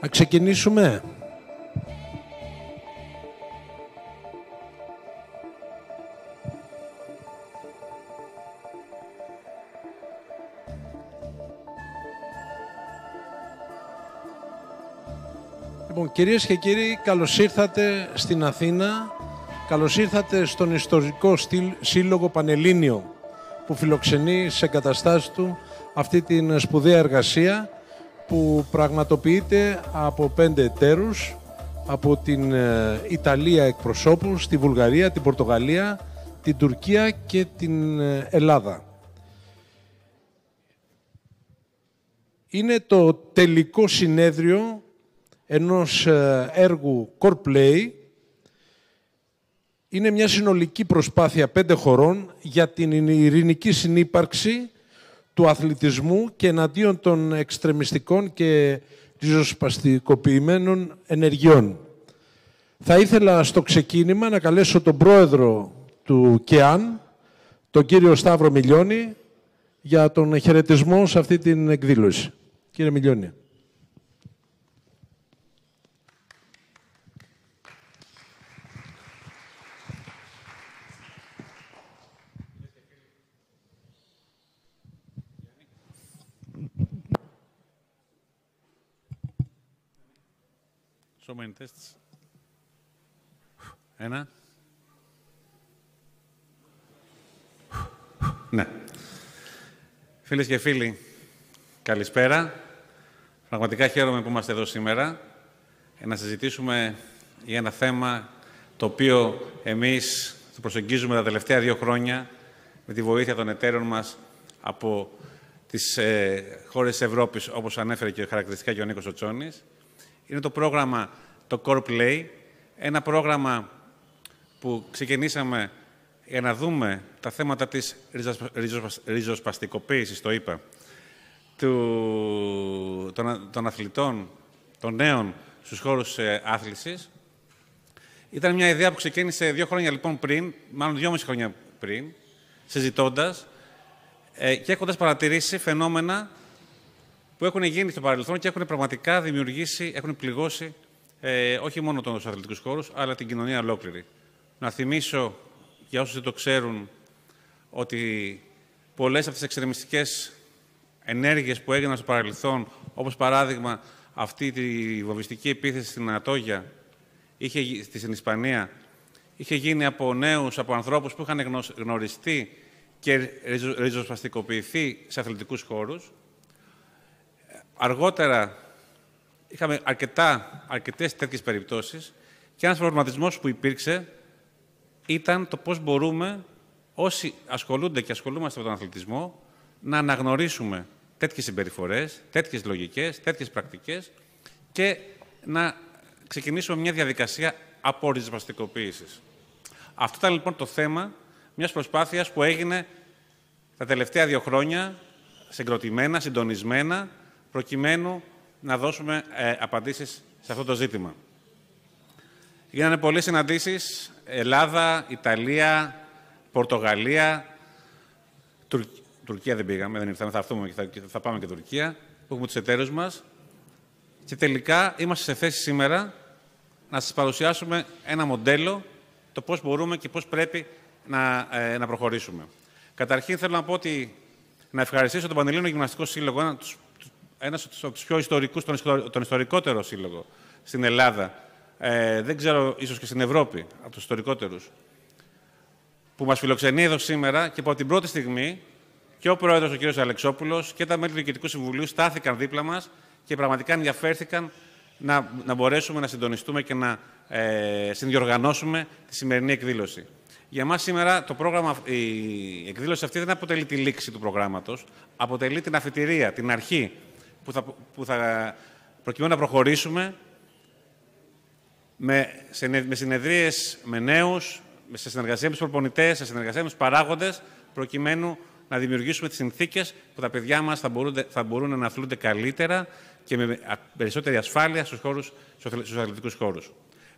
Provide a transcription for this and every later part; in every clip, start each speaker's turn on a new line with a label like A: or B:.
A: Να ξεκινήσουμε. Λοιπόν, κυρίες και κύριοι, καλώς ήρθατε στην Αθήνα. Καλώς ήρθατε στον ιστορικό σύλλογο Πανελλήνιο που φιλοξενεί σε εγκαταστάσεις του αυτή την σπουδαία εργασία που πραγματοποιείται από πέντε εταίρους, από την ε, Ιταλία εκπροσώπους, τη Βουλγαρία, την Πορτογαλία, την Τουρκία και την ε, Ελλάδα. Είναι το τελικό συνέδριο ενός ε, έργου Core Play. Είναι μια συνολική προσπάθεια πέντε χωρών για την ειρηνική συνύπαρξη του αθλητισμού και εναντίον των εξτρεμιστικών και ριζοσπαστικοποιημένων ενεργειών. Θα ήθελα στο ξεκίνημα να καλέσω τον πρόεδρο του ΚΕΑΝ, τον κύριο Σταύρο Μιλιώνη, για τον χαιρετισμό σε αυτή την εκδήλωση. Κύριε Μιλιώνη.
B: So many tests. Ένα. Ναι. Φίλες και φίλοι, καλησπέρα. Πραγματικά χαίρομαι που είμαστε εδώ σήμερα για να συζητήσουμε για ένα θέμα το οποίο εμείς το προσεγγίζουμε τα τελευταία δύο χρόνια με τη βοήθεια των εταίρων μας από τις ε, χώρες της Ευρώπης, όπως ανέφερε και χαρακτηριστικά και ο Νίκος Οτσόνης είναι το πρόγραμμα το Core Play, ένα πρόγραμμα που ξεκινήσαμε για να δούμε τα θέματα της ριζοσπαστικοποίησης, το είπα, του, των, των αθλητών, των νέων στους χώρους ε, άθλησης. Ήταν μια ιδέα που ξεκίνησε δύο χρόνια λοιπόν πριν, μάλλον δυόμιση χρόνια πριν, συζητώντας ε, και έχοντας παρατηρήσει φαινόμενα που έχουν γίνει στο παρελθόν και έχουν πραγματικά δημιουργήσει, έχουν πληγώσει ε, όχι μόνο τους αθλητικούς χώρους, αλλά την κοινωνία ολόκληρη. Να θυμίσω, για όσους δεν το ξέρουν, ότι πολλές από τις εξτρεμιστικές ενέργειες που έγιναν στο παρελθόν, όπως παράδειγμα αυτή τη βομβιστική επίθεση στην Ανατόγια, είχε, στην Ισπανία, είχε γίνει από νέους, από ανθρώπους που είχαν γνωριστεί και ριζοσπαστικοποιηθεί σε αθλητικούς χώρους, Αργότερα είχαμε αρκετά, αρκετές τέτοιες περιπτώσεις και ένας προβληματισμός που υπήρξε ήταν το πώς μπορούμε όσοι ασχολούνται και ασχολούμαστε με τον αθλητισμό να αναγνωρίσουμε τέτοιες συμπεριφορές, τέτοιες λογικές, τέτοιες πρακτικές και να ξεκινήσουμε μια διαδικασία απορριζοσπαστικοποίησης. Αυτό ήταν λοιπόν το θέμα μιας προσπάθειας που έγινε τα τελευταία δύο χρόνια συγκροτημένα, συντονισμένα προκειμένου να δώσουμε ε, απαντήσεις σε αυτό το ζήτημα. Γίνανε πολλές συναντήσεις, Ελλάδα, Ιταλία, Πορτογαλία, Τουρκία δεν πήγαμε, δεν ήρθαμε, θα, έρθουμε και θα, πάμε και Τουρκία, που έχουμε τους εταίρους μας. Και τελικά είμαστε σε θέση σήμερα να σας παρουσιάσουμε ένα μοντέλο, το πώς μπορούμε και πώς πρέπει να, ε, να προχωρήσουμε. Καταρχήν θέλω να πω ότι να ευχαριστήσω τον Πανελλήνιο Γυμναστικό Σύλλογο, ένα ένας από τους πιο ιστορικούς, τον, ιστορικότερο σύλλογο στην Ελλάδα, ε, δεν ξέρω, ίσως και στην Ευρώπη, από τους ιστορικότερους, που μας φιλοξενεί εδώ σήμερα και από την πρώτη στιγμή και ο πρόεδρος, ο κ. Αλεξόπουλος και τα μέλη του Διοικητικού Συμβουλίου στάθηκαν δίπλα μας και πραγματικά ενδιαφέρθηκαν να, να μπορέσουμε να συντονιστούμε και να ε, συνδιοργανώσουμε τη σημερινή εκδήλωση. Για μας σήμερα το πρόγραμμα, η εκδήλωση αυτή δεν αποτελεί τη λήξη του προγράμματος, αποτελεί την αφιτηρία, την αρχή που θα, που θα προκειμένου να προχωρήσουμε με, με συνεδρίες με νέους, σε συνεργασία με τους προπονητές, σε συνεργασία με τους παράγοντες, προκειμένου να δημιουργήσουμε τις συνθήκες που τα παιδιά μας θα, θα μπορούν να αθλούνται καλύτερα και με περισσότερη ασφάλεια στους αθλητικούς χώρους.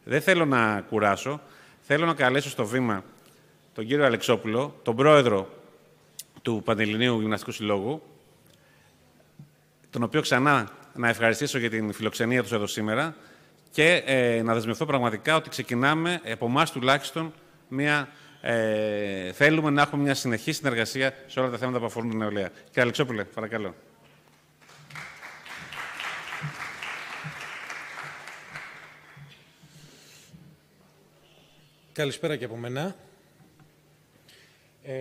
B: Δεν θέλω να κουράσω. Θέλω να καλέσω στο βήμα τον κύριο Αλεξόπουλο, τον πρόεδρο του Πανελληνίου Γυμναστικού Συλλόγου, τον οποίο ξανά να ευχαριστήσω για την φιλοξενία τους εδώ σήμερα και ε, να δεσμευτώ πραγματικά ότι ξεκινάμε από εμάς τουλάχιστον μια. Ε, θέλουμε να έχουμε μια συνεχή συνεργασία σε όλα τα θέματα που αφορούν την νεολαία. Κύριε Αλεξόπουλε, παρακαλώ.
C: Καλησπέρα και από μένα. Ε,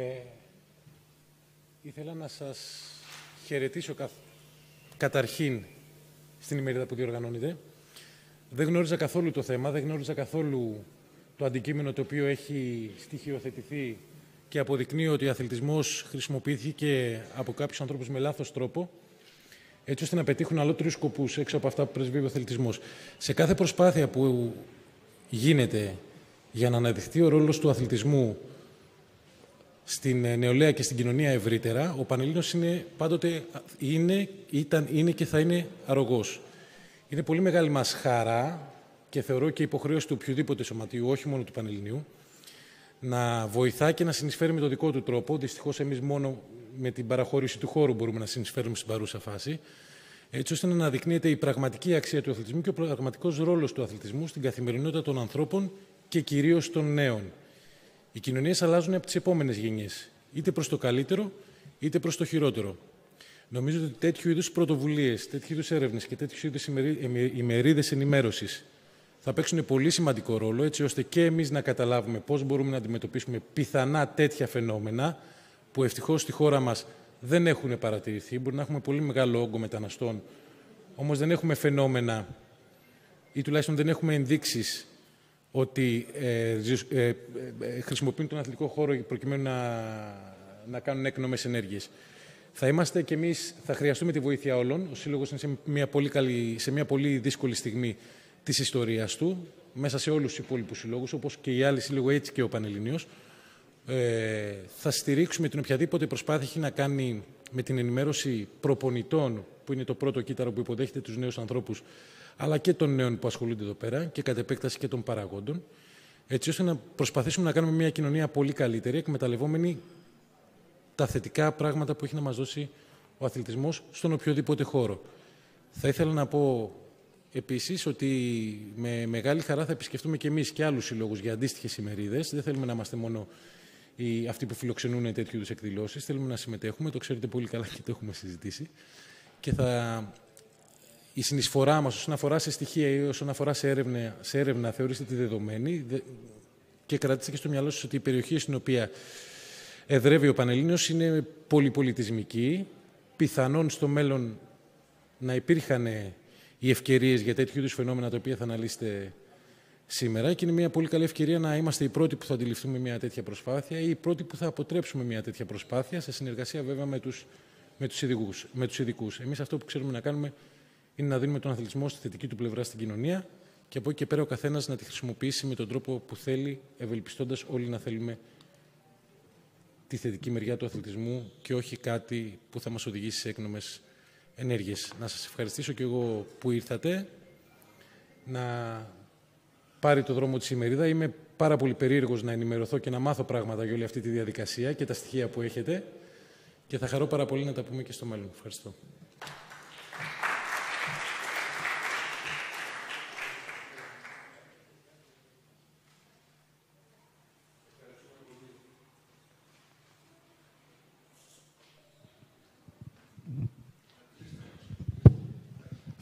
C: ήθελα να σας χαιρετήσω καταρχήν στην ημερίδα που διοργανώνετε. Δεν γνώριζα καθόλου το θέμα, δεν γνώριζα καθόλου το αντικείμενο το οποίο έχει στοιχειοθετηθεί και αποδεικνύει ότι ο αθλητισμός χρησιμοποιήθηκε από κάποιους ανθρώπους με λάθος τρόπο έτσι ώστε να πετύχουν αλλότερους σκοπούς έξω από αυτά που πρεσβεύει ο αθλητισμός. Σε κάθε προσπάθεια που γίνεται για να αναδειχθεί ο ρόλος του αθλητισμού στην ε, νεολαία και στην κοινωνία ευρύτερα, ο Πανελλήνιος είναι πάντοτε είναι, ήταν, είναι και θα είναι αρρωγός. Είναι πολύ μεγάλη μας χαρά και θεωρώ και υποχρέωση του οποιοδήποτε σωματείου, όχι μόνο του Πανελληνίου, να βοηθά και να συνεισφέρει με τον δικό του τρόπο. Δυστυχώς εμείς μόνο με την παραχώρηση του χώρου μπορούμε να συνεισφέρουμε στην παρούσα φάση, έτσι ώστε να αναδεικνύεται η πραγματική αξία του αθλητισμού και ο πραγματικός ρόλος του αθλητισμού στην καθημερινότητα των ανθρώπων και κυρίως των νέων. Οι κοινωνίες αλλάζουν από τις επόμενες γενιές, είτε προς το καλύτερο, είτε προς το χειρότερο. Νομίζω ότι τέτοιου είδους πρωτοβουλίες, τέτοιου είδους έρευνες και τέτοιου είδους ημερίδες ενημέρωσης θα παίξουν πολύ σημαντικό ρόλο, έτσι ώστε και εμείς να καταλάβουμε πώς μπορούμε να αντιμετωπίσουμε πιθανά τέτοια φαινόμενα, που ευτυχώς στη χώρα μας δεν έχουν παρατηρηθεί. Μπορεί να έχουμε πολύ μεγάλο όγκο μεταναστών, όμως δεν έχουμε φαινόμενα ή τουλάχιστον δεν έχουμε ενδείξεις ότι ε, ε, ε, χρησιμοποιούν τον αθλητικό χώρο προκειμένου να, να κάνουν έκνομες ενέργειες. Θα είμαστε και εμείς, θα χρειαστούμε τη βοήθεια όλων. Ο Σύλλογος είναι σε μια πολύ, καλή, σε μια πολύ δύσκολη στιγμή της ιστορίας του, μέσα σε όλους τους υπόλοιπους συλλόγους, όπως και οι άλλοι σύλλογοι, έτσι και ο Πανελληνίος. Ε, θα στηρίξουμε την οποιαδήποτε προσπάθεια έχει να κάνει με την ενημέρωση προπονητών, που είναι το πρώτο κύτταρο που υποδέχεται τους νέους ανθρώπους αλλά και των νέων που ασχολούνται εδώ πέρα και κατ' επέκταση και των παραγόντων, έτσι ώστε να προσπαθήσουμε να κάνουμε μια κοινωνία πολύ καλύτερη, εκμεταλλευόμενη τα θετικά πράγματα που έχει να μας δώσει ο αθλητισμός στον οποιοδήποτε χώρο. Θα ήθελα να πω επίσης ότι με μεγάλη χαρά θα επισκεφτούμε και εμείς και άλλους συλλόγους για αντίστοιχες ημερίδες. Δεν θέλουμε να είμαστε μόνο οι, αυτοί που φιλοξενούν τέτοιου είδους εκδηλώσεις. Θέλουμε να συμμετέχουμε, το ξέρετε πολύ καλά και το έχουμε συζητήσει. Και θα η συνεισφορά μας όσον αφορά σε στοιχεία ή όσον αφορά σε έρευνα, σε έρευνα θεωρήστε τη δεδομένη και κρατήστε και στο μυαλό σας ότι η περιοχή στην οποία εδρεύει ο Πανελλήνιος είναι πολυπολιτισμική. Πιθανόν στο μέλλον να υπήρχαν οι ευκαιρίες για τέτοιου είδους φαινόμενα τα οποία θα αναλύσετε σήμερα και είναι μια πολύ καλή ευκαιρία να είμαστε οι πρώτοι που θα αντιληφθούμε μια τέτοια προσπάθεια ή οι πρώτοι που θα αποτρέψουμε μια τέτοια προσπάθεια σε συνεργασία βέβαια με τους, με τους, ειδικούς, με τους ειδικούς. Εμείς αυτό που ξέρουμε να κάνουμε είναι να δίνουμε τον αθλητισμό στη θετική του πλευρά στην κοινωνία και από εκεί και πέρα ο καθένας να τη χρησιμοποιήσει με τον τρόπο που θέλει, ευελπιστώντας όλοι να θέλουμε τη θετική μεριά του αθλητισμού και όχι κάτι που θα μας οδηγήσει σε έκνομες ενέργειες. Να σας ευχαριστήσω και εγώ που ήρθατε, να πάρει το δρόμο της ημερίδα. Είμαι πάρα πολύ περίεργος να ενημερωθώ και να μάθω πράγματα για όλη αυτή τη διαδικασία και τα στοιχεία που έχετε και θα χαρώ πάρα πολύ να τα πούμε και στο μέλλον. Ευχαριστώ.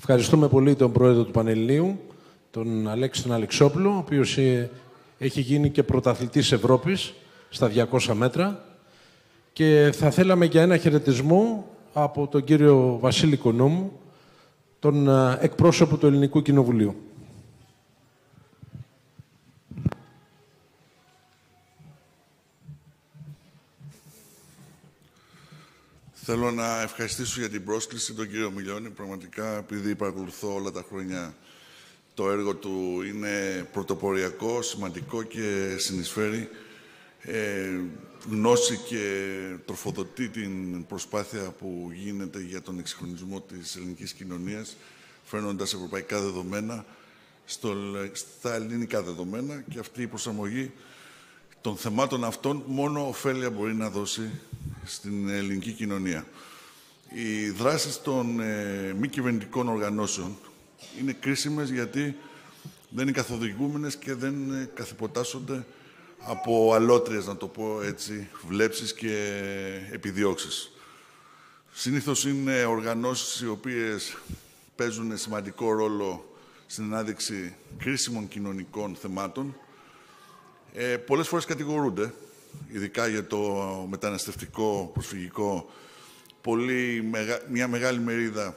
C: Ευχαριστούμε πολύ τον πρόεδρο του Πανελληνίου, τον Αλέξη τον Αλεξόπουλο, ο οποίος ε, έχει γίνει και πρωταθλητής Ευρώπης στα 200 μέτρα. Και θα θέλαμε για ένα χαιρετισμό από τον κύριο Βασίλη Κονόμου, τον ε, εκπρόσωπο του Ελληνικού Κοινοβουλίου.
D: Θέλω να ευχαριστήσω για την πρόσκληση τον κύριο Μιλιώνη. Πραγματικά, επειδή παρακολουθώ όλα τα χρόνια Το έργο του είναι πρωτοποριακό, σημαντικό και συνεισφέρει ε, γνώση και τροφοδοτεί την προσπάθεια που γίνεται για τον εξυγχρονισμό της ελληνικής κοινωνίας, φέρνοντας ευρωπαϊκά δεδομένα στο, στα ελληνικά δεδομένα και αυτή η προσαρμογή των θεμάτων αυτών μόνο ωφέλεια μπορεί να δώσει στην ελληνική κοινωνία. Οι δράσεις των ε, μη κυβερνητικών οργανώσεων είναι κρίσιμες γιατί δεν είναι καθοδηγούμενες και δεν ε, καθυποτάσσονται από αλότριες, να το πω έτσι, βλέψεις και επιδιώξεις. Συνήθως είναι οργανώσεις οι οποίες παίζουν σημαντικό ρόλο στην ανάδειξη κρίσιμων κοινωνικών θεμάτων. Ε, πολλές φορές κατηγορούνται, ειδικά για το μεταναστευτικό, προσφυγικό, πολύ, μια μεγάλη μερίδα,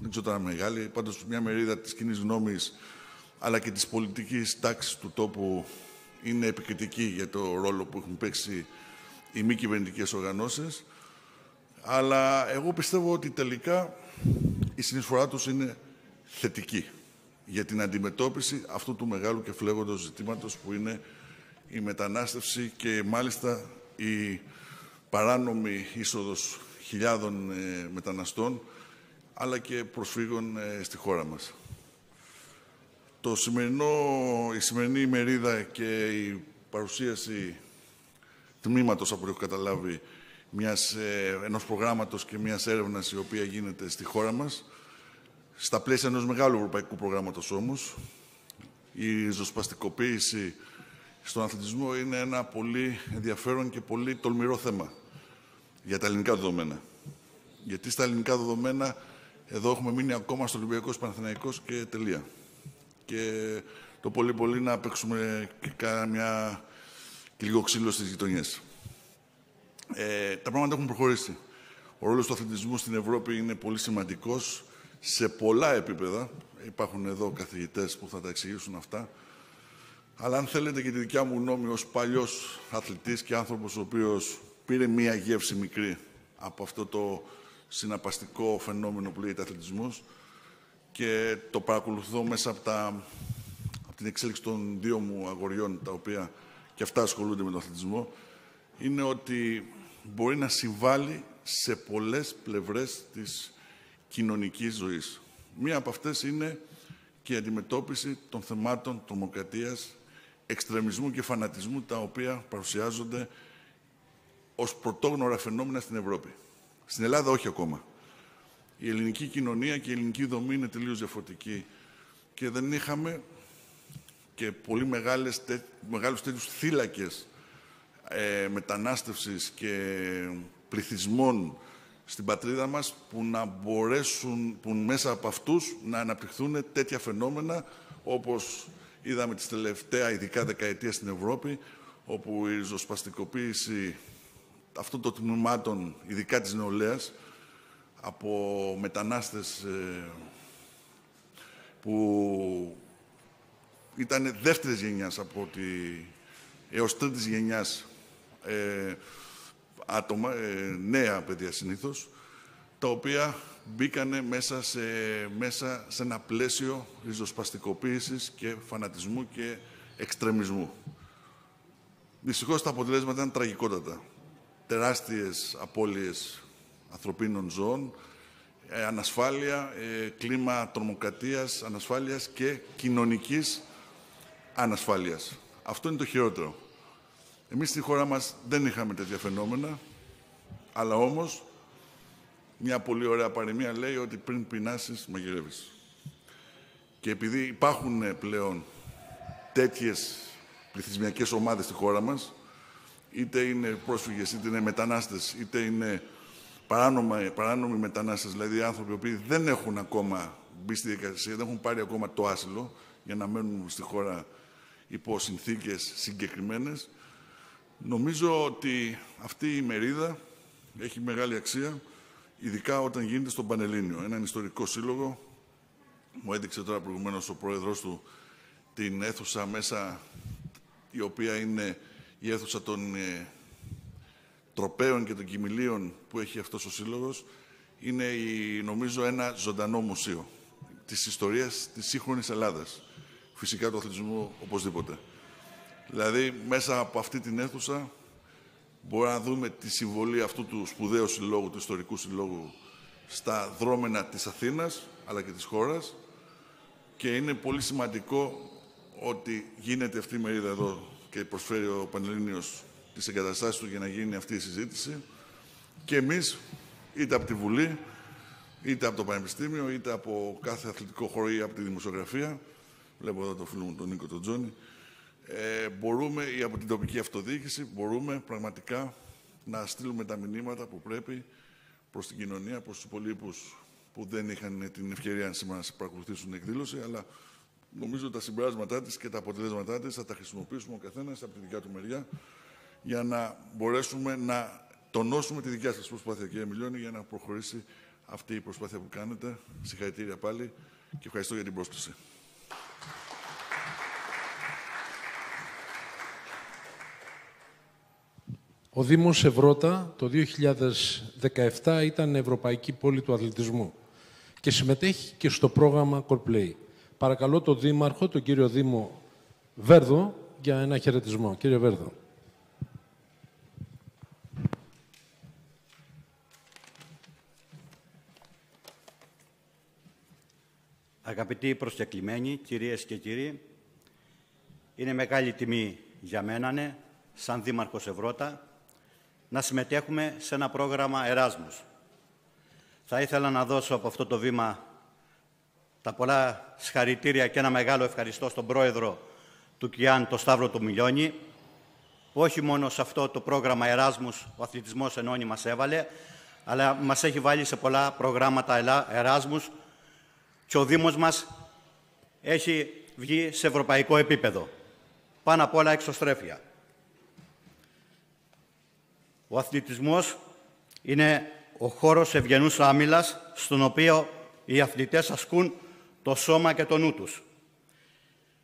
D: δεν ξέρω τώρα μεγάλη, πάντως μια μερίδα της κοινής γνώμης, αλλά και της πολιτικής τάξης του τόπου είναι επικριτική για το ρόλο που έχουν παίξει οι μη κυβερνητικές οργανώσεις. Αλλά εγώ πιστεύω ότι τελικά η συνεισφορά τους είναι θετική για την αντιμετώπιση αυτού του μεγάλου και φλέγοντος ζητήματος που είναι η μετανάστευση και μάλιστα η παράνομη είσοδος χιλιάδων ε, μεταναστών αλλά και προσφύγων ε, στη χώρα μας. Το σημερινό, η σημερινή ημερίδα και η παρουσίαση τμήματος, από ό,τι έχω καταλάβει, μιας, ε, ενός προγράμματος και μιας έρευνας η οποία γίνεται στη χώρα μας, στα πλαίσια ενός μεγάλου ευρωπαϊκού προγράμματος όμως, η ριζοσπαστικοποίηση στον αθλητισμό είναι ένα πολύ ενδιαφέρον και πολύ τολμηρό θέμα για τα ελληνικά δεδομένα. Γιατί στα ελληνικά δεδομένα εδώ έχουμε μείνει ακόμα στο Ολυμπιακός Παναθηναϊκός και τελεία και το πολύ πολύ να παίξουμε και κάμια και λίγο ξύλο στις γειτονιές. Ε, τα πράγματα έχουν προχωρήσει. Ο ρόλος του αθλητισμού στην Ευρώπη είναι πολύ σημαντικός σε πολλά επίπεδα. Υπάρχουν εδώ καθηγητές που θα τα εξηγήσουν αυτά. Αλλά αν θέλετε και τη δικιά μου γνώμη ως παλιός αθλητής και άνθρωπος ο οποίος πήρε μία γεύση μικρή από αυτό το συναπαστικό φαινόμενο που λέγεται αθλητισμός, και το παρακολουθώ μέσα από, τα, από την εξέλιξη των δύο μου αγοριών, τα οποία και αυτά ασχολούνται με τον αθλητισμό, είναι ότι μπορεί να συμβάλλει σε πολλές πλευρές της κοινωνικής ζωής. Μία από αυτές είναι και η αντιμετώπιση των θεμάτων τρομοκρατίας, εξτρεμισμού και φανατισμού, τα οποία παρουσιάζονται ως πρωτόγνωρα φαινόμενα στην Ευρώπη. Στην Ελλάδα όχι ακόμα η ελληνική κοινωνία και η ελληνική δομή είναι τελείως διαφορετική. Και δεν είχαμε και πολύ μεγάλες, τε, μεγάλους τέτοιους θύλακες ε, μετανάστευσης και πληθυσμών στην πατρίδα μας που να μπορέσουν, που μέσα από αυτούς να αναπτυχθούν τέτοια φαινόμενα όπως είδαμε τις τελευταία ειδικά δεκαετία στην Ευρώπη όπου η ριζοσπαστικοποίηση αυτών των τμήματων, ειδικά της νεολαίας, από μετανάστες ε, που ήταν δεύτερης γενιάς από ότι έως τρίτης γενιάς ε, άτομα, ε, νέα παιδιά συνήθως, τα οποία μπήκανε μέσα σε, μέσα σε ένα πλαίσιο ριζοσπαστικοποίησης και φανατισμού και εξτρεμισμού. Δυστυχώς τα αποτελέσματα ήταν τραγικότατα. Τεράστιες απώλειες ανθρωπίνων ζώων, ε, ανασφάλεια, ε, κλίμα τρομοκρατίας, ανασφάλειας και κοινωνικής ανασφάλειας. Αυτό είναι το χειρότερο. Εμείς στη χώρα μας δεν είχαμε τέτοια φαινόμενα, αλλά όμως μια πολύ ωραία παροιμία λέει ότι πριν πεινάσεις μαγειρεύεις. Και επειδή υπάρχουν πλέον τέτοιες πληθυσμιακές ομάδες στη χώρα μας, είτε είναι πρόσφυγες, είτε είναι μετανάστες, είτε είναι παράνομα, παράνομοι μετανάστες, δηλαδή άνθρωποι που δεν έχουν ακόμα μπει στη δικασία, δεν έχουν πάρει ακόμα το άσυλο για να μένουν στη χώρα υπό συνθήκες συγκεκριμένες. Νομίζω ότι αυτή η μερίδα έχει μεγάλη αξία, ειδικά όταν γίνεται στον Πανελλήνιο, έναν ιστορικό σύλλογο. Μου έδειξε τώρα προηγουμένως ο πρόεδρος του την αίθουσα μέσα, η οποία είναι η αίθουσα των ε, τροπέων και των κοιμηλίων που έχει αυτός ο σύλλογος είναι, η, νομίζω, ένα ζωντανό μουσείο της ιστορίας της σύγχρονης Ελλάδας. φυσικά του αθλητισμού οπωσδήποτε. Δηλαδή, μέσα από αυτή την αίθουσα μπορούμε να δούμε τη συμβολή αυτού του σπουδαίου συλλόγου, του ιστορικού συλλόγου, στα δρόμενα της Αθήνας, αλλά και της χώρας. Και είναι πολύ σημαντικό ότι γίνεται αυτή η μερίδα εδώ και προσφέρει ο Πανελλήνιος τις εγκαταστάσεις του για να γίνει αυτή η συζήτηση. Και εμείς, είτε από τη Βουλή, είτε από το Πανεπιστήμιο, είτε από κάθε αθλητικό χώρο ή από τη δημοσιογραφία, βλέπω εδώ τον φίλο μου τον Νίκο τον Τζόνι, ε, μπορούμε, ή από την τοπική αυτοδιοίκηση, μπορούμε πραγματικά να στείλουμε τα μηνύματα που πρέπει προς την κοινωνία, προς τους υπολείπους που δεν είχαν την ευκαιρία σήμερα να παρακολουθήσουν την εκδήλωση, αλλά νομίζω ότι τα συμπεράσματά της και τα αποτελέσματά της θα τα χρησιμοποιήσουμε ο καθένας από τη δικιά του μεριά για να μπορέσουμε να τονώσουμε τη δικιά σας προσπάθεια, κύριε Μιλιώνη, για να προχωρήσει αυτή η προσπάθεια που κάνετε. Συγχαρητήρια πάλι και ευχαριστώ για την πρόσκληση.
A: Ο Δήμος Ευρώτα το 2017 ήταν Ευρωπαϊκή Πόλη του Αθλητισμού και συμμετέχει και στο πρόγραμμα Coldplay. Παρακαλώ τον Δήμαρχο, τον κύριο Δήμο Βέρδο, για ένα χαιρετισμό. Κύριε Βέρδο.
E: Αγαπητοί προσκεκλημένοι, κυρίες και κύριοι, είναι μεγάλη τιμή για μένα, ναι, σαν Δήμαρχος Ευρώτα, να συμμετέχουμε σε ένα πρόγραμμα Εράσμους. Θα ήθελα να δώσω από αυτό το βήμα τα πολλά συγχαρητήρια και ένα μεγάλο ευχαριστώ στον πρόεδρο του ΚΙΑΝ, τον Σταύρο του Μιλιώνη, που όχι μόνο σε αυτό το πρόγραμμα Εράσμους ο αθλητισμός ενώνει μας έβαλε, αλλά μας έχει βάλει σε πολλά προγράμματα Εράσμους και ο Δήμος μας έχει βγει σε ευρωπαϊκό επίπεδο. Πάνω απ' όλα εξωστρέφεια. Ο αθλητισμός είναι ο χώρος ευγενούς άμυλας στον οποίο οι αθλητές ασκούν το σώμα και το νου τους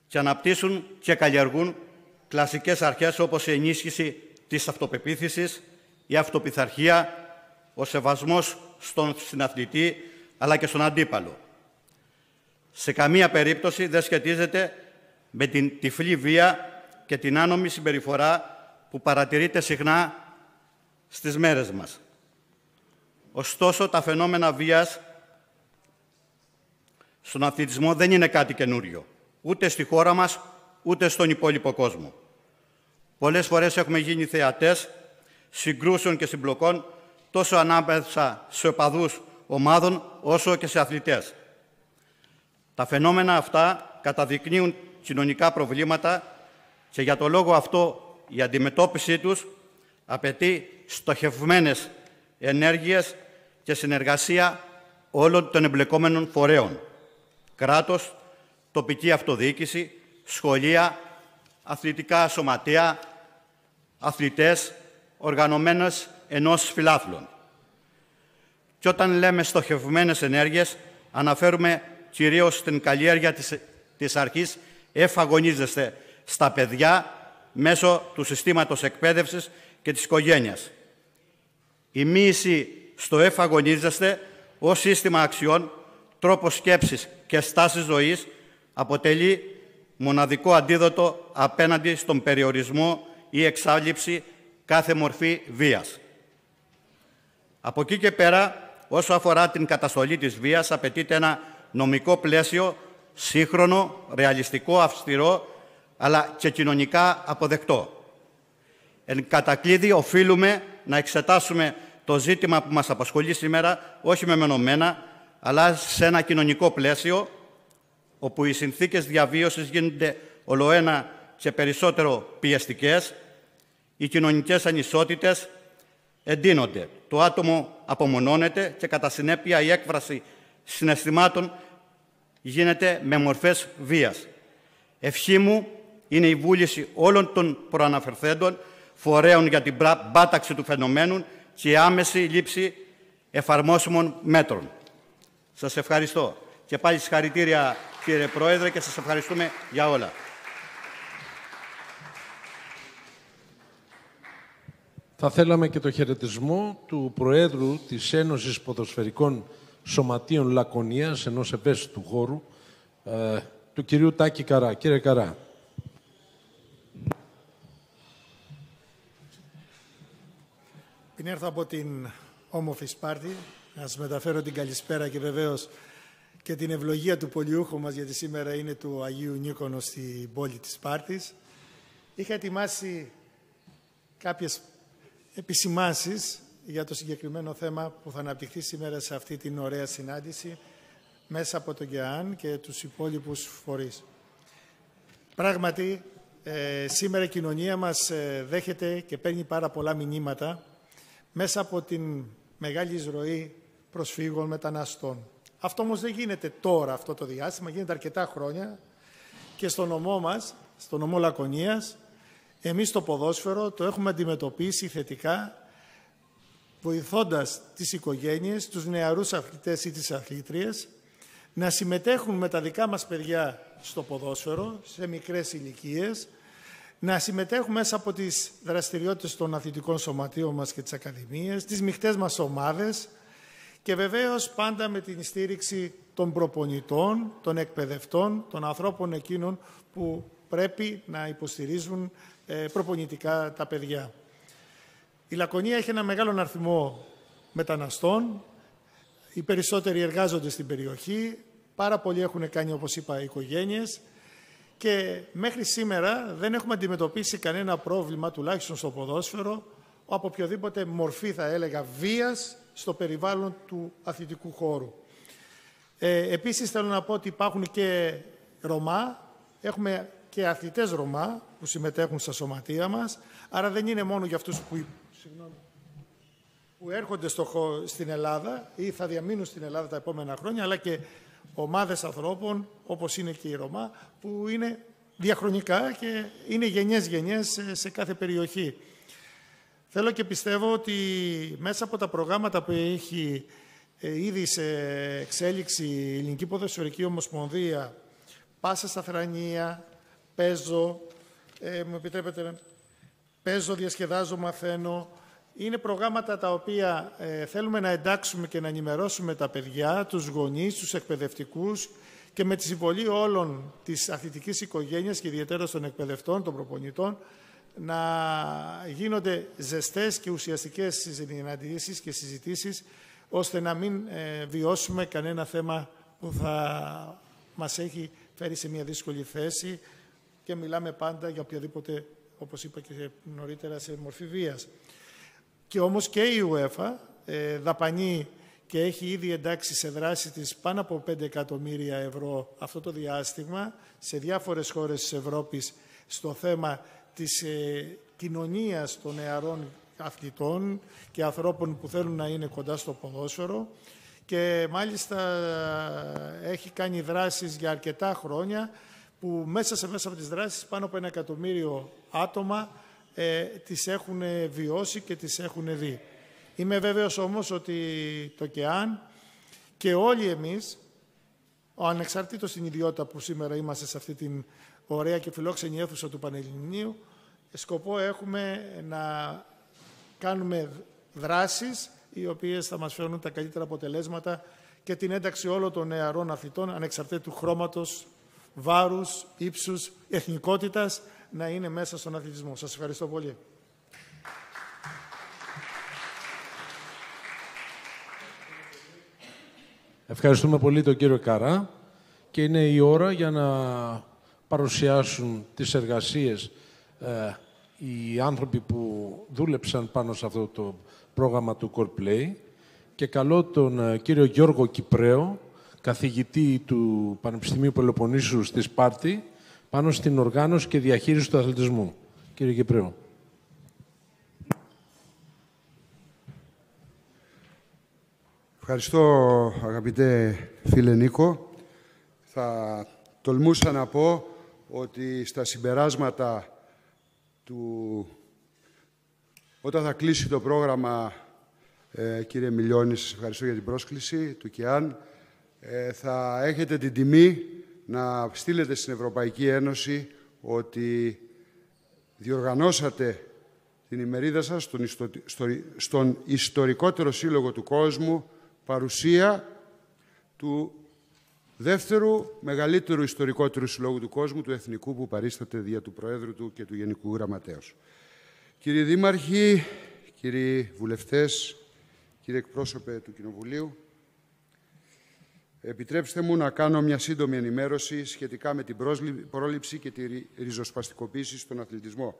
E: και αναπτύσσουν και καλλιεργούν κλασικές αρχές όπως η ενίσχυση της αυτοπεποίθησης, η αυτοπιθαρχία, ο σεβασμός στον συναθλητή αλλά και στον αντίπαλο. Σε καμία περίπτωση δεν σχετίζεται με την τυφλή βία και την άνομη συμπεριφορά που παρατηρείται συχνά στις μέρες μας. Ωστόσο, τα φαινόμενα βίας στον αθλητισμό δεν είναι κάτι καινούριο, ούτε στη χώρα μας, ούτε στον υπόλοιπο κόσμο. Πολλές φορές έχουμε γίνει θεατές συγκρούσεων και συμπλοκών τόσο ανάμεσα σε οπαδούς ομάδων όσο και σε αθλητές. Τα φαινόμενα αυτά καταδεικνύουν κοινωνικά προβλήματα και για το λόγο αυτό η αντιμετώπιση τους απαιτεί στοχευμένες ενέργειες και συνεργασία όλων των εμπλεκόμενων φορέων. Κράτος, τοπική αυτοδιοίκηση, σχολεία, αθλητικά σωματεία, αθλητές, οργανωμένες ενός φιλάθλων. Και όταν λέμε στοχευμένες ενέργειες, αναφέρουμε κυρίως στην καλλιέργεια της, της αρχής εφαγωνίζεστε στα παιδιά μέσω του συστήματος εκπαίδευσης και της οικογένειας. Η μοίηση στο εφαγωνίζεστε ως σύστημα αξιών, τρόπος σκέψης και στάσης ζωής αποτελεί μοναδικό αντίδοτο απέναντι στον περιορισμό ή εξάλληψη κάθε μορφή βίας. Από εκεί και πέρα, όσο αφορά την καταστολή της βίας, απαιτείται ένα νομικό πλαίσιο σύγχρονο, ρεαλιστικό, αυστηρό, αλλά και κοινωνικά αποδεκτό. Εν κατακλείδη, οφείλουμε να εξετάσουμε το ζήτημα που μας απασχολεί σήμερα, όχι μεμονωμένα, αλλά σε ένα κοινωνικό πλαίσιο, όπου οι συνθήκες διαβίωσης γίνονται ολοένα και περισσότερο πιεστικές, οι κοινωνικές ανισότητες εντείνονται, το άτομο απομονώνεται και κατά συνέπεια η έκφραση συναισθημάτων γίνεται με μορφές βίας. Ευχή μου είναι η βούληση όλων των προαναφερθέντων φορέων για την πάταξη του φαινομένου και η άμεση λήψη εφαρμόσιμων μέτρων. Σας ευχαριστώ. Και πάλι συγχαρητήρια κύριε Πρόεδρε και σας ευχαριστούμε για όλα.
A: Θα θέλαμε και το χαιρετισμό του Προέδρου της Ένωσης Ποδοσφαιρικών Σωματείων Λακωνίας, ενός ευαίσθητου χώρου, ε, του κυρίου Τάκη Καρά. Κύριε Καρά.
F: Πριν έρθω από την όμορφη Σπάρτη, να σας μεταφέρω την καλησπέρα και βεβαίως και την ευλογία του πολιούχου μας, γιατί σήμερα είναι του Αγίου Νίκονος στην πόλη της Σπάρτης. Είχα ετοιμάσει κάποιες επισημάνσεις για το συγκεκριμένο θέμα που θα αναπτυχθεί σήμερα σε αυτή την ωραία συνάντηση μέσα από τον ΚΕΑΝ και τους υπόλοιπους φορείς. Πράγματι, ε, σήμερα η κοινωνία μας ε, δέχεται και παίρνει πάρα πολλά μηνύματα μέσα από την μεγάλη εισρωή προσφύγων μεταναστών. Αυτό όμως δεν γίνεται τώρα αυτό το διάστημα, γίνεται αρκετά χρόνια και στο νομό μας, στο νομό Λακωνίας, εμείς το ποδόσφαιρο το έχουμε αντιμετωπίσει θετικά βοηθώντας τις οικογένειες, τους νεαρούς αθλητές ή τις αθλήτριες να συμμετέχουν με τα δικά μας παιδιά στο ποδόσφαιρο, σε μικρές ηλικίες, να συμμετέχουν μέσα από τις δραστηριότητες των αθλητικών σωματείων μας και τις ακαδημίες, τις μειχτές μας ομάδες και βεβαίως πάντα με την στήριξη των προπονητών, των εκπαιδευτών, των ανθρώπων εκείνων που πρέπει να υποστηρίζουν ε, προπονητικά τα παιδιά. Η Λακωνία έχει ένα μεγάλο αριθμό μεταναστών. Οι περισσότεροι εργάζονται στην περιοχή. Πάρα πολλοί έχουν κάνει, όπως είπα, οικογένειες. Και μέχρι σήμερα δεν έχουμε αντιμετωπίσει κανένα πρόβλημα, τουλάχιστον στο ποδόσφαιρο, από οποιοδήποτε μορφή, θα έλεγα, βίας στο περιβάλλον του αθλητικού χώρου. Ε, επίσης θέλω να πω ότι υπάρχουν και Ρωμά, έχουμε και αθλητές Ρωμά που συμμετέχουν στα σωματεία μας, άρα δεν είναι μόνο για αυτούς που που έρχονται στο, στην Ελλάδα ή θα διαμείνουν στην Ελλάδα τα επόμενα χρόνια, αλλά και ομάδες ανθρώπων, όπως είναι και η Ρωμά, που είναι διαχρονικά και είναι γενιές-γενιές σε, κάθε περιοχή. Θέλω και πιστεύω ότι μέσα από τα προγράμματα που έχει ε, ήδη σε εξέλιξη η Ελληνική Ποδοσφαιρική Ομοσπονδία, πάσα στα θρανία, παίζω, ε, μου επιτρέπετε, παίζω, διασκεδάζω, μαθαίνω, είναι προγράμματα τα οποία ε, θέλουμε να εντάξουμε και να ενημερώσουμε τα παιδιά, τους γονείς, τους εκπαιδευτικούς και με τη συμβολή όλων της αθλητικής οικογένειας και ιδιαίτερα των εκπαιδευτών, των προπονητών, να γίνονται ζεστές και ουσιαστικές συναντήσεις και συζητήσεις, ώστε να μην ε, βιώσουμε κανένα θέμα που θα μας έχει φέρει σε μια δύσκολη θέση και μιλάμε πάντα για οποιαδήποτε, όπως είπα και νωρίτερα, σε μορφή βίας. Και όμως και η UEFA ε, δαπανεί και έχει ήδη εντάξει σε δράση της πάνω από 5 εκατομμύρια ευρώ αυτό το διάστημα σε διάφορες χώρες της Ευρώπης στο θέμα της ε, κοινωνίας των νεαρών αθλητών και ανθρώπων που θέλουν να είναι κοντά στο ποδόσφαιρο. Και μάλιστα ε, έχει κάνει δράσεις για αρκετά χρόνια που μέσα σε μέσα από τις δράσεις πάνω από ένα εκατομμύριο άτομα ε, τις έχουν βιώσει και τις έχουν δει. Είμαι βέβαιος όμως ότι το ΚΕΑΝ και όλοι εμείς, ο ανεξαρτήτως την ιδιότητα που σήμερα είμαστε σε αυτή την ωραία και φιλόξενη αίθουσα του Πανελληνίου, σκοπό έχουμε να κάνουμε δράσεις οι οποίες θα μας φέρουν τα καλύτερα αποτελέσματα και την ένταξη όλων των νεαρών αθλητών ανεξαρτήτου χρώματος, βάρους, ύψους, εθνικότητας να είναι μέσα στον αθλητισμό. Σας ευχαριστώ πολύ.
A: Ευχαριστούμε πολύ τον κύριο Καρά και είναι η ώρα για να παρουσιάσουν τις εργασίες ε, οι άνθρωποι που δούλεψαν πάνω σε αυτό το πρόγραμμα του Core και καλώ τον ε, κύριο Γιώργο Κυπρέο, καθηγητή του Πανεπιστημίου Πελοποννήσου στη Σπάρτη, πάνω στην οργάνωση και διαχείριση του αθλητισμού. Κύριε Κυπρέο.
G: Ευχαριστώ αγαπητέ φίλε Νίκο. Θα τολμούσα να πω ότι στα συμπεράσματα του... Όταν θα κλείσει το πρόγραμμα, ε, κύριε Μιλιώνη, σας ευχαριστώ για την πρόσκληση του ΚΙΑΝ, ε, θα έχετε την τιμή να στείλετε στην Ευρωπαϊκή Ένωση ότι διοργανώσατε την ημερίδα σας στον, στον ιστορικότερο σύλλογο του κόσμου παρουσία του δεύτερου μεγαλύτερου ιστορικότερου συλλόγου του κόσμου, του Εθνικού, που παρίσταται δια του Προέδρου του και του Γενικού Γραμματέως. Κύριοι Δήμαρχοι, κύριοι Βουλευτές, κύριε εκπρόσωπε του Κοινοβουλίου, επιτρέψτε μου να κάνω μια σύντομη ενημέρωση σχετικά με την πρόληψη και τη ριζοσπαστικοποίηση στον αθλητισμό.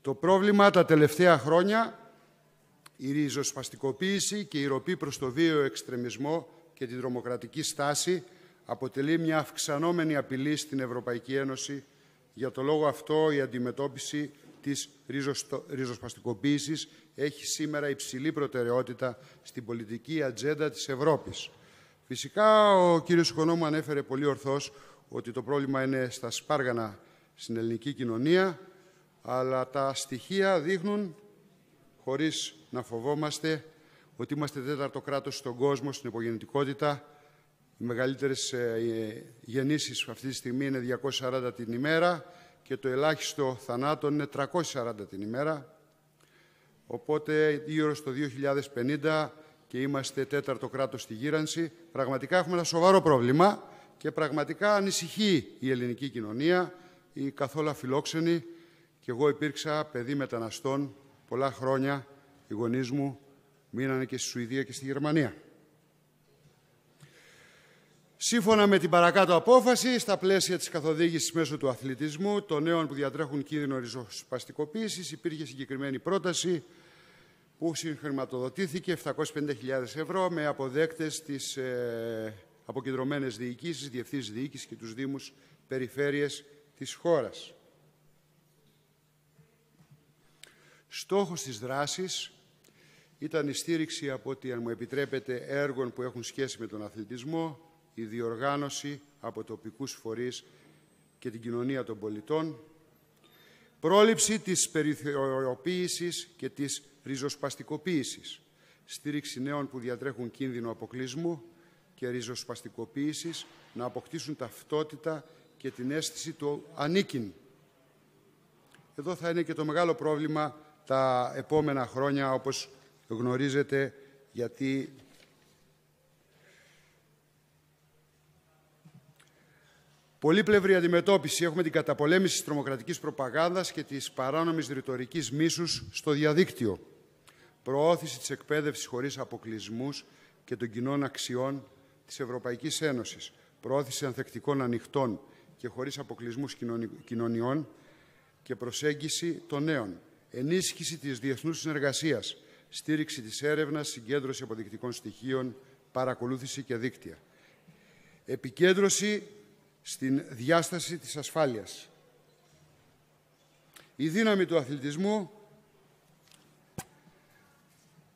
G: Το πρόβλημα τα τελευταία χρόνια, η ριζοσπαστικοποίηση και η ροπή προς το βίαιο εξτρεμισμό και την τρομοκρατική στάση αποτελεί μια αυξανόμενη απειλή στην Ευρωπαϊκή Ένωση. Για το λόγο αυτό η αντιμετώπιση της ριζοσπαστικοποίησης έχει σήμερα υψηλή προτεραιότητα στην πολιτική ατζέντα της Ευρώπης. Φυσικά ο κύριος Οικονόμου ανέφερε πολύ ορθώς ότι το πρόβλημα είναι στα σπάργανα στην ελληνική κοινωνία, αλλά τα στοιχεία δείχνουν, χωρίς να φοβόμαστε, ότι είμαστε τέταρτο κράτος στον κόσμο στην υπογεννητικότητα. Οι μεγαλύτερες ε, γεννήσεις αυτή τη στιγμή είναι 240 την ημέρα και το ελάχιστο θανάτων είναι 340 την ημέρα. Οπότε γύρω στο 2050 και είμαστε τέταρτο κράτος στη γύρανση. Πραγματικά έχουμε ένα σοβαρό πρόβλημα και πραγματικά ανησυχεί η ελληνική κοινωνία, η καθόλου φιλόξενη. Και εγώ υπήρξα παιδί μεταναστών πολλά χρόνια, οι γονείς μου μείνανε και στη Σουηδία και στη Γερμανία. Σύμφωνα με την παρακάτω απόφαση, στα πλαίσια της καθοδήγησης μέσω του αθλητισμού των νέων που διατρέχουν κίνδυνο ριζοσπαστικοποίησης, υπήρχε συγκεκριμένη πρόταση που συγχρηματοδοτήθηκε 750.000 ευρώ με αποδέκτες τις ε, αποκεντρωμένες διοικήσεις, διευθύνσεις διοίκησης και τους Δήμους περιφέρειες της χώρας. Στόχος της δράσης ήταν η στήριξη από ό,τι, αν μου επιτρέπετε, έργων που έχουν σχέση με τον αθλητισμό, η διοργάνωση από τοπικούς φορείς και την κοινωνία των πολιτών, πρόληψη της περιθωριοποίησης και της ριζοσπαστικοποίησης, στήριξη νέων που διατρέχουν κίνδυνο αποκλεισμού και ριζοσπαστικοποίησης να αποκτήσουν ταυτότητα και την αίσθηση του ανήκειν. Εδώ θα είναι και το μεγάλο πρόβλημα τα επόμενα χρόνια, όπως γνωρίζετε, γιατί Πολύπλευρη αντιμετώπιση. Έχουμε την καταπολέμηση της τρομοκρατικής προπαγάνδας και της παράνομης ρητορικής μίσους στο διαδίκτυο. Προώθηση της εκπαίδευσης χωρίς αποκλεισμούς και των κοινών αξιών της Ευρωπαϊκής Ένωσης. Προώθηση ανθεκτικών ανοιχτών και χωρίς αποκλεισμούς κοινωνιών και προσέγγιση των νέων. Ενίσχυση της διεθνούς συνεργασίας. Στήριξη της έρευνας, συγκέντρωση αποδεικτικών στοιχείων, παρακολούθηση και δίκτυα. Επικέντρωση στην διάσταση της ασφάλειας. Η δύναμη του αθλητισμού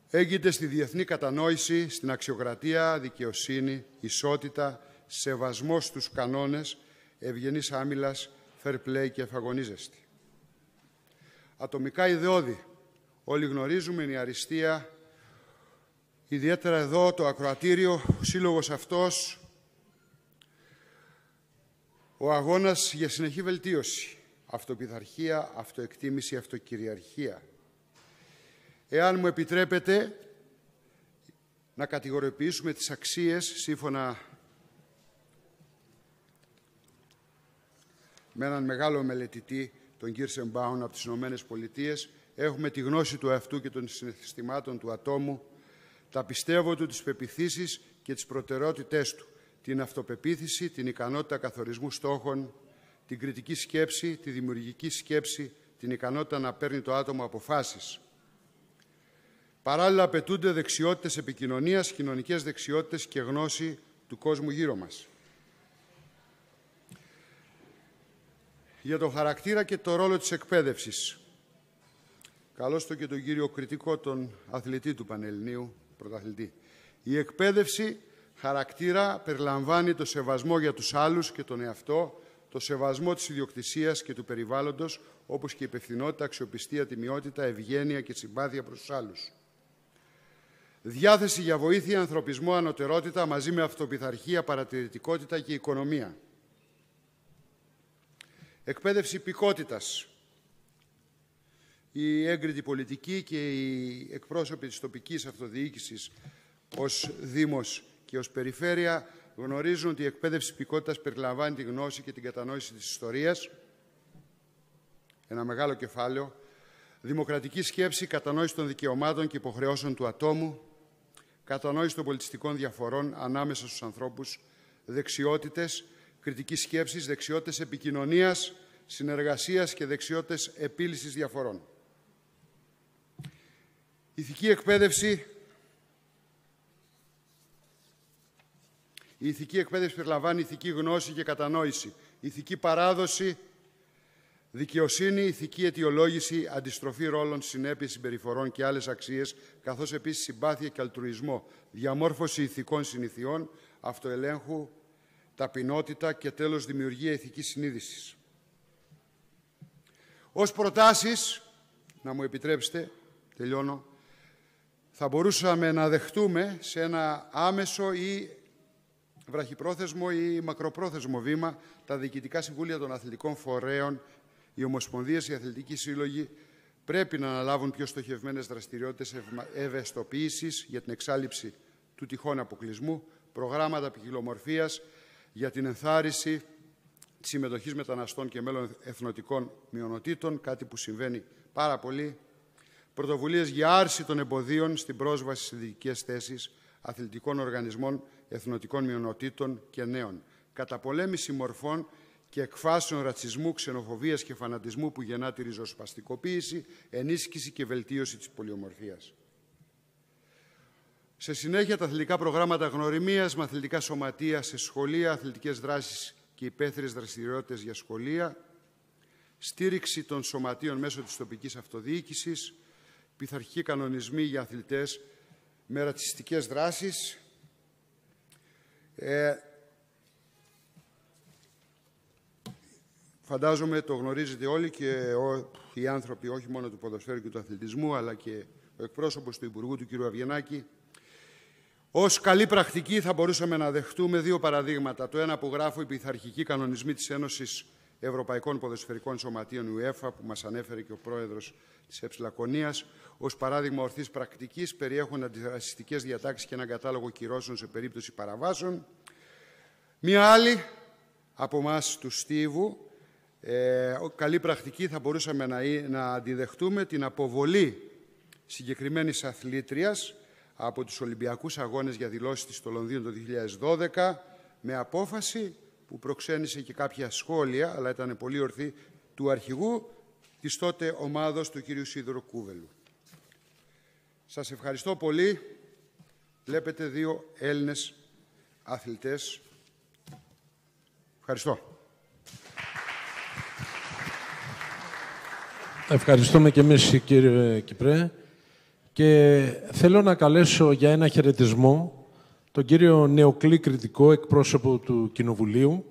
G: έγκυται στη διεθνή κατανόηση, στην αξιοκρατία, δικαιοσύνη, ισότητα, σεβασμός στους κανόνες, ευγενής άμυλας, fair play και εφαγωνίζεστη. Ατομικά ιδεώδη. Όλοι γνωρίζουμε η αριστεία, ιδιαίτερα εδώ το ακροατήριο, ο σύλλογος αυτός ο αγώνας για συνεχή βελτίωση, αυτοπιθαρχία, αυτοεκτίμηση, αυτοκυριαρχία. Εάν μου επιτρέπετε να κατηγοριοποιήσουμε τις αξίες σύμφωνα με έναν μεγάλο μελετητή, τον Κίρσεν Μπάουν από τις Ηνωμένες Πολιτείες, έχουμε τη γνώση του εαυτού και των συναισθημάτων του ατόμου, τα πιστεύω του, τις πεπιθήσεις και τις προτεραιότητές του την αυτοπεποίθηση, την ικανότητα καθορισμού στόχων, την κριτική σκέψη, τη δημιουργική σκέψη, την ικανότητα να παίρνει το άτομο αποφάσεις. Παράλληλα απαιτούνται δεξιότητες επικοινωνίας, κοινωνικές δεξιότητες και γνώση του κόσμου γύρω μας. Για το χαρακτήρα και το ρόλο της εκπαίδευσης. Καλώς το και τον κύριο κριτικό, τον αθλητή του Πανελληνίου, πρωταθλητή. Η εκπαίδευση χαρακτήρα περιλαμβάνει το σεβασμό για τους άλλους και τον εαυτό, το σεβασμό της ιδιοκτησίας και του περιβάλλοντος, όπως και η υπευθυνότητα, αξιοπιστία, τιμιότητα, ευγένεια και συμπάθεια προς τους άλλους. Διάθεση για βοήθεια, ανθρωπισμό, ανωτερότητα, μαζί με αυτοπιθαρχία, παρατηρητικότητα και οικονομία. Εκπαίδευση υπηκότητας. Η έγκριτη πολιτική και οι εκπρόσωποι της τοπικής αυτοδιοίκησης ως Δήμος και ως περιφέρεια γνωρίζουν ότι η εκπαίδευση ποιότητας περιλαμβάνει τη γνώση και την κατανόηση της ιστορίας, ένα μεγάλο κεφάλαιο, δημοκρατική σκέψη, κατανόηση των δικαιωμάτων και υποχρεώσεων του ατόμου, κατανόηση των πολιτιστικών διαφορών ανάμεσα στους ανθρώπους, δεξιότητες, κριτικής σκέψης, δεξιότητες επικοινωνίας, συνεργασίας και δεξιότητες επίλυσης διαφορών. Ηθική εκπαίδευση Η ηθική εκπαίδευση περιλαμβάνει ηθική γνώση και κατανόηση, ηθική παράδοση, δικαιοσύνη, ηθική αιτιολόγηση, αντιστροφή ρόλων, συνέπειες συμπεριφορών και άλλες αξίες, καθώς επίσης συμπάθεια και αλτρουισμό, διαμόρφωση ηθικών συνηθιών, αυτοελέγχου, ταπεινότητα και τέλος δημιουργία ηθικής συνείδησης. Ω προτάσεις, να μου επιτρέψετε, τελειώνω, θα μπορούσαμε να δεχτούμε σε ένα άμεσο ή βραχυπρόθεσμο ή μακροπρόθεσμο βήμα τα διοικητικά συμβούλια των αθλητικών φορέων, οι ομοσπονδίες, οι αθλητικοί σύλλογοι πρέπει να αναλάβουν πιο στοχευμένες δραστηριότητες ευαισθητοποίησης για την εξάλληψη του τυχόν αποκλεισμού, προγράμματα ποικιλομορφίας για την ενθάρρυνση της συμμετοχής μεταναστών και μέλων εθνοτικών μειονοτήτων, κάτι που συμβαίνει πάρα πολύ. Πρωτοβουλίες για άρση των εμποδίων στην πρόσβαση σε ειδικές θέσεις αθλητικών οργανισμών εθνοτικών μειονοτήτων και νέων. Καταπολέμηση μορφών και εκφάσεων ρατσισμού, ξενοφοβίας και φανατισμού που γεννά τη ριζοσπαστικοποίηση, ενίσχυση και βελτίωση της πολιομορφίας. Σε συνέχεια, τα αθλητικά προγράμματα γνωριμίας με αθλητικά σωματεία σε σχολεία, αθλητικές δράσεις και υπαίθριες δραστηριότητες για σχολεία, στήριξη των σωματείων μέσω της τοπικής αυτοδιοίκησης, πειθαρχικοί κανονισμοί για αθλητές με ρατσιστικές δράσεις. Ε, φαντάζομαι το γνωρίζετε όλοι και οι άνθρωποι όχι μόνο του ποδοσφαίρου και του αθλητισμού αλλά και ο εκπρόσωπος του Υπουργού του κ. Αυγενάκη ως καλή πρακτική θα μπορούσαμε να δεχτούμε δύο παραδείγματα. Το ένα που γράφω οι πειθαρχικοί κανονισμοί της Ένωσης Ευρωπαϊκών Ποδοσφαιρικών Σωματείων UEFA που μας ανέφερε και ο πρόεδρος της ΕΠΣΛΑΚΟΝΙΑΣ ως παράδειγμα ορθής πρακτικής περιέχουν αντιδραστικές διατάξεις και ένα κατάλογο κυρώσεων σε περίπτωση παραβάσεων. Μία άλλη από εμάς του Στίβου, ε, καλή πρακτική θα μπορούσαμε να, να αντιδεχτούμε την αποβολή συγκεκριμένης αθλήτριας από τους Ολυμπιακούς Αγώνες για δηλώσεις της στο Λονδίνο το 2012 με απόφαση που προξένησε και κάποια σχόλια, αλλά ήταν πολύ ορθή, του αρχηγού της τότε ομάδος του κ. Σίδωρο Κούβελου. Σας ευχαριστώ πολύ. Βλέπετε δύο Έλληνες αθλητές. Ευχαριστώ.
A: Ευχαριστούμε και εμείς κύριε Κυπρέ. Και θέλω να καλέσω για ένα χαιρετισμό τον κύριο Νεοκλή Κριτικό, εκπρόσωπο του Κοινοβουλίου,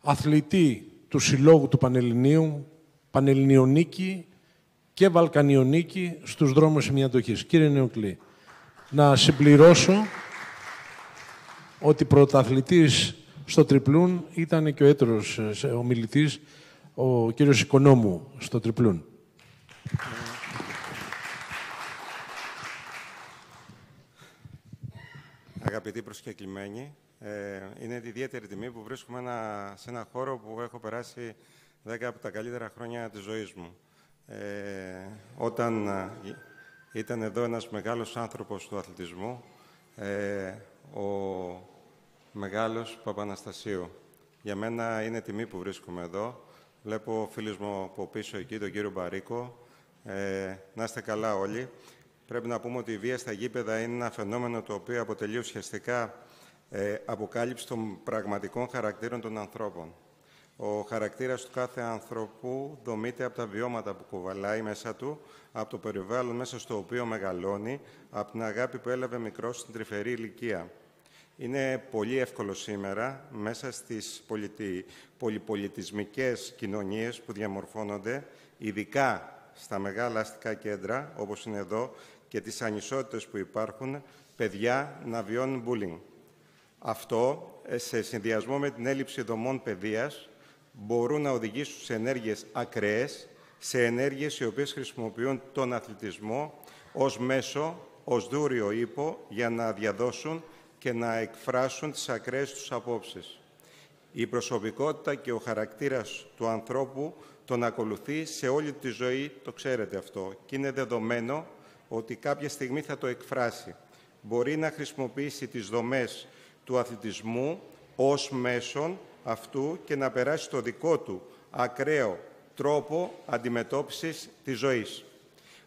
A: αθλητή του Συλλόγου του Πανελληνίου, Πανελληνιονίκη και Βαλκανιονίκη στους δρόμους συμμετοχής. Κύριε Νεοκλή, να συμπληρώσω ότι πρωταθλητής στο τριπλούν ήταν και ο έτερος ε, ομιλητής, ο κύριος Οικονόμου στο τριπλούν.
H: Αγαπητοί προσκεκλημένοι, ε, είναι ιδιαίτερη τιμή που βρίσκομαι σε ένα χώρο που έχω περάσει 10 από τα καλύτερα χρόνια της ζωής μου. Ε, όταν ε, ήταν εδώ ένας μεγάλος άνθρωπος του αθλητισμού, ε, ο μεγάλος Παπαναστασίου. Για μένα είναι τιμή που βρίσκομαι εδώ. Βλέπω φίλους μου από πίσω εκεί, τον κύριο Μπαρίκο. Ε, να είστε καλά όλοι. Πρέπει να πούμε ότι η βία στα γήπεδα είναι ένα φαινόμενο το οποίο αποτελεί ουσιαστικά ε, αποκάλυψη των πραγματικών χαρακτήρων των ανθρώπων. Ο χαρακτήρας του κάθε ανθρώπου δομείται από τα βιώματα που κουβαλάει μέσα του, από το περιβάλλον μέσα στο οποίο μεγαλώνει, από την αγάπη που έλαβε μικρός στην τρυφερή ηλικία. Είναι πολύ εύκολο σήμερα, μέσα στις πολιτι... πολυπολιτισμικές κοινωνίες που διαμορφώνονται, ειδικά στα μεγάλα αστικά κέντρα, όπως είναι εδώ, και τις ανισότητες που υπάρχουν, παιδιά να βιώνουν bullying. Αυτό, ε, σε συνδυασμό με την έλλειψη δομών παιδείας, μπορούν να οδηγήσουν σε ενέργειες ακραίες, σε ενέργειες οι οποίες χρησιμοποιούν τον αθλητισμό ως μέσο, ως δούριο ύπο για να διαδώσουν και να εκφράσουν τις ακραίες τους απόψεις. Η προσωπικότητα και ο χαρακτήρας του ανθρώπου τον ακολουθεί σε όλη τη ζωή, το ξέρετε αυτό, και είναι δεδομένο ότι κάποια στιγμή θα το εκφράσει. Μπορεί να χρησιμοποιήσει τις δομές του αθλητισμού ως μέσον αυτού και να περάσει το δικό του ακραίο τρόπο αντιμετώπισης της ζωής.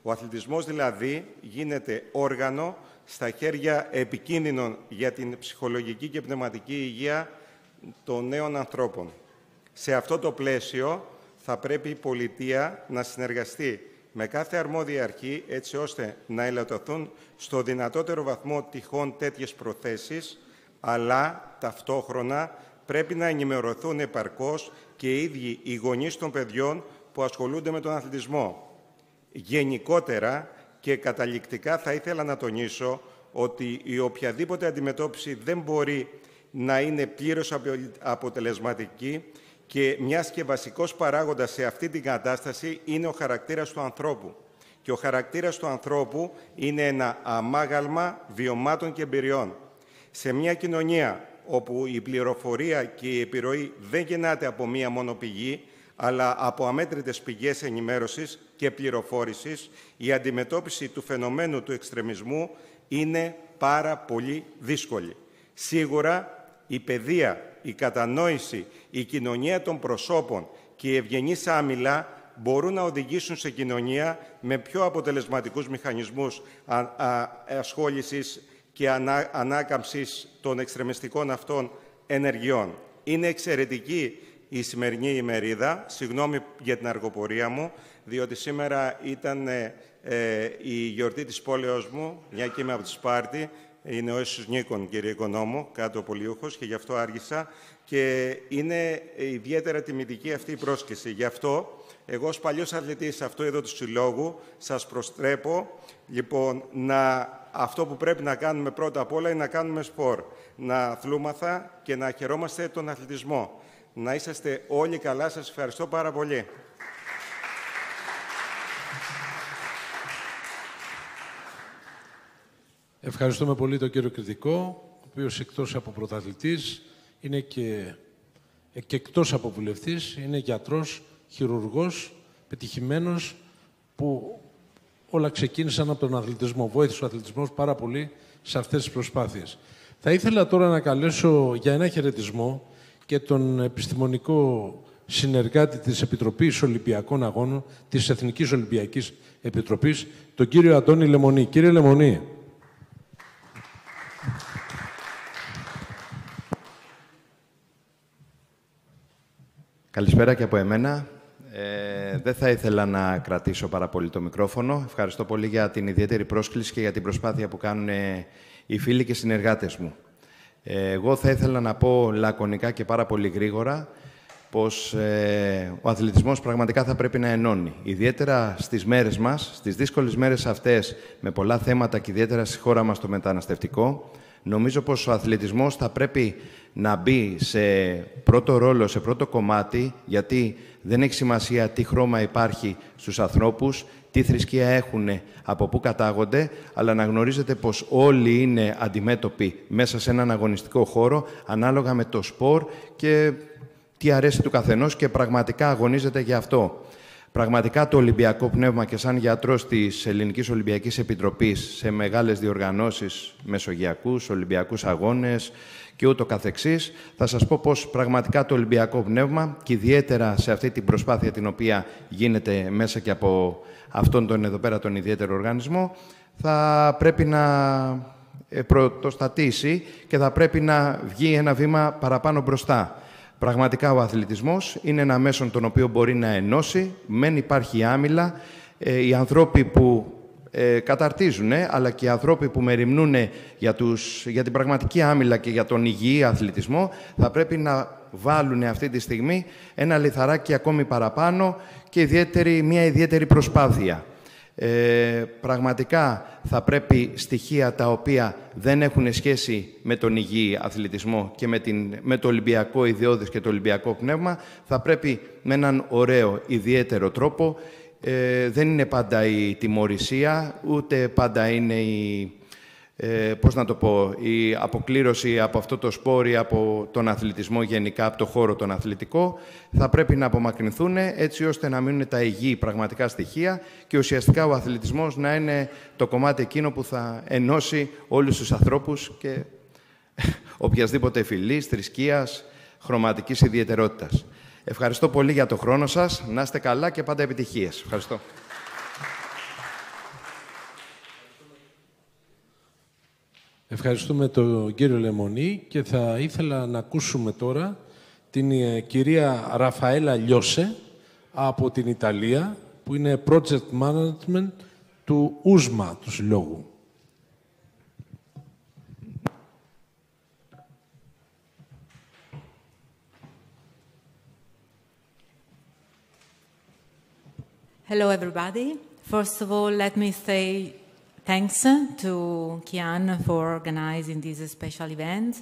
H: Ο αθλητισμός δηλαδή γίνεται όργανο στα χέρια επικίνδυνων για την ψυχολογική και πνευματική υγεία των νέων ανθρώπων. Σε αυτό το πλαίσιο θα πρέπει η πολιτεία να συνεργαστεί με κάθε αρμόδια αρχή έτσι ώστε να ελαττωθούν στο δυνατότερο βαθμό τυχόν τέτοιες προθέσεις αλλά ταυτόχρονα πρέπει να ενημερωθούν επαρκώς και οι ίδιοι οι γονείς των παιδιών που ασχολούνται με τον αθλητισμό. Γενικότερα και καταληκτικά θα ήθελα να τονίσω ότι η οποιαδήποτε αντιμετώπιση δεν μπορεί να είναι πλήρως αποτελεσματική και μιας και βασικός παράγοντας σε αυτή την κατάσταση είναι ο χαρακτήρας του ανθρώπου. Και ο χαρακτήρας του ανθρώπου είναι ένα αμάγαλμα βιωμάτων και εμπειριών. Σε μια κοινωνία όπου η πληροφορία και η επιρροή δεν γεννάται από μία μόνο πηγή, αλλά από αμέτρητες πηγές ενημέρωσης και πληροφόρησης, η αντιμετώπιση του φαινομένου του εξτρεμισμού είναι πάρα πολύ δύσκολη. Σίγουρα η παιδεία, η κατανόηση, η κοινωνία των προσώπων και η ευγενής άμυλα μπορούν να οδηγήσουν σε κοινωνία με πιο αποτελεσματικούς μηχανισμούς ασχόλησης και ανά, ανάκαμψης των εξτρεμιστικών αυτών ενεργειών. Είναι εξαιρετική η σημερινή ημερίδα. Συγγνώμη για την αργοπορία μου, διότι σήμερα ήταν ε, ε, η γιορτή της πόλεως μου, μια και είμαι από τη Σπάρτη, είναι ο Έσος Νίκον, κύριε Οικονόμου, κάτω ο Πολιούχος, και γι' αυτό άργησα. Και είναι ιδιαίτερα τιμητική αυτή η πρόσκληση. Γι' αυτό, εγώ ως παλιός αθλητής αυτού εδώ του συλλόγου, σας προστρέπω, λοιπόν, να αυτό που πρέπει να κάνουμε πρώτα απ' όλα είναι να κάνουμε σπορ. Να αθλούμαθα και να χαιρόμαστε τον αθλητισμό. Να είσαστε όλοι καλά. Σας ευχαριστώ πάρα πολύ.
A: Ευχαριστούμε πολύ τον κύριο Κριτικό, ο οποίος εκτός από πρωταθλητής είναι και, και εκτός από βουλευτής, είναι γιατρός, χειρουργός, πετυχημένος, που όλα ξεκίνησαν από τον αθλητισμό. Βοήθησε ο αθλητισμός πάρα πολύ σε αυτές τις προσπάθειες. Θα ήθελα τώρα να καλέσω για ένα χαιρετισμό και τον επιστημονικό συνεργάτη της Επιτροπής Ολυμπιακών Αγώνων, της Εθνικής Ολυμπιακής Επιτροπής, τον κύριο Αντώνη Λεμονή. Κύριε Λεμονή.
I: Καλησπέρα και από εμένα. Ε, δεν θα ήθελα να κρατήσω πάρα πολύ το μικρόφωνο. Ευχαριστώ πολύ για την ιδιαίτερη πρόσκληση και για την προσπάθεια που κάνουν ε, οι φίλοι και συνεργάτες μου. Ε, εγώ θα ήθελα να πω λακωνικά και πάρα πολύ γρήγορα πως ε, ο αθλητισμός πραγματικά θα πρέπει να ενώνει. Ιδιαίτερα στις μέρες μας, στις δύσκολες μέρες αυτές, με πολλά θέματα και ιδιαίτερα στη χώρα μας το μεταναστευτικό, νομίζω πως ο αθλητισμός θα πρέπει να μπει σε πρώτο ρόλο, σε πρώτο κομμάτι, γιατί δεν έχει σημασία τι χρώμα υπάρχει στους ανθρώπους, τι θρησκεία έχουν, από πού κατάγονται, αλλά να γνωρίζετε πως όλοι είναι αντιμέτωποι μέσα σε έναν αγωνιστικό χώρο, ανάλογα με το σπορ και τι αρέσει του καθενός και πραγματικά αγωνίζεται για αυτό. Πραγματικά το Ολυμπιακό πνεύμα και σαν γιατρός της Ελληνικής Ολυμπιακής Επιτροπής σε μεγάλες διοργανώσεις μεσογειακούς, Ολυμπιακούς αγώνες και ούτω καθεξής, θα σας πω πως πραγματικά το Ολυμπιακό πνεύμα και ιδιαίτερα σε αυτή την προσπάθεια την οποία γίνεται μέσα και από αυτόν τον εδώ πέρα τον ιδιαίτερο οργανισμό, θα πρέπει να ε, πρωτοστατήσει και θα πρέπει να βγει ένα βήμα παραπάνω μπροστά. Πραγματικά ο αθλητισμός είναι ένα μέσο τον οποίο μπορεί να ενώσει, μεν υπάρχει άμυλα, ε, οι ανθρώποι που ε, καταρτίζουν, αλλά και οι ανθρώποι που μεριμνούν για, τους, για την πραγματική άμυλα και για τον υγιή αθλητισμό, θα πρέπει να βάλουν αυτή τη στιγμή ένα λιθαράκι ακόμη παραπάνω και ιδιαίτερη, μια ιδιαίτερη προσπάθεια. Ε, πραγματικά θα πρέπει στοιχεία τα οποία δεν έχουν σχέση με τον υγιή αθλητισμό και με, την, με το Ολυμπιακό ιδιώδες και το Ολυμπιακό πνεύμα, θα πρέπει με έναν ωραίο ιδιαίτερο τρόπο, ε, δεν είναι πάντα η τιμωρησία, ούτε πάντα είναι η, ε, πώς να το πω, η αποκλήρωση από αυτό το σπόρι, από τον αθλητισμό γενικά, από το χώρο τον αθλητικό, θα πρέπει να απομακρυνθούν έτσι ώστε να μείνουν τα υγιή πραγματικά στοιχεία και ουσιαστικά ο αθλητισμός να είναι το κομμάτι εκείνο που θα ενώσει όλους τους ανθρώπους και οποιασδήποτε φυλής, θρησκείας, χρωματικής ιδιαιτερότητας. Ευχαριστώ πολύ για το χρόνο σας. Να είστε καλά και πάντα επιτυχίες. Ευχαριστώ.
A: Ευχαριστούμε τον κύριο Λεμονή και θα ήθελα να ακούσουμε τώρα την ε, κυρία Ραφαέλα Λιώσε από την Ιταλία που είναι Project Management του ΟΥΣΜΑ τους Συλλόγου.
J: Hello, everybody. First of all, let me say thanks to Kian for organizing this special event,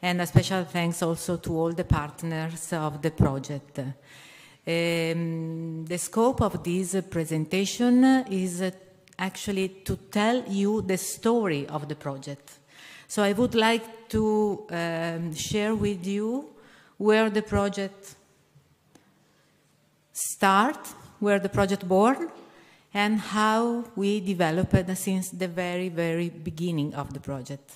J: and a special thanks also to all the partners of the project. Um, the scope of this presentation is actually to tell you the story of the project. So I would like to um, share with you where the project started where the project born and how we developed since the very, very beginning of the project.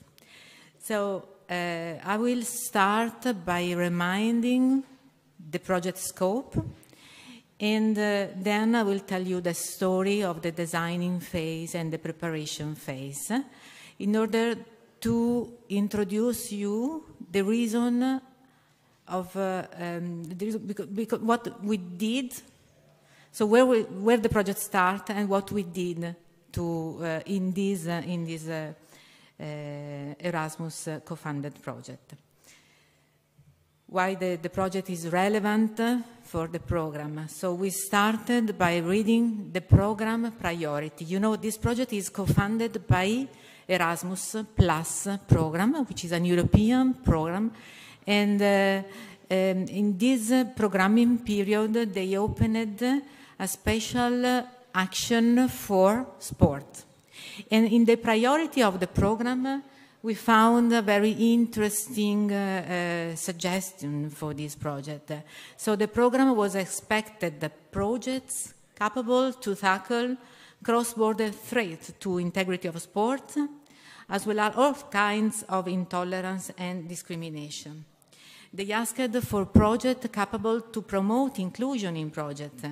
J: So uh, I will start by reminding the project scope and uh, then I will tell you the story of the designing phase and the preparation phase in order to introduce you the reason of uh, um, what we did so where, we, where the project started and what we did to, uh, in this, uh, in this uh, uh Erasmus uh, co-funded project. Why the, the project is relevant for the program. So we started by reading the program priority. You know, this project is co-funded by Erasmus Plus program, which is an European program. And uh, um, in this programming period, they opened a special action for sport. And in the priority of the program, we found a very interesting uh, uh, suggestion for this project. So the program was expected that projects capable to tackle cross-border threats to integrity of sport, as well as all kinds of intolerance and discrimination. They asked for projects capable to promote inclusion in projects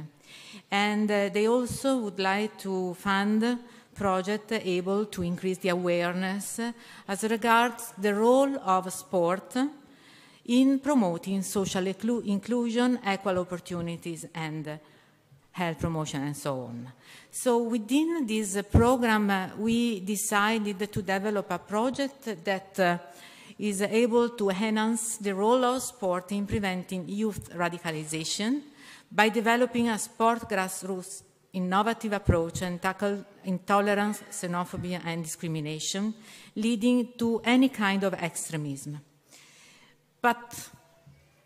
J: and uh, they also would like to fund projects able to increase the awareness as regards the role of sport in promoting social inclusion, equal opportunities, and health promotion, and so on. So within this program, uh, we decided to develop a project that uh, is able to enhance the role of sport in preventing youth radicalization, by developing a sport grassroots innovative approach and tackle intolerance, xenophobia, and discrimination, leading to any kind of extremism. But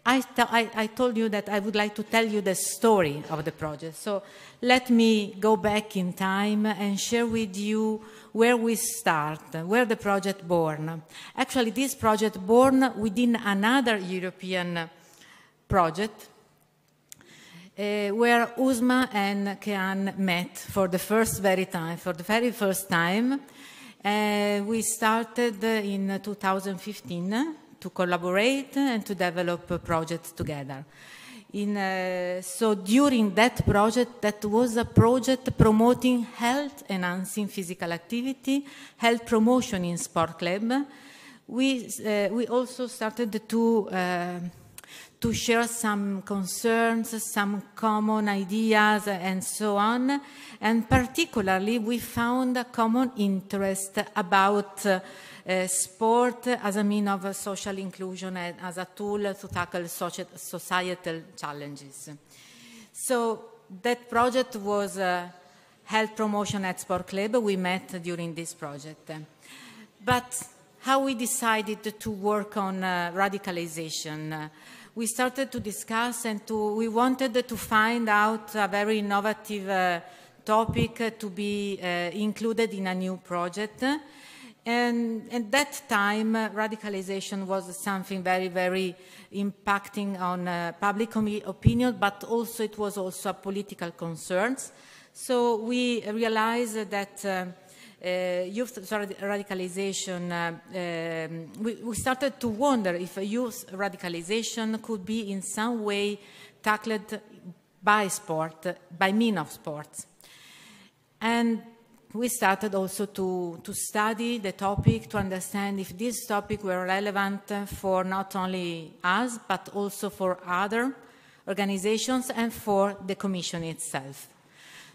J: I, I, I, told you that I would like to tell you the story of the project. So let me go back in time and share with you where we start, where the project born. Actually, this project born within another European project uh, where Uzma and Kean met for the first very time, for the very first time. Uh, we started in 2015 to collaborate and to develop a project together. In, uh, so during that project, that was a project promoting health enhancing physical activity, health promotion in sport club. We, uh, we also started to uh, to share some concerns, some common ideas, and so on. And particularly, we found a common interest about uh, sport as a means of social inclusion and as a tool to tackle societal challenges. So that project was uh, health promotion at Sport Club. We met during this project. But how we decided to work on uh, radicalization we started to discuss and to, we wanted to find out a very innovative uh, topic to be uh, included in a new project. And at that time, uh, radicalization was something very, very impacting on uh, public opinion, but also it was also a political concerns. So we realized that uh, youth radicalization, uh, um, we, we, started to wonder if youth radicalization could be in some way tackled by sport, by mean of sports. And we started also to, to study the topic to understand if this topic were relevant for not only us, but also for other organizations and for the Commission itself.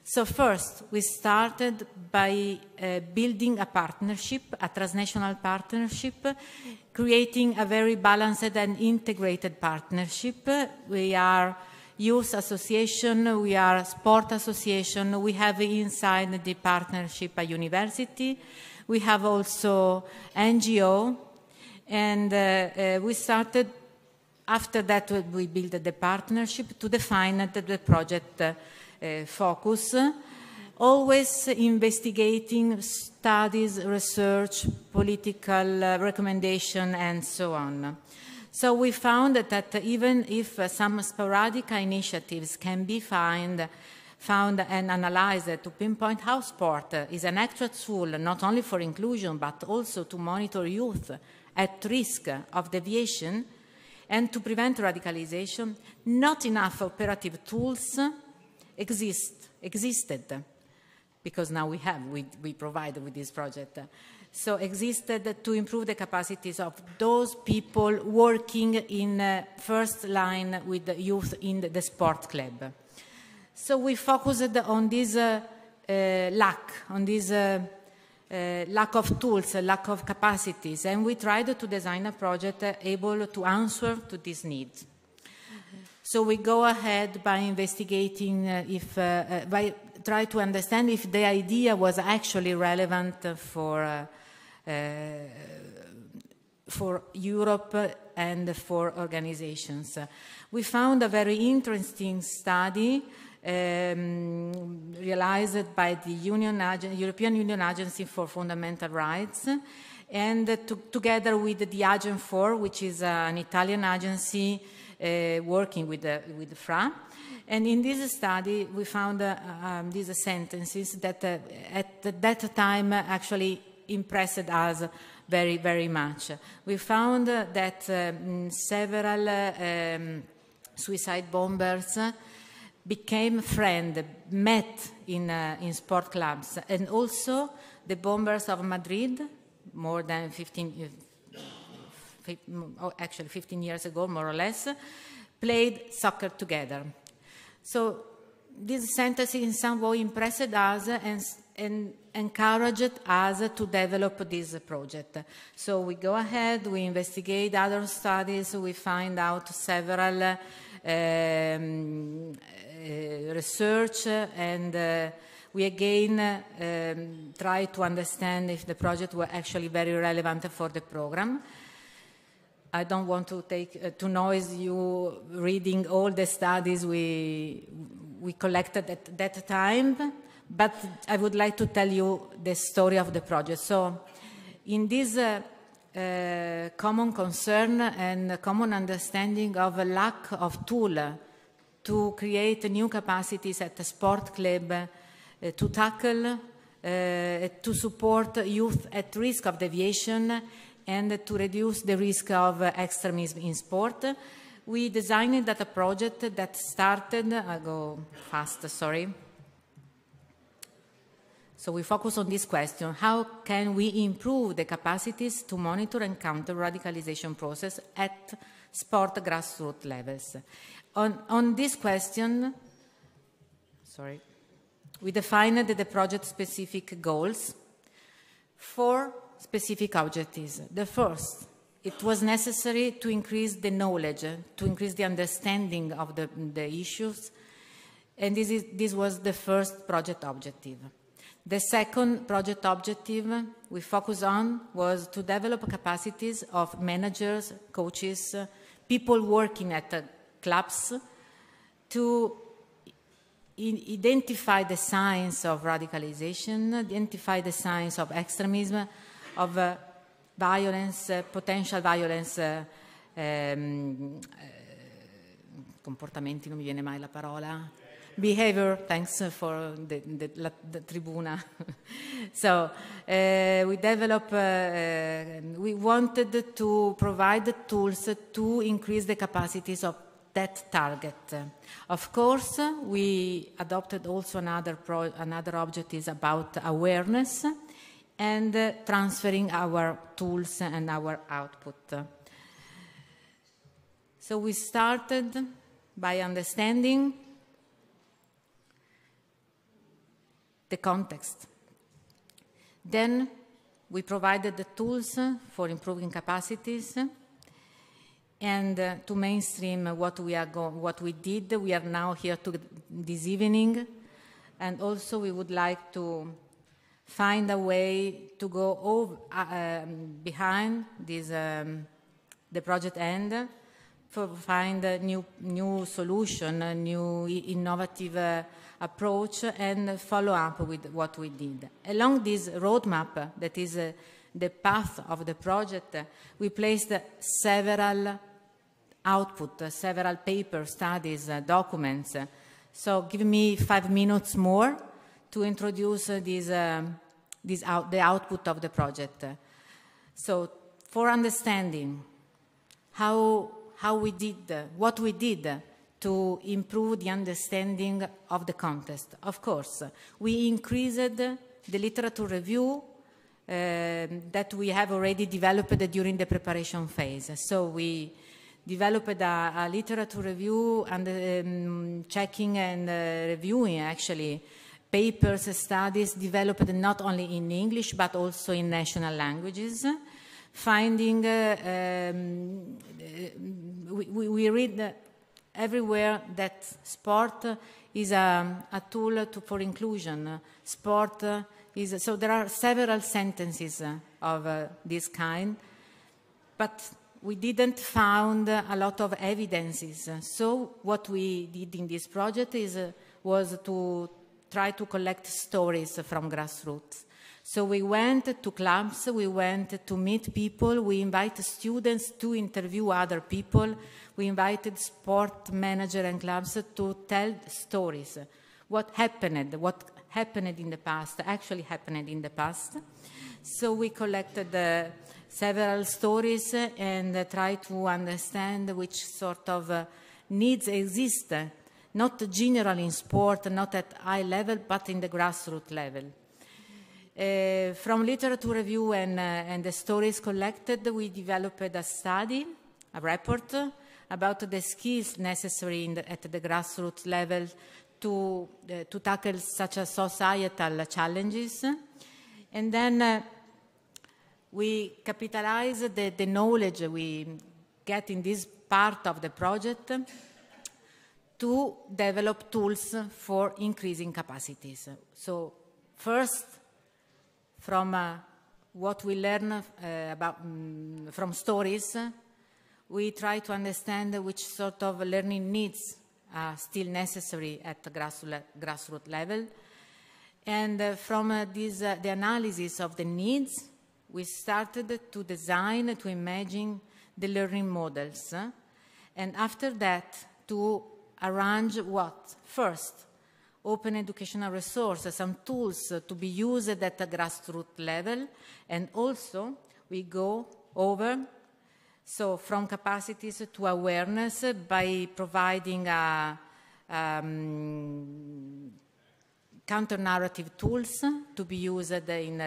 J: So first, we started by uh, building a partnership, a transnational partnership, creating a very balanced and integrated partnership. We are youth association, we are sport association, we have inside the partnership a university, we have also NGO, and uh, uh, we started, after that we built the partnership to define the, project focus, always investigating studies, research, political uh, recommendation, and so on. So we found that, even if some sporadic initiatives can be find, found and analyzed to pinpoint how sport is an actual tool not only for inclusion but also to monitor youth at risk of deviation and to prevent radicalization, not enough operative tools exist, existed because now we have, we, we provide with this project so existed to improve the capacities of those people working in uh, first line with the youth in the, the sport club. So we focused on this uh, uh, lack, on this uh, uh, lack of tools, lack of capacities, and we tried to design a project able to answer to this need. So we go ahead by investigating uh, if, by try to understand if the idea was actually relevant for uh, for Europe and for organizations. We found a very interesting study um, realized by the Union European Union Agency for Fundamental Rights and to, together with the Agent 4, which is uh, an Italian agency uh, working with, the, with FRA. And in this study, we found uh, um, these sentences that uh, at that time actually impressed us very, very much. We found that um, several um, suicide bombers became friends, met in, uh, in sport clubs, and also the bombers of Madrid, more than 15, oh, actually 15 years ago, more or less, played soccer together. So this sentence in some way impressed us and, and encouraged us to develop this project. So we go ahead, we investigate other studies, we find out several um, uh, research and uh, we again um, try to understand if the project were actually very relevant for the program. I don't want to take uh, to noise you reading all the studies we we collected at that time, but I would like to tell you the story of the project. So in this uh, uh, common concern and common understanding of a lack of tool to create new capacities at the sport club uh, to tackle, uh, to support youth at risk of deviation and to reduce the risk of extremism in sport, we designed that a project that started, I'll go fast, sorry. So we focus on this question, how can we improve the capacities to monitor and counter radicalization process at sport grassroots levels? On, on this question, sorry, we defined the project-specific goals, four specific objectives. The first it was necessary to increase the knowledge, to increase the understanding of the, the issues, and this, is, this was the first project objective. The second project objective we focused on was to develop capacities of managers, coaches, people working at clubs to identify the signs of radicalization, identify the signs of extremism, of uh, violence, uh, potential violence, uh, um, comportamenti, non mi viene mai la parola, behavior, thanks for the, the, the tribuna. so uh, we developed, uh, uh, we wanted to provide the tools to increase the capacities of that target. Of course, we adopted also another, pro- another objective about awareness and uh, transferring our tools and our output. So we started by understanding the context. Then we provided the tools for improving capacities and uh, to mainstream what we, are what we did. We are now here to this evening, and also we would like to find a way to go over, uh, um, behind this, um, the project end, to find a new, new solution, a new innovative uh, approach, and follow up with what we did. Along this roadmap, that is uh, the path of the project, we placed several output, several papers, studies, uh, documents. So give me five minutes more to introduce this, um, this out, the output of the project. So for understanding how, how we did, what we did to improve the understanding of the contest. Of course, we increased the literature review uh, that we have already developed during the preparation phase. So we developed a, a literature review and um, checking and uh, reviewing actually papers, studies developed not only in English but also in national languages. Finding, uh, um, we, we, read everywhere that sport is a, a tool to, for inclusion. Sport is, so there are several sentences of uh, this kind, but we didn't found a lot of evidences. So what we did in this project is, uh, was to try to collect stories from grassroots. So we went to clubs, we went to meet people, we invited students to interview other people, we invited sport managers and clubs to tell stories. What happened, what happened in the past, actually happened in the past. So we collected uh, several stories and uh, tried to understand which sort of uh, needs exist, not generally in sport, not at high level, but in the grassroots level. Uh, from literature review and, uh, and, the stories collected, we developed a study, a report, about the skills necessary the, at the grassroots level to, uh, to tackle such a societal challenges. And then we capitalize the, the knowledge we get in this part of the project to develop tools for increasing capacities. So first, from uh, what we learn uh, about um, from stories, we try to understand which sort of learning needs are still necessary at the grassroots grassroot level. And uh, from uh, uh, the analysis of the needs, we started to design, to imagine the learning models. And after that, to arrange what? First, open educational resources, some tools to be used at the grassroots level, and also we go over, so from capacities to awareness by providing a, um, counter-narrative tools to be used in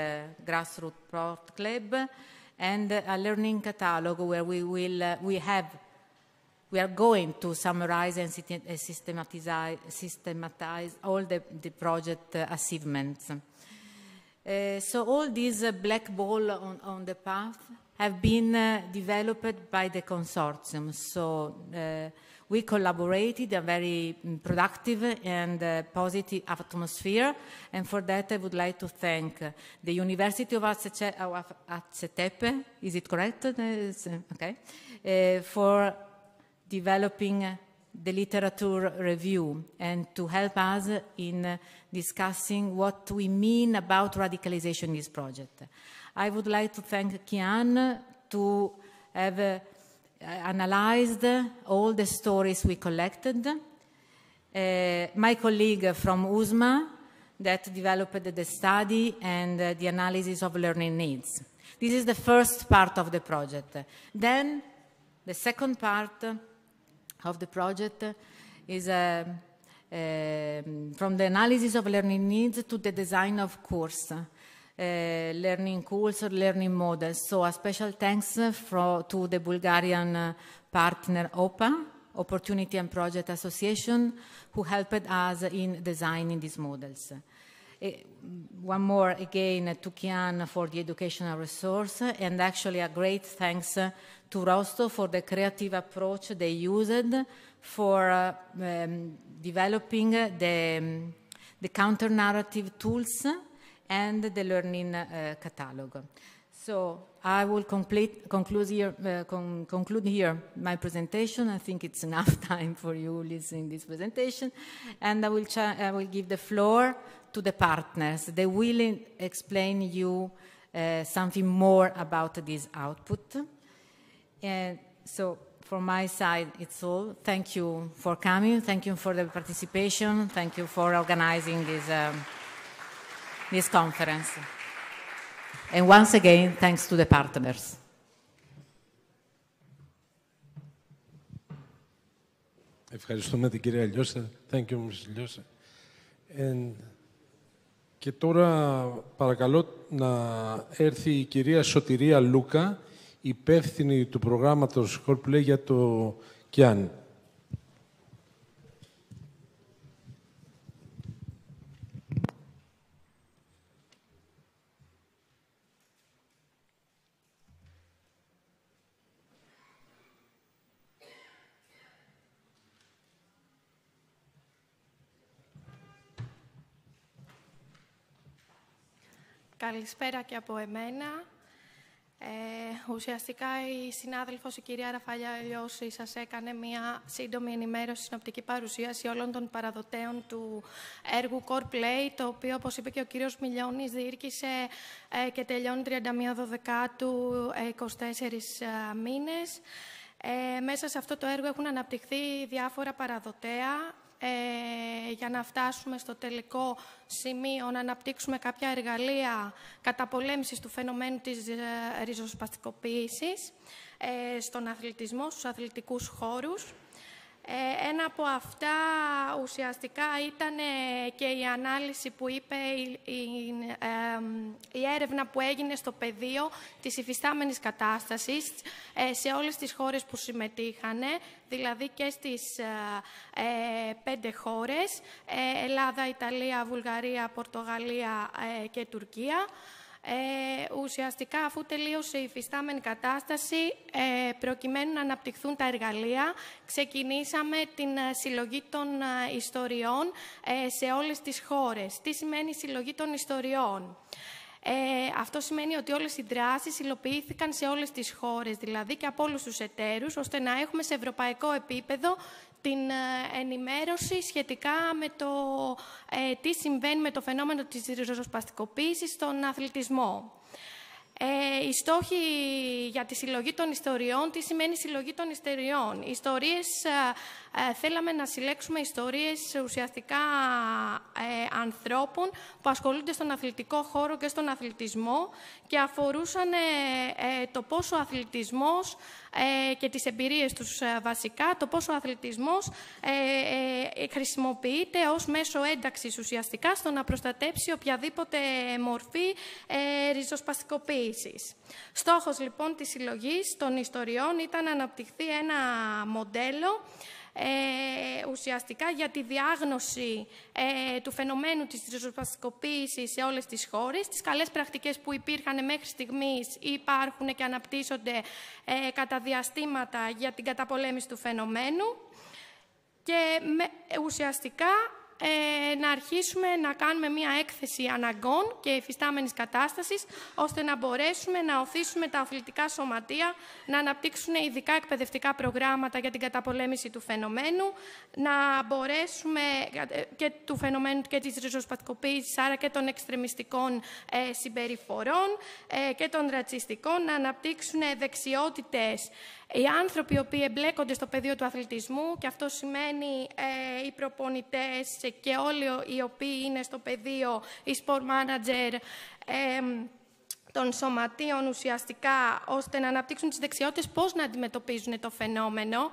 J: grassroots sport club and a learning catalog where we will, uh, we have we are going to summarize and systematize, systematize all the, the project uh, achievements. Uh, so all these uh, black ball on, on, the path have been uh, developed by the consortium. So uh, we collaborated a very mm, productive and uh, positive atmosphere, and for that I would like to thank the University of Hacettepe, is it correct? Okay, for developing the literature review and to help us in discussing what we mean about radicalization in this project. I would like to thank Kian to have uh, analyzed all the stories we collected. Uh, my colleague from USMA that developed the study and uh, the analysis of learning needs. This is the first part of the project. Then the second part of the project is uh, from the analysis of learning needs to the design of course. Uh, learning tools or learning models. So a special thanks for, to the Bulgarian uh, partner OPA, Opportunity and Project Association, who helped us in designing these models. Uh, one more again to Kian for the educational resource and actually a great thanks to Rosto for the creative approach they used for uh, um, developing the, um, the counter-narrative tools and the learning uh, catalog. So I will complete, conclude, here, uh, con conclude here my presentation. I think it's enough time for you listening this presentation. And I will, I will give the floor to the partners. They will explain you uh, something more about this output. And so from my side, it's all. Thank you for coming. Thank you for the participation. Thank you for organizing this, um, this conference. And once again, thanks to the partners.
A: Ευχαριστούμε την κυρία Λιώσα. Thank you, Ms. Λιώσα. And... Και τώρα παρακαλώ να έρθει η κυρία Σωτηρία Λούκα, υπεύθυνη του προγράμματος Play για το ΚΙΑΝ.
K: Καλησπέρα και από εμένα. Ε, ουσιαστικά η συνάδελφος η κυρία Ραφαλιά Ελιώση σας έκανε μια σύντομη ενημέρωση, συνοπτική παρουσίαση όλων των παραδοτέων του έργου Core Play, το οποίο όπως είπε και ο κύριος Μιλιώνης διήρκησε ε, και τελειώνει 31 Δεκάτου 24 ε, μήνες. Ε, μέσα σε αυτό το έργο έχουν αναπτυχθεί διάφορα παραδοτέα ε, για να φτάσουμε στο τελικό σημείο να αναπτύξουμε κάποια εργαλεία καταπολέμησης του φαινομένου της ε, ριζοσπαστικοποίησης ε, στον αθλητισμό, στους αθλητικούς χώρους. Ε, ένα από αυτά ουσιαστικά ήταν και η ανάλυση που είπε η, η, έρευνα που έγινε στο πεδίο της υφιστάμενης κατάστασης ε, σε όλες τις χώρες που συμμετείχαν, δηλαδή και στις ε, πέντε χώρες, Ελλάδα, Ιταλία, Βουλγαρία, Πορτογαλία και Τουρκία. Ε, ουσιαστικά, αφού τελείωσε η φυστάμενη κατάσταση, ε, προκειμένου να αναπτυχθούν τα εργαλεία, ξεκινήσαμε την ε, συλλογή των ε, ιστοριών σε όλες τις χώρες. Τι σημαίνει συλλογή των ιστοριών; Ε, αυτό σημαίνει ότι όλες οι δράσεις υλοποιήθηκαν σε όλες τις χώρες, δηλαδή και από όλους τους εταίρους, ώστε να έχουμε σε ευρωπαϊκό επίπεδο την ε, ενημέρωση σχετικά με το ε, τι συμβαίνει με το φαινόμενο της ριζοσπαστικοποίησης στον αθλητισμό. Ε, οι στόχοι για τη συλλογή των ιστοριών, τι σημαίνει συλλογή των ιστοριών; Οι ιστορίες, ε, ε, θέλαμε να συλλέξουμε ιστορίες ουσιαστικά ε, ανθρώπων που ασχολούνται στον αθλητικό χώρο και στον αθλητισμό και αφορούσαν το πόσο ο αθλητισμός και τις εμπειρίες τους βασικά, το πόσο ο αθλητισμός χρησιμοποιείται ως μέσο ένταξης ουσιαστικά στο να προστατέψει οποιαδήποτε μορφή ριζοσπαστικοποίησης. Στόχος λοιπόν της συλλογής των ιστοριών ήταν να αναπτυχθεί ένα μοντέλο ε, ουσιαστικά για τη διάγνωση ε, του φαινομένου της ριζοσπαστικοποίησης σε όλες τις χώρες, τις καλές πρακτικές που υπήρχαν μέχρι στιγμής υπάρχουν και αναπτύσσονται ε, κατά διαστήματα για την καταπολέμηση του φαινομένου. Και με, ουσιαστικά ε, να αρχίσουμε να κάνουμε μία έκθεση αναγκών και εφιστάμενης κατάστασης, ώστε να μπορέσουμε να οθήσουμε τα αθλητικά σωματεία να αναπτύξουν ειδικά εκπαιδευτικά προγράμματα για την καταπολέμηση του φαινομένου, να μπορέσουμε ε, και του φαινομένου και της ριζοσπαστικοποίησης, άρα και των εξτρεμιστικών ε, συμπεριφορών ε, και των ρατσιστικών, να αναπτύξουν δεξιότητες οι άνθρωποι οι οποίοι εμπλέκονται στο πεδίο του αθλητισμού και αυτό σημαίνει ε, οι προπονητές και όλοι οι οποίοι είναι στο πεδίο, οι sport manager, ε, των σωματείων ουσιαστικά, ώστε να αναπτύξουν τις δεξιότητες πώς να αντιμετωπίζουν το φαινόμενο.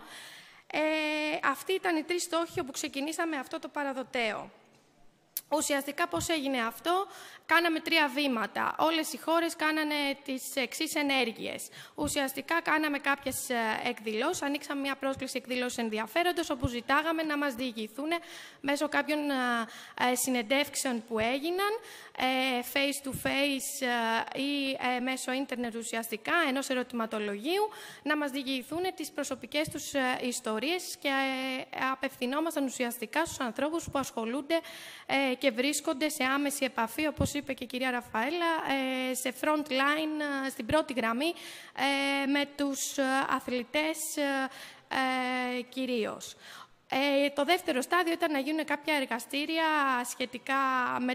K: Ε, αυτοί ήταν οι τρεις στόχοι όπου ξεκινήσαμε αυτό το παραδοτέο. Ουσιαστικά πώς έγινε αυτό. Κάναμε τρία βήματα. Όλες οι χώρες κάνανε τις εξής ενέργειες. Ουσιαστικά κάναμε κάποιες ε, εκδηλώσεις, ανοίξαμε μια πρόσκληση εκδηλώσεις ενδιαφέροντος, όπου ζητάγαμε να μας διηγηθούν μέσω κάποιων ε, ε, συνεντεύξεων που έγιναν, face to face ή μέσω ίντερνετ ουσιαστικά, ενός ερωτηματολογίου, να μας διηγηθούν τις προσωπικές τους ιστορίες και απευθυνόμασταν ουσιαστικά στους ανθρώπους που ασχολούνται και βρίσκονται σε άμεση επαφή, όπως είπε και η κυρία Ραφαέλα, ε, σε front line, ε, στην πρώτη γραμμή, ε, με τους αθλητές κυρίως. Ε, το δεύτερο στάδιο ήταν να γίνουν κάποια εργαστήρια σχετικά με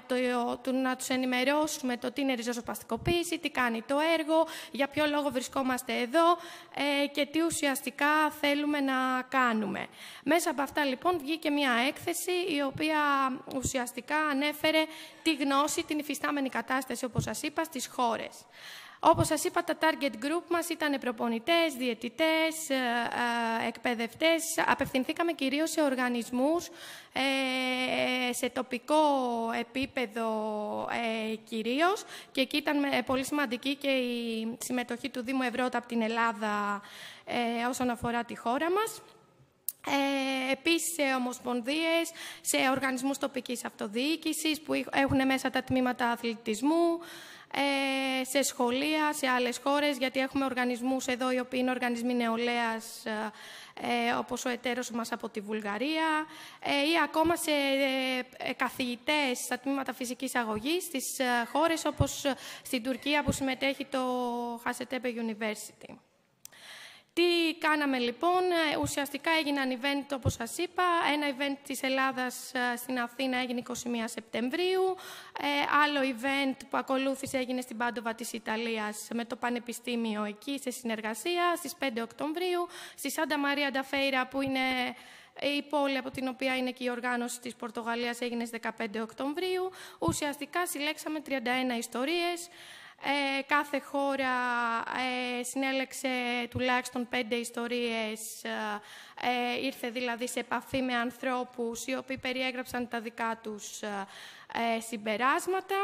K: το, να τους ενημερώσουμε το τι είναι ριζοσπαστικοποίηση, τι κάνει το έργο, για ποιο λόγο βρισκόμαστε εδώ ε, και τι ουσιαστικά θέλουμε να κάνουμε. Μέσα από αυτά λοιπόν βγήκε μια έκθεση η οποία ουσιαστικά ανέφερε τη γνώση, την υφιστάμενη κατάσταση όπως σας είπα στις χώρες. Όπως σας είπα, τα target group μας ήταν προπονητές, διαιτητές, ε, ε, εκπαιδευτές. Απευθυνθήκαμε κυρίως σε οργανισμούς, ε, σε τοπικό επίπεδο κυρίως. Και εκεί ήταν πολύ σημαντική και η συμμετοχή του Δήμου Ευρώτα από την Ελλάδα όσον αφορά τη χώρα μας. Ε, επίσης σε ομοσπονδίες, σε οργανισμούς τοπικής αυτοδιοίκησης που έχουν μέσα τα τμήματα αθλητισμού, ε, σε σχολεία, σε άλλες χώρες, γιατί έχουμε οργανισμούς εδώ οι οποίοι είναι οργανισμοί νεολαίας, ε, ε όπως ο εταίρος μας από τη Βουλγαρία, ε, ή ακόμα σε ε, καθηγητές στα τμήματα φυσικής αγωγής στις χώρες όπως στην Τουρκία που συμμετέχει το Χασετέπε University. Τι κάναμε λοιπόν, ε, ουσιαστικά έγιναν event όπως σας είπα, ένα event της Ελλάδας ε, στην Αθήνα έγινε 21 Σεπτεμβρίου, ε, άλλο event που ακολούθησε έγινε στην Πάντοβα της Ιταλίας με το Πανεπιστήμιο εκεί σε συνεργασία στις 5 Οκτωβρίου, στη Σάντα Μαρία Νταφέιρα που είναι η πόλη από την οποία είναι και η οργάνωση της Πορτογαλίας έγινε στις 15 Οκτωβρίου. Ουσιαστικά συλλέξαμε 31 ιστορίες, ε, κάθε χώρα ε, συνέλεξε τουλάχιστον πέντε ιστορίες, ε, ε, ήρθε δηλαδή σε επαφή με ανθρώπους οι οποίοι περιέγραψαν τα δικά τους συμπεράσματα.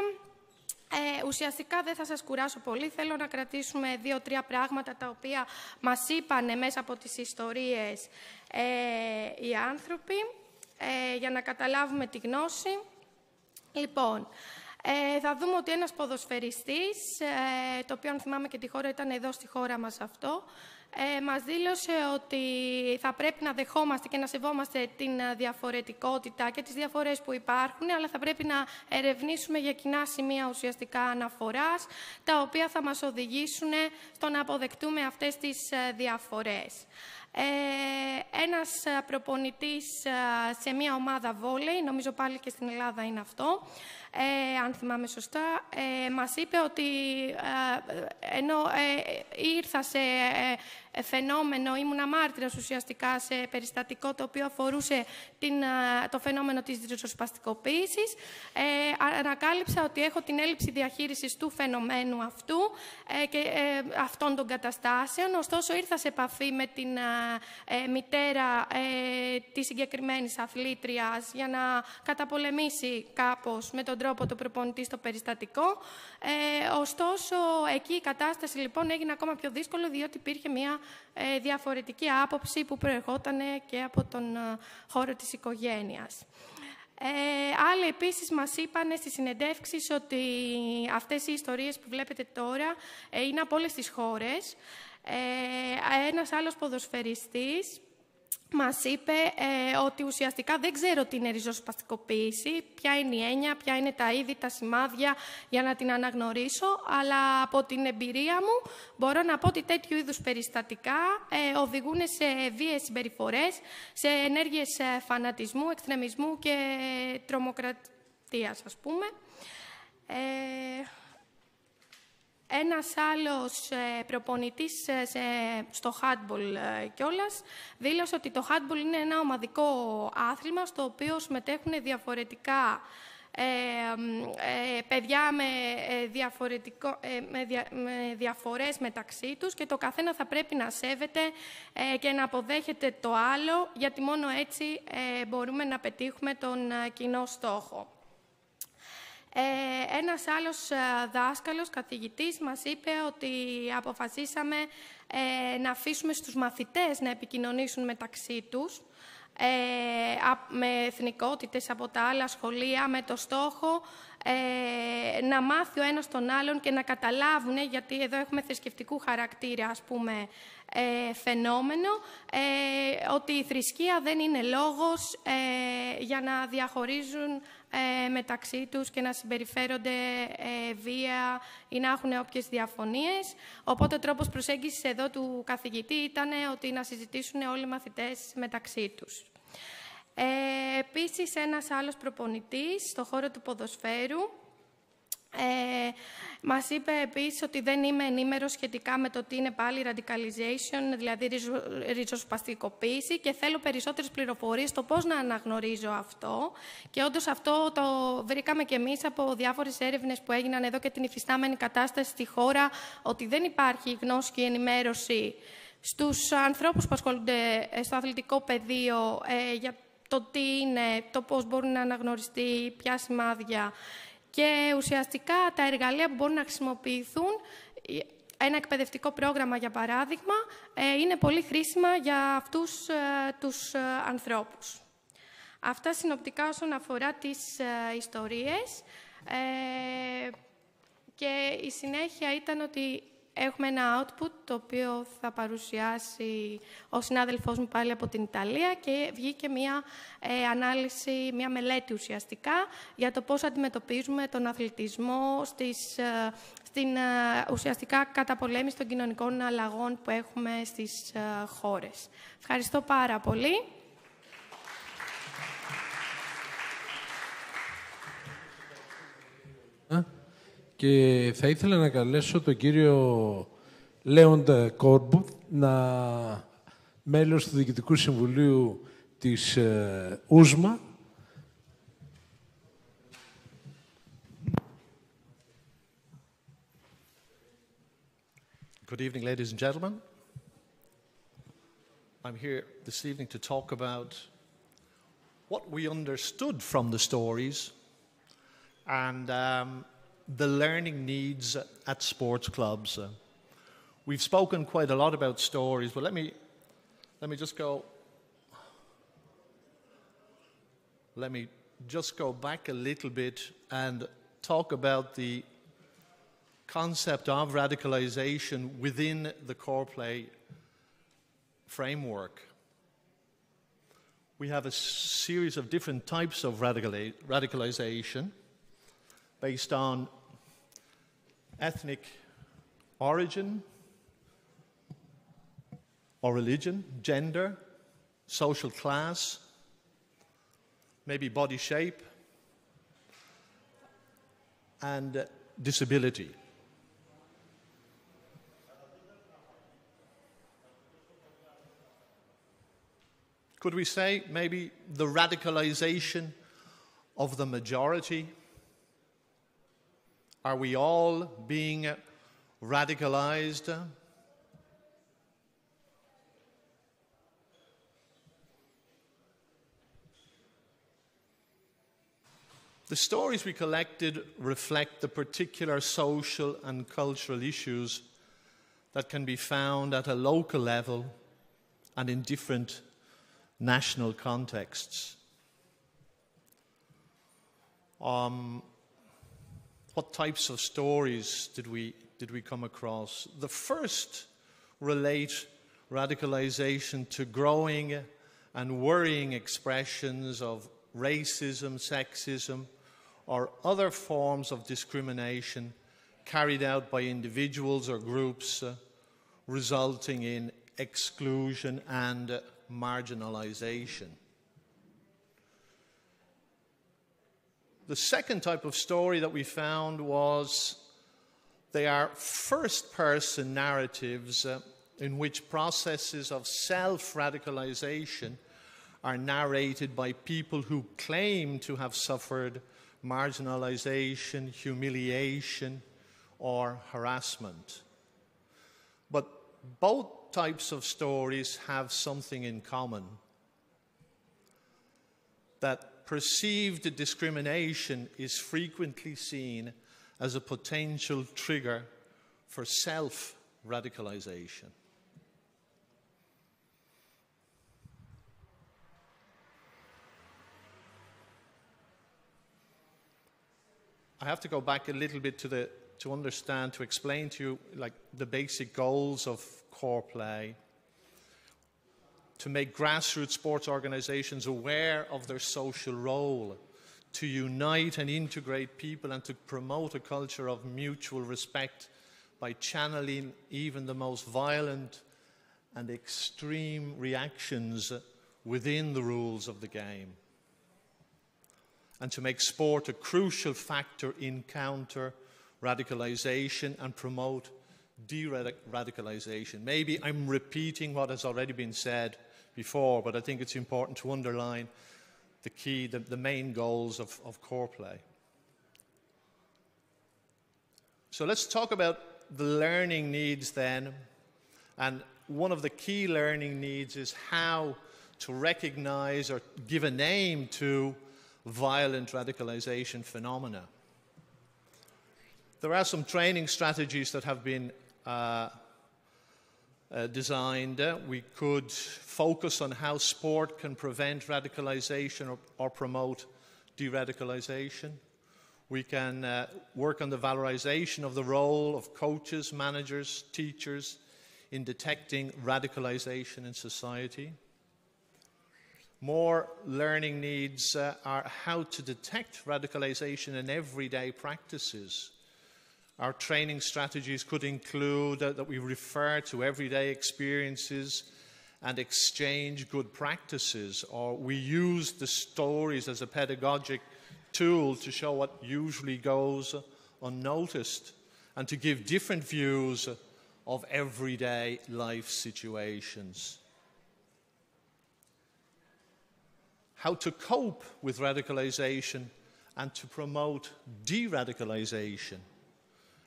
K: Ε, ουσιαστικά δεν θα σας κουράσω πολύ. Θέλω να κρατήσουμε δύο-τρία πράγματα τα οποία μας είπανε μέσα από τις ιστορίες οι άνθρωποι για να καταλάβουμε τη γνώση. Λοιπόν, ε, θα δούμε ότι ένας ποδοσφαιριστής, ε, το οποίο αν θυμάμαι και τη χώρα ήταν εδώ στη χώρα μας αυτό, ε, μας δήλωσε ότι θα πρέπει να δεχόμαστε και να σεβόμαστε την διαφορετικότητα και τις διαφορές που υπάρχουν, αλλά θα πρέπει να ερευνήσουμε για κοινά σημεία ουσιαστικά αναφοράς, τα οποία θα μας οδηγήσουν στο να αποδεκτούμε αυτές τις ε, διαφορές. Ε, ένας προπονητής σε μια ομάδα βόλεϊ, νομίζω πάλι και στην Ελλάδα είναι αυτό, ε, αν θυμάμαι σωστά, ε, μας είπε ότι ε, ενώ ε, ήρθα σε ε, φαινόμενο, ήμουν μάρτυρας ουσιαστικά σε περιστατικό το οποίο αφορούσε την, το φαινόμενο της ριζοσπαστικοποίησης, ανακάλυψα ότι έχω την έλλειψη διαχείρισης του φαινομένου αυτού και αυτών των καταστάσεων, ωστόσο ήρθα σε επαφή με την μητέρα της συγκεκριμένης αθλήτριας για να καταπολεμήσει κάπως με τον τρόπο το προπονητή στο περιστατικό. Ε, ωστόσο, εκεί η κατάσταση λοιπόν έγινε ακόμα πιο δύσκολη, διότι υπήρχε μια ε, διαφορετική άποψη που προερχόταν και από τον ε, χώρο της οικογένειας. Ε, άλλοι επίσης μας είπαν στις συνεντεύξεις ότι αυτές οι ιστορίες που βλέπετε τώρα ε, είναι από όλες τις χώρες. Ε, ένας άλλος ποδοσφαιριστής μας είπε ε, ότι ουσιαστικά δεν ξέρω τι είναι ριζοσπαστικοποίηση, ποια είναι η έννοια, ποια είναι τα είδη, τα σημάδια για να την αναγνωρίσω, αλλά από την εμπειρία μου μπορώ να πω ότι τέτοιου είδους περιστατικά ε, οδηγούν σε βίες συμπεριφορές, σε ενέργειες ε, φανατισμού, εξτρεμισμού και τρομοκρατίας, ας πούμε. Ε, ένας άλλος ε, προπονητής ε, στο handball ε, κιόλας δήλωσε ότι το handball είναι ένα ομαδικό άθλημα στο οποίο συμμετέχουν διαφορετικά παιδιά με, διαφορετικό, με, διαφορές μεταξύ τους και το καθένα θα πρέπει να σέβεται και να αποδέχεται το άλλο γιατί μόνο έτσι μπορούμε να πετύχουμε τον κοινό στόχο. Ε, ένας άλλος ε, δάσκαλος, καθηγητής, μας είπε ότι αποφασίσαμε ε, να αφήσουμε στους μαθητές να επικοινωνήσουν μεταξύ τους ε, με εθνικότητες από τα άλλα σχολεία, με το στόχο ε, να μάθει ο ένας τον άλλον και να καταλάβουν, γιατί εδώ έχουμε θρησκευτικού χαρακτήρα, ας πούμε, ε, φαινόμενο, ε, ότι η θρησκεία δεν είναι λόγος για να διαχωρίζουν μεταξύ τους και να συμπεριφέρονται βία ή να έχουν όποιες διαφωνίες. Οπότε ο τρόπος προσέγγισης εδώ του καθηγητή ήταν ότι να συζητήσουν όλοι οι μαθητές μεταξύ τους. Ε, επίσης, ένας άλλος προπονητής στο χώρο του ποδοσφαίρου ε, μας είπε επίσης ότι δεν είμαι ενήμερος σχετικά με το τι είναι πάλι radicalization, δηλαδή ριζοσπαστικοποίηση και θέλω περισσότερες πληροφορίες στο πώς να αναγνωρίζω αυτό. Και όντως αυτό το βρήκαμε και εμείς από διάφορες έρευνες που έγιναν εδώ και την υφιστάμενη κατάσταση στη χώρα, ότι δεν υπάρχει γνώση και ενημέρωση στους ανθρώπους που ασχολούνται στο αθλητικό πεδίο ε, για το τι είναι, το πώς μπορούν να αναγνωριστεί, ποια σημάδια και ουσιαστικά τα εργαλεία που μπορούν να χρησιμοποιηθούν ένα εκπαιδευτικό πρόγραμμα, για παράδειγμα, ε, είναι πολύ χρήσιμα για αυτούς ε, τους ε, ανθρώπους. Αυτά συνοπτικά όσον αφορά τις ιστορίες. Και η συνέχεια ήταν ότι Έχουμε ένα output το οποίο θα παρουσιάσει ο συνάδελφός μου πάλι από την Ιταλία και βγήκε μια ε, ανάλυση, μια μελέτη ουσιαστικά για το πώς αντιμετωπίζουμε τον αθλητισμό στις, ε, στην ε, ουσιαστικά καταπολέμηση των κοινωνικών αλλαγών που έχουμε στις χώρες. Ευχαριστώ πάρα πολύ.
A: Και θα ήθελα να καλέσω τον κύριο Λέοντα Κόρμπουθ, να μέλος του Διοικητικού Συμβουλίου της ΟΥΣΜΑ.
L: Good evening, ladies and gentlemen. I'm here this evening to talk about what we understood from the stories and um, the learning needs at sports clubs. We've spoken quite a lot about stories, but let me, let me just go. Let me just go back a little bit and talk about the concept of radicalization within the core play framework. We have a series of different types of radicalization based on ethnic origin or religion, gender, social class, maybe body shape, and disability. Could we say maybe the radicalization of the majority? Are we all being radicalized? The stories we collected reflect the particular social and cultural issues that can be found at a local level and in different national contexts. Um, what types of stories did we, did we come across? The first relate radicalization to growing and worrying expressions of racism, sexism, or other forms of discrimination carried out by individuals or groups, uh, resulting in exclusion and uh, marginalization. The second type of story that we found was they are first person narratives uh, in which processes of self radicalization are narrated by people who claim to have suffered marginalization, humiliation, or harassment. But both types of stories have something in common that perceived discrimination is frequently seen as a potential trigger for self radicalization. I have to go back a little bit to the to understand to explain to you like the basic goals of core play to make grassroots sports organizations aware of their social role to unite and integrate people and to promote a culture of mutual respect by channeling even the most violent and extreme reactions within the rules of the game and to make sport a crucial factor in counter radicalization and promote de radicalization. Maybe I'm repeating what has already been said before, but I think it's important to underline the key, the, the main goals of, of core play. So let's talk about the learning needs then. And one of the key learning needs is how to recognize or give a name to violent radicalization phenomena. There are some training strategies that have been uh, uh, designed. Uh, we could focus on how sport can prevent radicalization or, or promote de radicalization. We can uh, work on the valorization of the role of coaches, managers, teachers in detecting radicalization in society. More learning needs uh, are how to detect radicalization in everyday practices. Our training strategies could include uh, that we refer to everyday experiences and exchange good practices, or we use the stories as a pedagogic tool to show what usually goes unnoticed and to give different views of everyday life situations. how to cope with radicalization and to promote de radicalization.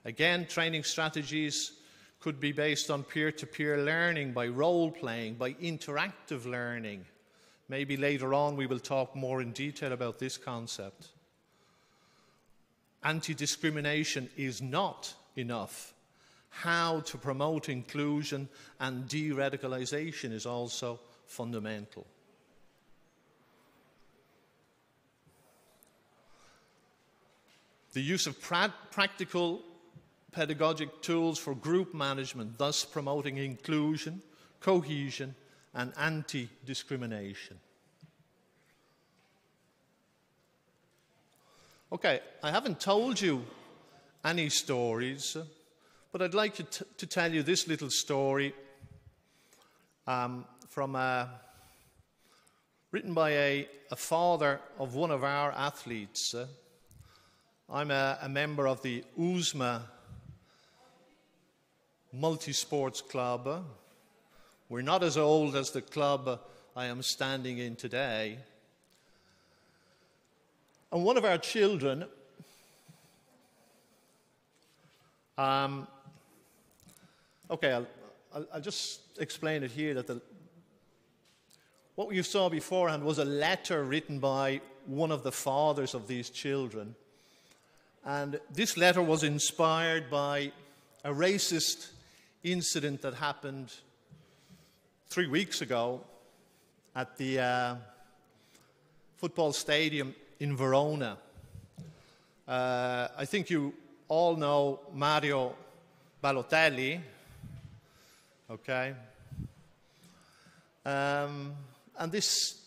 L: Again, training strategies could be based on peer to peer learning, by role playing, by interactive learning. Maybe later on we will talk more in detail about this concept. Anti discrimination is not enough. How to promote inclusion and de radicalization is also fundamental. the use of pra practical pedagogic tools for group management, thus promoting inclusion, cohesion, and anti discrimination. Okay, I haven't told you any stories, but I'd like to, to tell you this little story um, from a, written by a, a, father of one of our athletes. Uh, I'm a, a member of the USMA Multi Sports Club. We're not as old as the club I am standing in today. And one of our children, um, okay, I'll, I'll, I'll, just explain it here that the, what you saw beforehand was a letter written by one of the fathers of these children and this letter was inspired by a racist incident that happened three weeks ago at the uh, football stadium in Verona. Uh, I think you all know Mario Balotelli, okay? Um, and this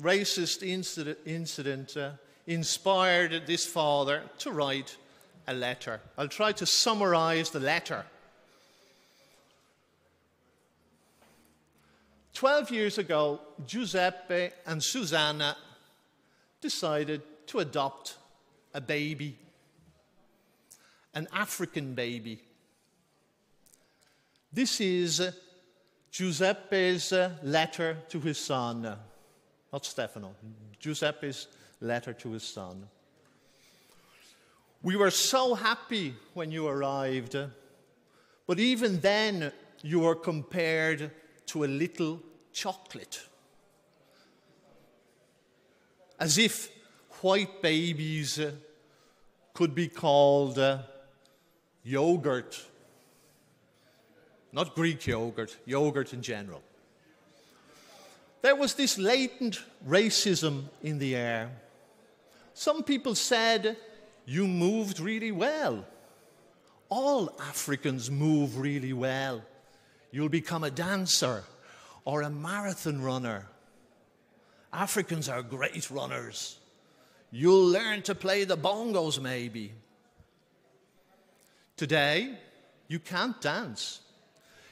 L: racist incident, incident uh, inspired this father to write a letter. I'll try to summarize the letter. Twelve years ago, Giuseppe and Susanna decided to adopt a baby, an African baby. This is Giuseppe's letter to his son, not Stefano, Giuseppe's letter to his son. We were so happy when you arrived, but even then you were compared to a little chocolate. As if white babies uh, could be called uh, yogurt. Not Greek yogurt, yogurt in general. There was this latent racism in the air. Some people said, You moved really well. All Africans move really well. You'll become a dancer or a marathon runner. Africans are great runners. You'll learn to play the bongos, maybe. Today, you can't dance.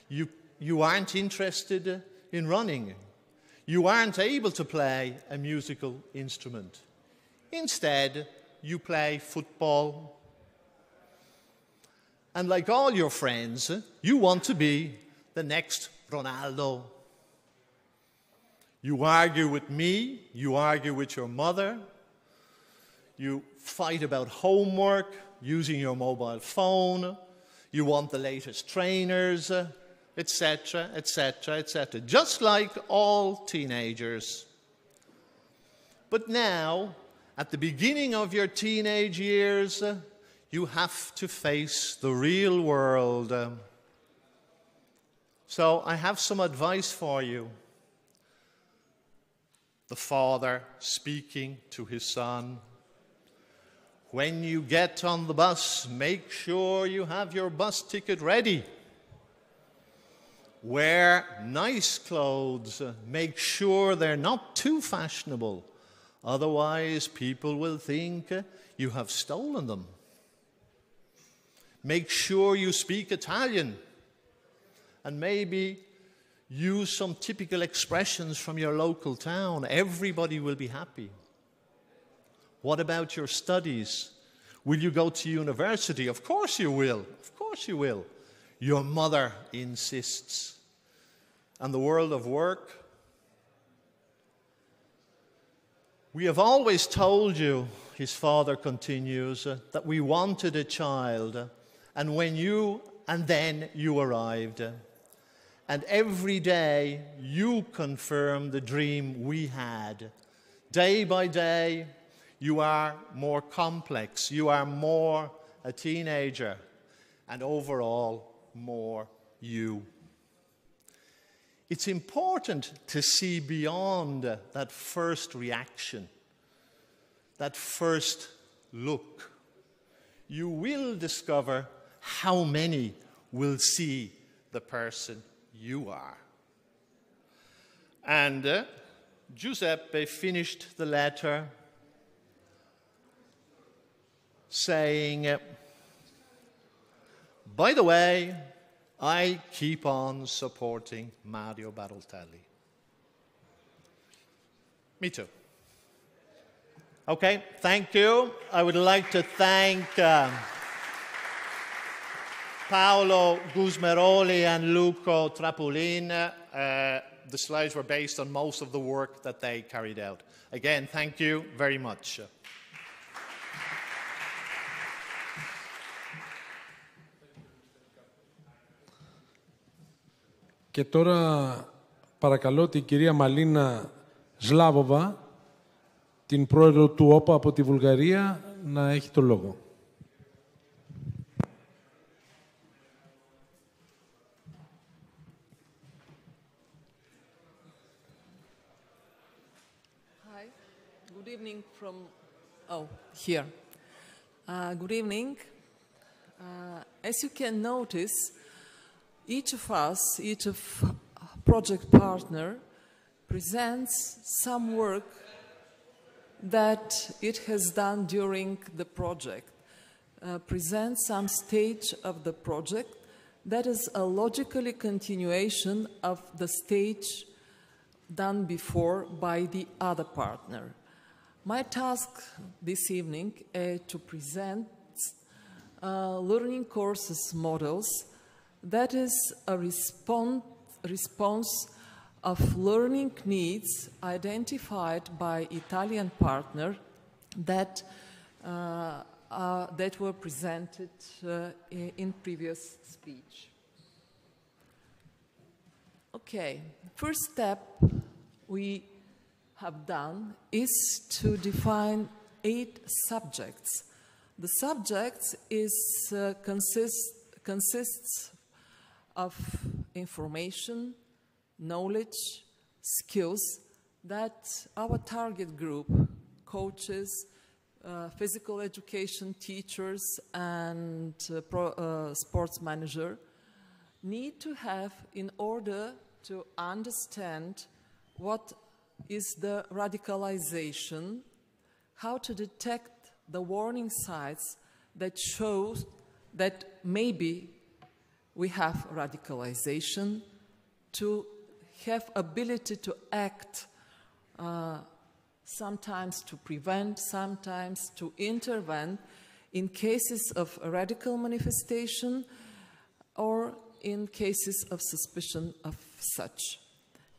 L: You, you aren't interested in running. You aren't able to play a musical instrument. Instead, you play football. And like all your friends, you want to be the next Ronaldo. You argue with me, you argue with your mother, you fight about homework, using your mobile phone, you want the latest trainers, etc., etc., etc., just like all teenagers. But now, at the beginning of your teenage years, you have to face the real world. So, I have some advice for you. The father speaking to his son. When you get on the bus, make sure you have your bus ticket ready. Wear nice clothes. Make sure they're not too fashionable. Otherwise, people will think you have stolen them. Make sure you speak Italian. And maybe use some typical expressions from your local town. Everybody will be happy. What about your studies? Will you go to university? Of course you will. Of course you will. Your mother insists. And the world of work? We have always told you, his father continues, uh, that we wanted a child, and when you and then you arrived. And every day you confirm the dream we had. Day by day, you are more complex, you are more a teenager, and overall, more you. It's important to see beyond that first reaction, that first look. You will discover how many will see the person you are. And uh, Giuseppe finished the letter saying, uh, By the way, I keep on supporting Mario Baroltelli. Me too. Okay, thank you. I would like to thank um, Paolo Gusmeroli and Luco Trapulin. Uh, the slides were based on most of the work that they carried out. Again, thank you very much.
A: Και τώρα παρακαλώ την κυρία Μαλίνα Σλάβοβα, την πρόεδρο του ΟΠΑ από τη Βουλγαρία, να έχει το λόγο.
M: Oh, here. Uh, good evening. Uh, as you can notice, each of us, each of project partner, presents some work that it has done during the project, uh, presents some stage of the project that is a logically continuation of the stage done before by the other partner. My task this evening is to present uh, learning courses models that is a respond, response of learning needs identified by Italian partner that, uh, that were presented uh, in previous speech. Okay, first step we have done is to define eight subjects. The subjects is, uh, consist, consists of information, knowledge, skills that our target group, coaches, uh, physical education teachers, and uh, pro, uh, sports manager, need to have in order to understand what is the radicalization, how to detect the warning signs that shows that maybe we have radicalization, to have ability to act, uh, sometimes to prevent, sometimes to intervene in cases of radical manifestation or in cases of suspicion of such.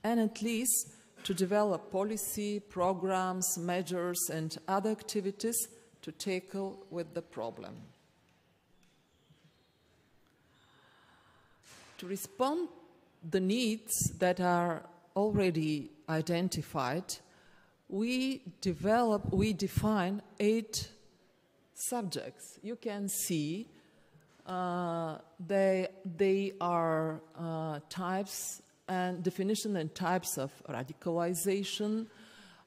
M: And at least to develop policy, programs, measures, and other activities to tackle with the problem. To respond the needs that are already identified, we develop, we define eight subjects. You can see uh, they, they are uh, types and definition and types of radicalization,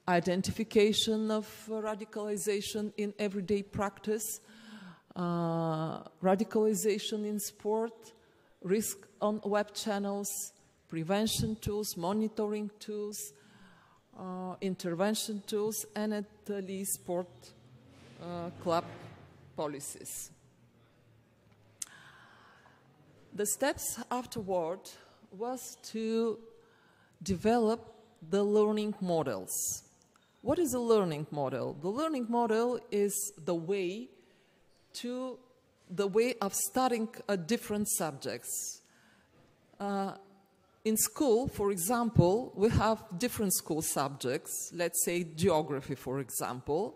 M: identification of radicalization in everyday practice, uh, radicalization in sport, risk on web channels, prevention tools, monitoring tools, uh, intervention tools, and at least sport uh, club policies. The steps afterward was to develop the learning models. What is a learning model? The learning model is the way to the way of studying uh, different subjects. Uh, in school, for example, we have different school subjects, let's say geography, for example.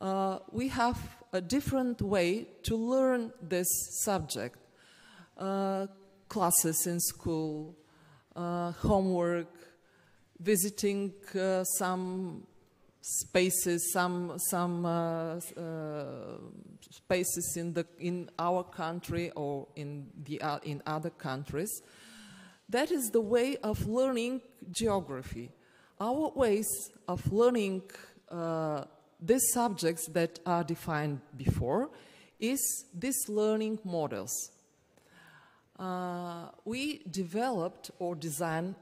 M: Uh, we have a different way to learn this subject. Classes in school, uh, homework, visiting uh, some spaces, some some uh, uh, spaces in the in our country or in the uh, in other countries. That is the way of learning geography. Our ways of learning uh, these subjects that are defined before is these learning models. Uh, we developed or designed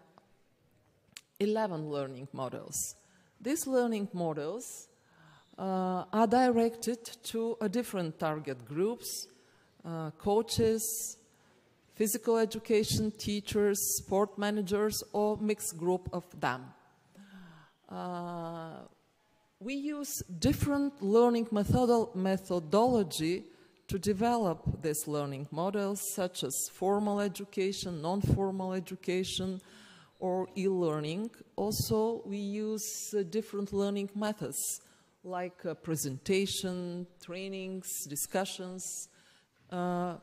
M: 11 learning models. These learning models uh, are directed to a different target groups, uh, coaches, physical education teachers, sport managers, or mixed group of them. Uh, we use different learning methodol methodology to develop these learning models, such as formal education, non-formal education, or e-learning. Also, we use uh, different learning methods, like uh, presentation, trainings, discussions, uh,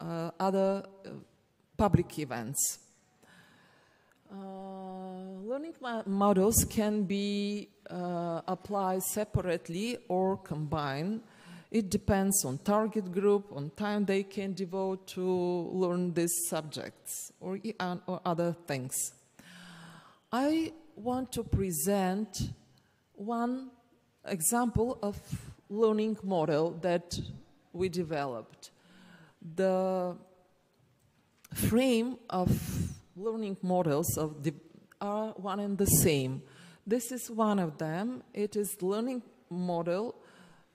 M: uh other uh, public events. Uh, learning models can be applied separately or combined it depends on target group, on time they can devote to learn these subjects or, uh, or other things. I want to present one example of learning model that we developed. The frame of learning models of the are one and the same. This is one of them. It is learning model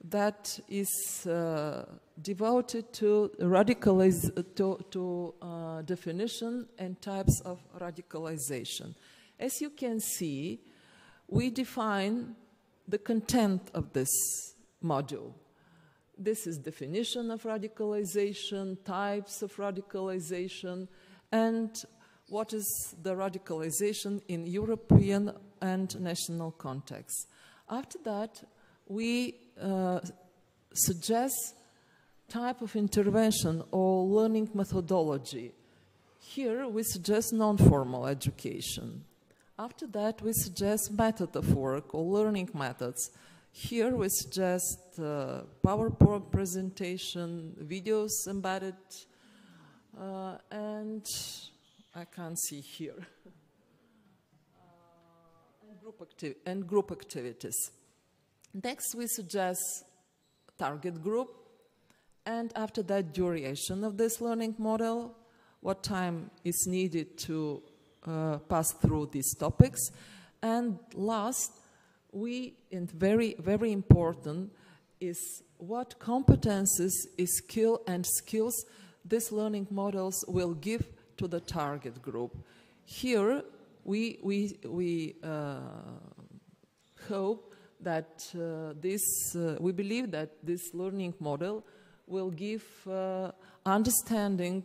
M: that is uh, devoted to radicaliz- to, to uh, definition and types of radicalization. As you can see, we define the content of this module. This is definition of radicalization, types of radicalization, and what is the radicalization in European and national context. After that, we uh, suggest type of intervention or learning methodology. Here we suggest non-formal education. After that, we suggest method of work or learning methods. Here we suggest uh, PowerPoint presentation, videos embedded, uh, and I can't see here. Uh, and, group and group activities. Next, we suggest target group, and after that, duration of this learning model, what time is needed to uh, pass through these topics, and last, we, and very, very important, is what competences, is skill and skills these learning models will give to the target group. Here, we, we, we uh, hope that uh, this, uh, we believe that this learning model will give uh, understanding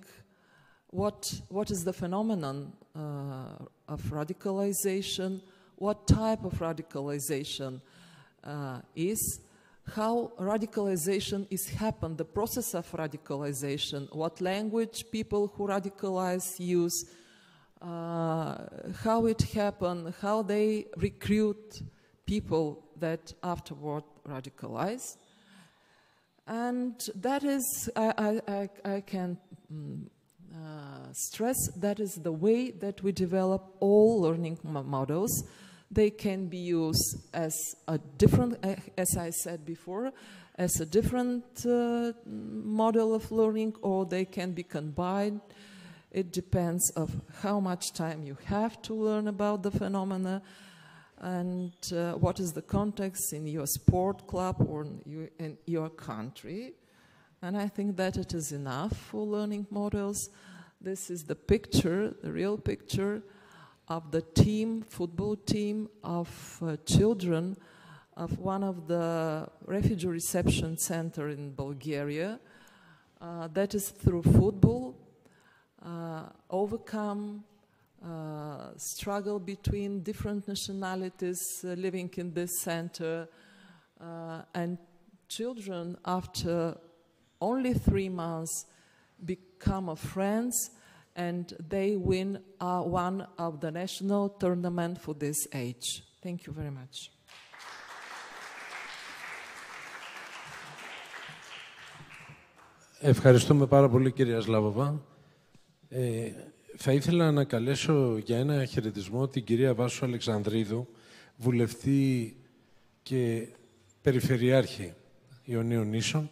M: what, what is the phenomenon of radicalization, what type of radicalization is, how radicalization is happened, the process of radicalization, what language people who radicalize use, uh, how it happened, how they recruit people that afterward radicalize. And that is, I, I, I can mm, uh, stress, that is the way that we develop all learning models. They can be used as a different, as I said before, as a different uh, model of learning, or they can be combined. It depends of how much time you have to learn about the phenomena and uh, what is the context in your sport club or in your, in your country. And I think that it is enough for learning models. This is the picture, the real picture of the team, football team of uh, children of one of the refugee reception center in Bulgaria. Uh, that is through football, uh, overcome uh, struggle between different nationalities uh, living in this center, uh, and children after only three months become friends and they win uh, one of the national tournament for this age. Thank you very much.
A: Ευχαριστούμε πάρα πολύ κυρία Σλάβοβα. Ε, θα ήθελα να καλέσω για ένα χαιρετισμό την κυρία Βάσου Αλεξανδρίδου, βουλευτή και περιφερειάρχη Ιωνίων Νήσων.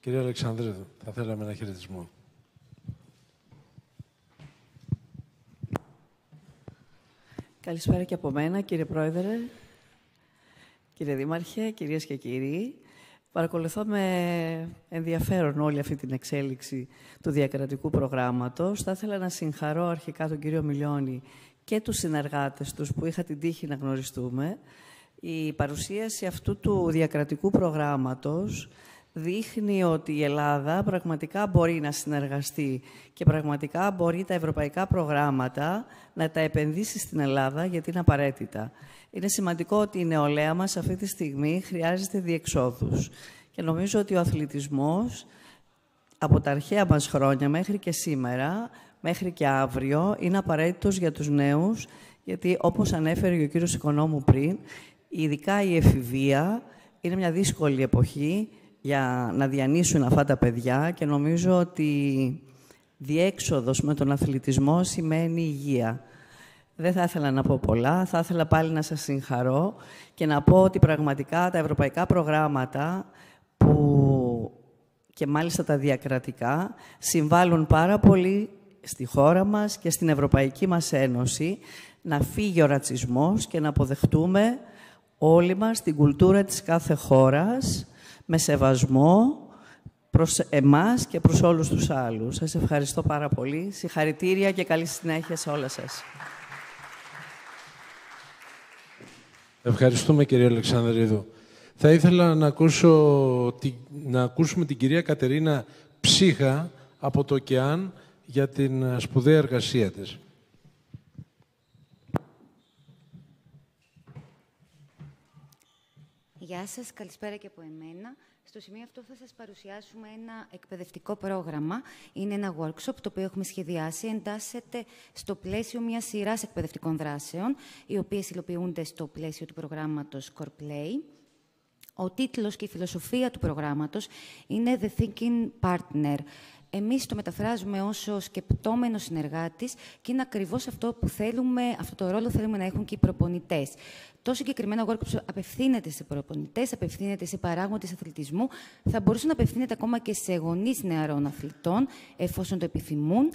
A: Κυρία Αλεξανδρίδου, θα θέλαμε ένα χαιρετισμό.
N: Καλησπέρα και από μένα, κύριε Πρόεδρε, κύριε Δήμαρχε, κυρίες και κύριοι. Παρακολουθώ με ενδιαφέρον όλη αυτή την εξέλιξη του διακρατικού προγράμματος. Θα ήθελα να συγχαρώ αρχικά τον κύριο Μιλιώνη και τους συνεργάτες τους που είχα την τύχη να γνωριστούμε. Η παρουσίαση αυτού του διακρατικού προγράμματος δείχνει ότι η Ελλάδα πραγματικά μπορεί να συνεργαστεί και πραγματικά μπορεί τα ευρωπαϊκά προγράμματα να τα επενδύσει στην Ελλάδα γιατί είναι απαραίτητα. Είναι σημαντικό ότι η νεολαία μας αυτή τη στιγμή χρειάζεται διεξόδους. Και νομίζω ότι ο αθλητισμός από τα αρχαία μας χρόνια μέχρι και σήμερα, μέχρι και αύριο, είναι απαραίτητος για τους νέους, γιατί όπως ανέφερε ο κύριος Οικονόμου πριν, ειδικά η εφηβεία είναι μια δύσκολη εποχή για να διανύσουν αυτά τα παιδιά και νομίζω ότι διέξοδος με τον αθλητισμό σημαίνει υγεία. Δεν θα ήθελα να πω πολλά, θα ήθελα πάλι να σας συγχαρώ και να πω ότι πραγματικά τα ευρωπαϊκά προγράμματα που και μάλιστα τα διακρατικά συμβάλλουν πάρα πολύ στη χώρα μας και στην Ευρωπαϊκή μας Ένωση να φύγει ο ρατσισμός και να αποδεχτούμε όλοι μας την κουλτούρα της κάθε χώρας με σεβασμό προς εμάς και προς όλους τους άλλους. Σας ευχαριστώ πάρα πολύ. Συγχαρητήρια και καλή συνέχεια σε όλα σας.
A: Ευχαριστούμε κύριε Αλεξανδρίδου. Θα ήθελα να, ακούσω, να ακούσουμε την κυρία Κατερίνα Ψύχα από το ΟΚΕΑΝ για την σπουδαία εργασία της.
O: Γεια σας, καλησπέρα και από εμένα. Στο σημείο αυτό θα σας παρουσιάσουμε ένα εκπαιδευτικό πρόγραμμα. Είναι ένα workshop το οποίο έχουμε σχεδιάσει. Εντάσσεται στο πλαίσιο μιας σειράς εκπαιδευτικών δράσεων, οι οποίες υλοποιούνται στο πλαίσιο του προγράμματος Core Play. Ο τίτλος και η φιλοσοφία του προγράμματος είναι The Thinking Partner. Εμείς το μεταφράζουμε ως σκεπτόμενος συνεργάτης και είναι ακριβώς αυτό που θέλουμε, αυτό το ρόλο θέλουμε να έχουν και οι προπονητές. Το συγκεκριμένο workshop απευθύνεται σε προπονητές, απευθύνεται σε παράγοντες αθλητισμού, θα μπορούσε να απευθύνεται ακόμα και σε γονείς νεαρών αθλητών, εφόσον το επιθυμούν,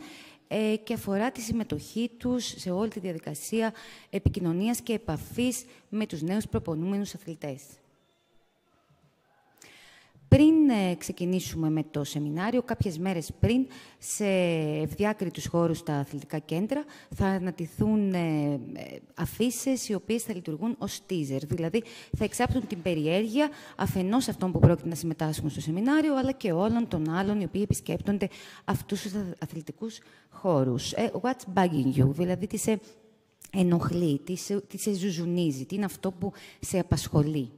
O: ε, και αφορά τη συμμετοχή τους σε όλη τη διαδικασία επικοινωνίας και επαφής με τους νέους προπονούμενους αθλητές. Πριν ε, ξεκινήσουμε με το σεμινάριο, κάποιες μέρες πριν, σε ευδιάκριτους χώρους στα αθλητικά κέντρα, θα ανατηθούν ε, αφήσεις οι οποίες θα λειτουργούν ως teaser. Δηλαδή, θα εξάπτουν την περιέργεια αφενός αυτών που πρόκειται να συμμετάσχουν στο σεμινάριο, αλλά και όλων των άλλων οι οποίοι επισκέπτονται αυτούς τους αθλητικούς χώρους. Ε, what's bugging you, δηλαδή τι σε ενοχλεί, τι σε, τι σε ζουζουνίζει, τι είναι αυτό που σε απασχολεί;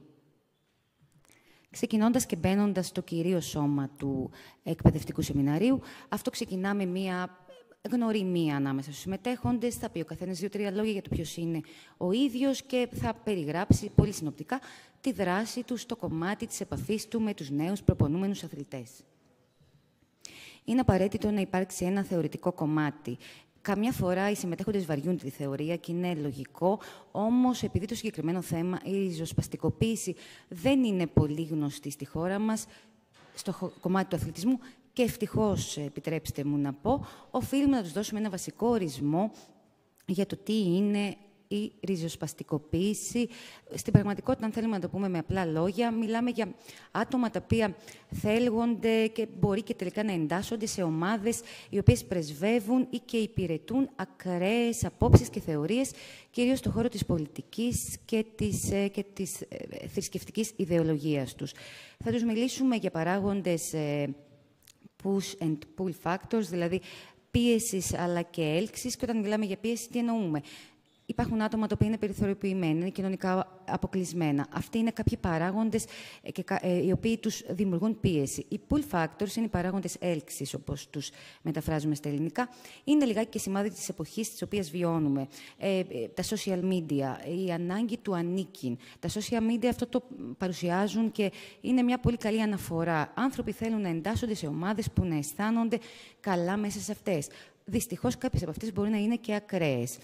O: Ξεκινώντας και μπαίνοντας στο κυρίως σώμα του εκπαιδευτικού σεμιναρίου. Αυτό ξεκινά με μία γνωριμία ανάμεσα στους συμμετέχοντες. Θα πει ο καθένας δύο-τρία λόγια για το ποιος είναι ο ίδιος και θα περιγράψει πολύ συνοπτικά τη δράση του στο κομμάτι της επαφής του με τους νέους προπονούμενους αθλητές. Είναι απαραίτητο να υπάρξει ένα θεωρητικό κομμάτι Καμιά φορά οι συμμετέχοντες βαριούν τη θεωρία και είναι λογικό, όμως επειδή το συγκεκριμένο θέμα, η ριζοσπαστικοποίηση, δεν είναι πολύ γνωστή στη χώρα μας, στο κομμάτι του αθλητισμού, και ευτυχώς, επιτρέψτε μου να πω, οφείλουμε να τους δώσουμε ένα βασικό ορισμό για το τι είναι η ριζοσπαστικοποίηση. Στην πραγματικότητα, αν θέλουμε να το πούμε με απλά λόγια, μιλάμε για άτομα τα οποία θέλγονται και μπορεί και τελικά να εντάσσονται σε ομάδες οι οποίες πρεσβεύουν ή και υπηρετούν ακραίες απόψεις και θεωρίες, κυρίως στον χώρο της πολιτικής και της, ε, και της ε, θρησκευτικής ιδεολογίας τους. Θα τους μιλήσουμε για παράγοντες ε, push and pull factors, δηλαδή πίεσης αλλά και έλξης. Και όταν μιλάμε για πίεση, τι εννοούμε; Υπάρχουν άτομα τα οποία είναι περιθωριοποιημένα, είναι κοινωνικά αποκλεισμένα. Αυτοί είναι κάποιοι παράγοντες ε, ε, οι οποίοι τους δημιουργούν πίεση. Οι pull factors είναι οι παράγοντες έλξης, όπως τους μεταφράζουμε στα ελληνικά. Είναι λιγάκι και σημάδι της εποχής της οποίας βιώνουμε. Ε, τα social media, η ανάγκη του ανήκειν. Τα social media αυτό το παρουσιάζουν και είναι μια πολύ καλή αναφορά. Άνθρωποι θέλουν να εντάσσονται σε ομάδες που να αισθάνονται καλά μέσα σε αυτές. Δυστυχώς, κάποιες από αυτές μπορεί να είναι και ακραίες.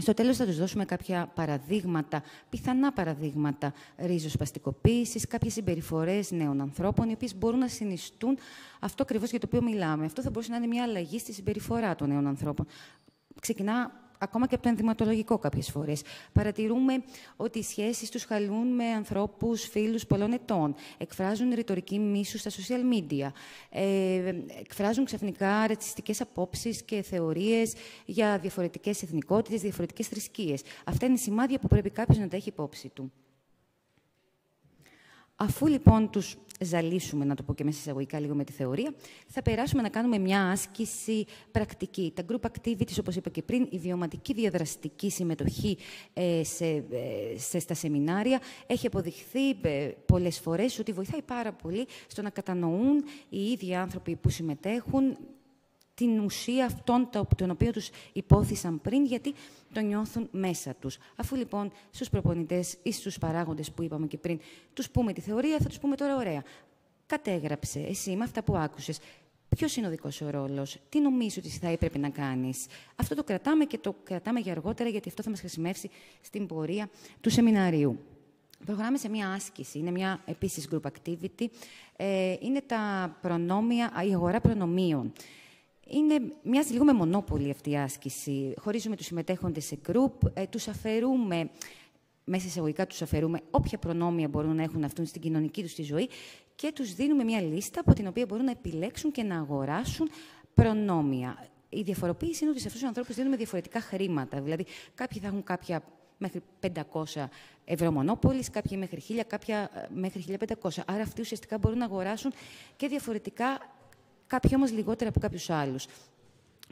O: Στο τέλος θα τους δώσουμε κάποια παραδείγματα, πιθανά παραδείγματα ρίζοσπαστικοποίησης, κάποιες συμπεριφορές νέων ανθρώπων, οι οποίες μπορούν να συνιστούν αυτό ακριβώς για το οποίο μιλάμε. Αυτό θα μπορούσε να είναι μια αλλαγή στη συμπεριφορά των νέων ανθρώπων. Ξεκινά ακόμα και από το ενδυματολογικό κάποιες φορές. Παρατηρούμε ότι οι σχέσεις τους χαλούν με ανθρώπους, φίλους πολλών ετών. Εκφράζουν ρητορική μίσου στα social media. Ε, εκφράζουν ξαφνικά ρατσιστικές απόψεις και θεωρίες για διαφορετικές εθνικότητες, διαφορετικές θρησκείες. Αυτά είναι σημάδια που πρέπει κάποιος να τα έχει υπόψη του. Αφού λοιπόν τους ζαλίσουμε, να το πω και μέσα εισαγωγικά λίγο με τη θεωρία, θα περάσουμε να κάνουμε μια άσκηση πρακτική. Τα group activities, όπως είπα και πριν, η βιωματική διαδραστική συμμετοχή ε, σε, ε, σε, στα σεμινάρια έχει αποδειχθεί ε, πολλές φορές ότι βοηθάει πάρα πολύ στο να κατανοούν οι ίδιοι άνθρωποι που συμμετέχουν την ουσία αυτών των οποίων τους υπόθησαν πριν, γιατί το νιώθουν μέσα τους. Αφού λοιπόν στους προπονητές ή στους παράγοντες που είπαμε και πριν τους πούμε τη θεωρία, θα τους πούμε τώρα ωραία. Κατέγραψε εσύ με αυτά που άκουσες. Ποιος είναι ο δικός σου ρόλος, τι νομίζει ότι θα έπρεπε να κάνεις. Αυτό το κρατάμε και το κρατάμε για αργότερα, γιατί αυτό θα μας χρησιμεύσει στην πορεία του σεμιναρίου. Προχωράμε σε μια άσκηση, είναι μια επίσης group activity. Ε, είναι τα προνόμια, η αγορά προνομίων. Είναι, μοιάζει λίγο με μονόπολη αυτή η άσκηση. Χωρίζουμε τους συμμετέχοντες σε γκρουπ, ε, τους αφαιρούμε, μέσα εισαγωγικά τους αφαιρούμε όποια προνόμια μπορούν να έχουν αυτούν στην κοινωνική τους τη ζωή και τους δίνουμε μια λίστα από την οποία μπορούν να επιλέξουν και να αγοράσουν προνόμια. Η διαφοροποίηση είναι ότι σε αυτούς τους ανθρώπους δίνουμε διαφορετικά χρήματα. Δηλαδή, κάποιοι θα έχουν κάποια μέχρι 500 ευρώ μονόπολης, κάποιοι μέχρι 1000, κάποια ε, μέχρι 1500. Άρα αυτοί ουσιαστικά μπορούν να αγοράσουν και διαφορετικά, κάποιοι όμως λιγότερα από κάποιους άλλους.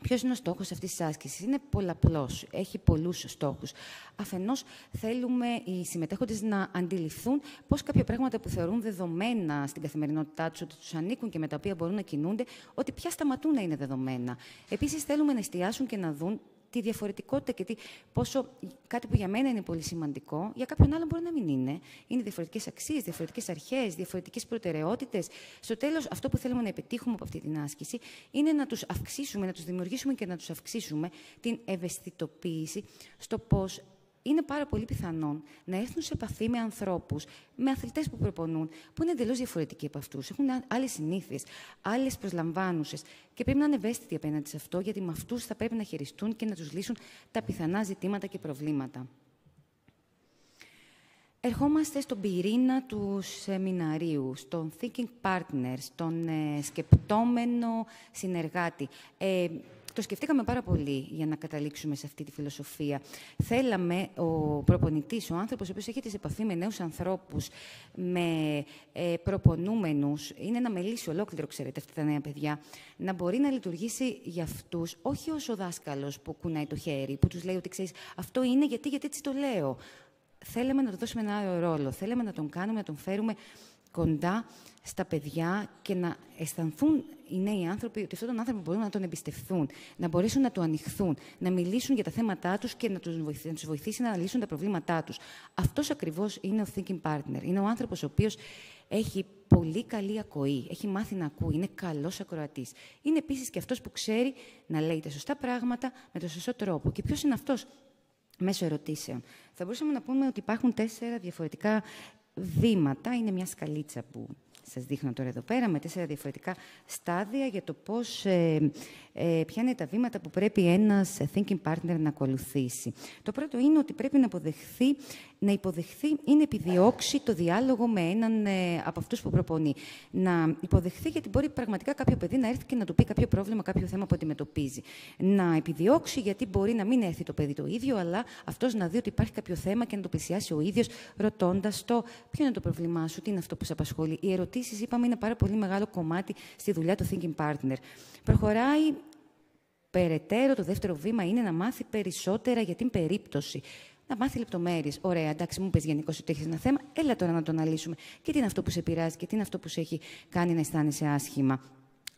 O: Ποιος είναι ο στόχος αυτής της άσκησης, Είναι πολλαπλός. Έχει πολλούς στόχους. Αφενός, θέλουμε οι συμμετέχοντες να αντιληφθούν πώς κάποια πράγματα που θεωρούν δεδομένα στην καθημερινότητά τους, ότι τους ανήκουν και με τα οποία μπορούν να κινούνται, ότι πια σταματούν να είναι δεδομένα. Επίσης, θέλουμε να εστιάσουν και να δουν τη διαφορετικότητα και τι, πόσο κάτι που για μένα είναι πολύ σημαντικό, για κάποιον άλλον μπορεί να μην είναι. Είναι διαφορετικές αξίες, διαφορετικές αρχές, διαφορετικές προτεραιότητες. Στο τέλος, αυτό που θέλουμε να επιτύχουμε από αυτή την άσκηση είναι να τους αυξήσουμε, να τους δημιουργήσουμε και να τους αυξήσουμε την ευαισθητοποίηση στο πώς είναι πάρα πολύ πιθανόν να έρθουν σε επαφή με ανθρώπους, με αθλητές που προπονούν, που είναι εντελώς διαφορετικοί από αυτούς. Έχουν άλλες συνήθειες, άλλες προσλαμβάνουσες και πρέπει να είναι ευαίσθητοι απέναντι σε αυτό, γιατί με αυτούς θα πρέπει να χειριστούν και να τους λύσουν τα πιθανά ζητήματα και προβλήματα. Ερχόμαστε στον πυρήνα του σεμιναρίου, στον thinking partner, στον ε, σκεπτόμενο συνεργάτη. Ε, το σκεφτήκαμε πάρα πολύ για να καταλήξουμε σε αυτή τη φιλοσοφία. Θέλαμε ο προπονητής, ο άνθρωπος ο οποίος έχει σε επαφή με νέους ανθρώπους, με ε, προπονούμενους, είναι ένα μελίσιο ολόκληρο, ξέρετε, αυτά τα νέα παιδιά, να μπορεί να λειτουργήσει για αυτούς, όχι ως ο δάσκαλος που κουνάει το χέρι, που τους λέει ότι ξέρεις, αυτό είναι γιατί, γιατί έτσι το λέω. Θέλαμε να του δώσουμε ένα άλλο ρόλο. Θέλαμε να τον κάνουμε, να τον φέρουμε κοντά στα παιδιά και να αισθανθούν οι νέοι άνθρωποι ότι αυτόν τον άνθρωπο μπορούν να τον εμπιστευθούν, να μπορέσουν να του ανοιχθούν, να μιλήσουν για τα θέματά τους και να τους βοηθήσει, τους βοηθήσει να λύσουν τα προβλήματά τους. Αυτός ακριβώς είναι ο thinking partner. Είναι ο άνθρωπος ο οποίος έχει πολύ καλή ακοή, έχει μάθει να ακούει, είναι καλός ακροατής. Είναι επίσης και αυτός που ξέρει να λέει τα σωστά πράγματα με τον σωστό τρόπο. Και ποιος είναι αυτός; Μέσω ερωτήσεων. Θα μπορούσαμε να πούμε ότι υπάρχουν τέσσερα διαφορετικά βήματα. Είναι μια σκαλίτσα που σας δείχνω τώρα εδώ πέρα, με τέσσερα διαφορετικά στάδια για το πώς, ε, ε, ποια είναι τα βήματα που πρέπει ένας thinking partner να ακολουθήσει. Το πρώτο είναι ότι πρέπει να αποδεχθεί να υποδεχθεί ή να επιδιώξει το διάλογο με έναν ε, από αυτούς που προπονεί. Να υποδεχθεί γιατί μπορεί πραγματικά κάποιο παιδί να έρθει και να του πει κάποιο πρόβλημα, κάποιο θέμα που αντιμετωπίζει. Να επιδιώξει γιατί μπορεί να μην έρθει το παιδί το ίδιο, αλλά αυτός να δει ότι υπάρχει κάποιο θέμα και να το πλησιάσει ο ίδιος, ρωτώντας το ποιο είναι το πρόβλημά σου, τι είναι αυτό που σε απασχολεί. Οι ερωτήσεις, είπαμε, είναι πάρα πολύ μεγάλο κομμάτι στη δουλειά του thinking partner. Προχωράει περαιτέρω, το δεύτερο βήμα είναι να μάθει περισσότερα για την περίπτωση να μάθει λεπτομέρειες. Ωραία, εντάξει, μου πει γενικώ ότι έχεις ένα θέμα, έλα τώρα να το αναλύσουμε. Και τι είναι αυτό που σε πειράζει και τι είναι αυτό που σε έχει κάνει να αισθάνεσαι άσχημα.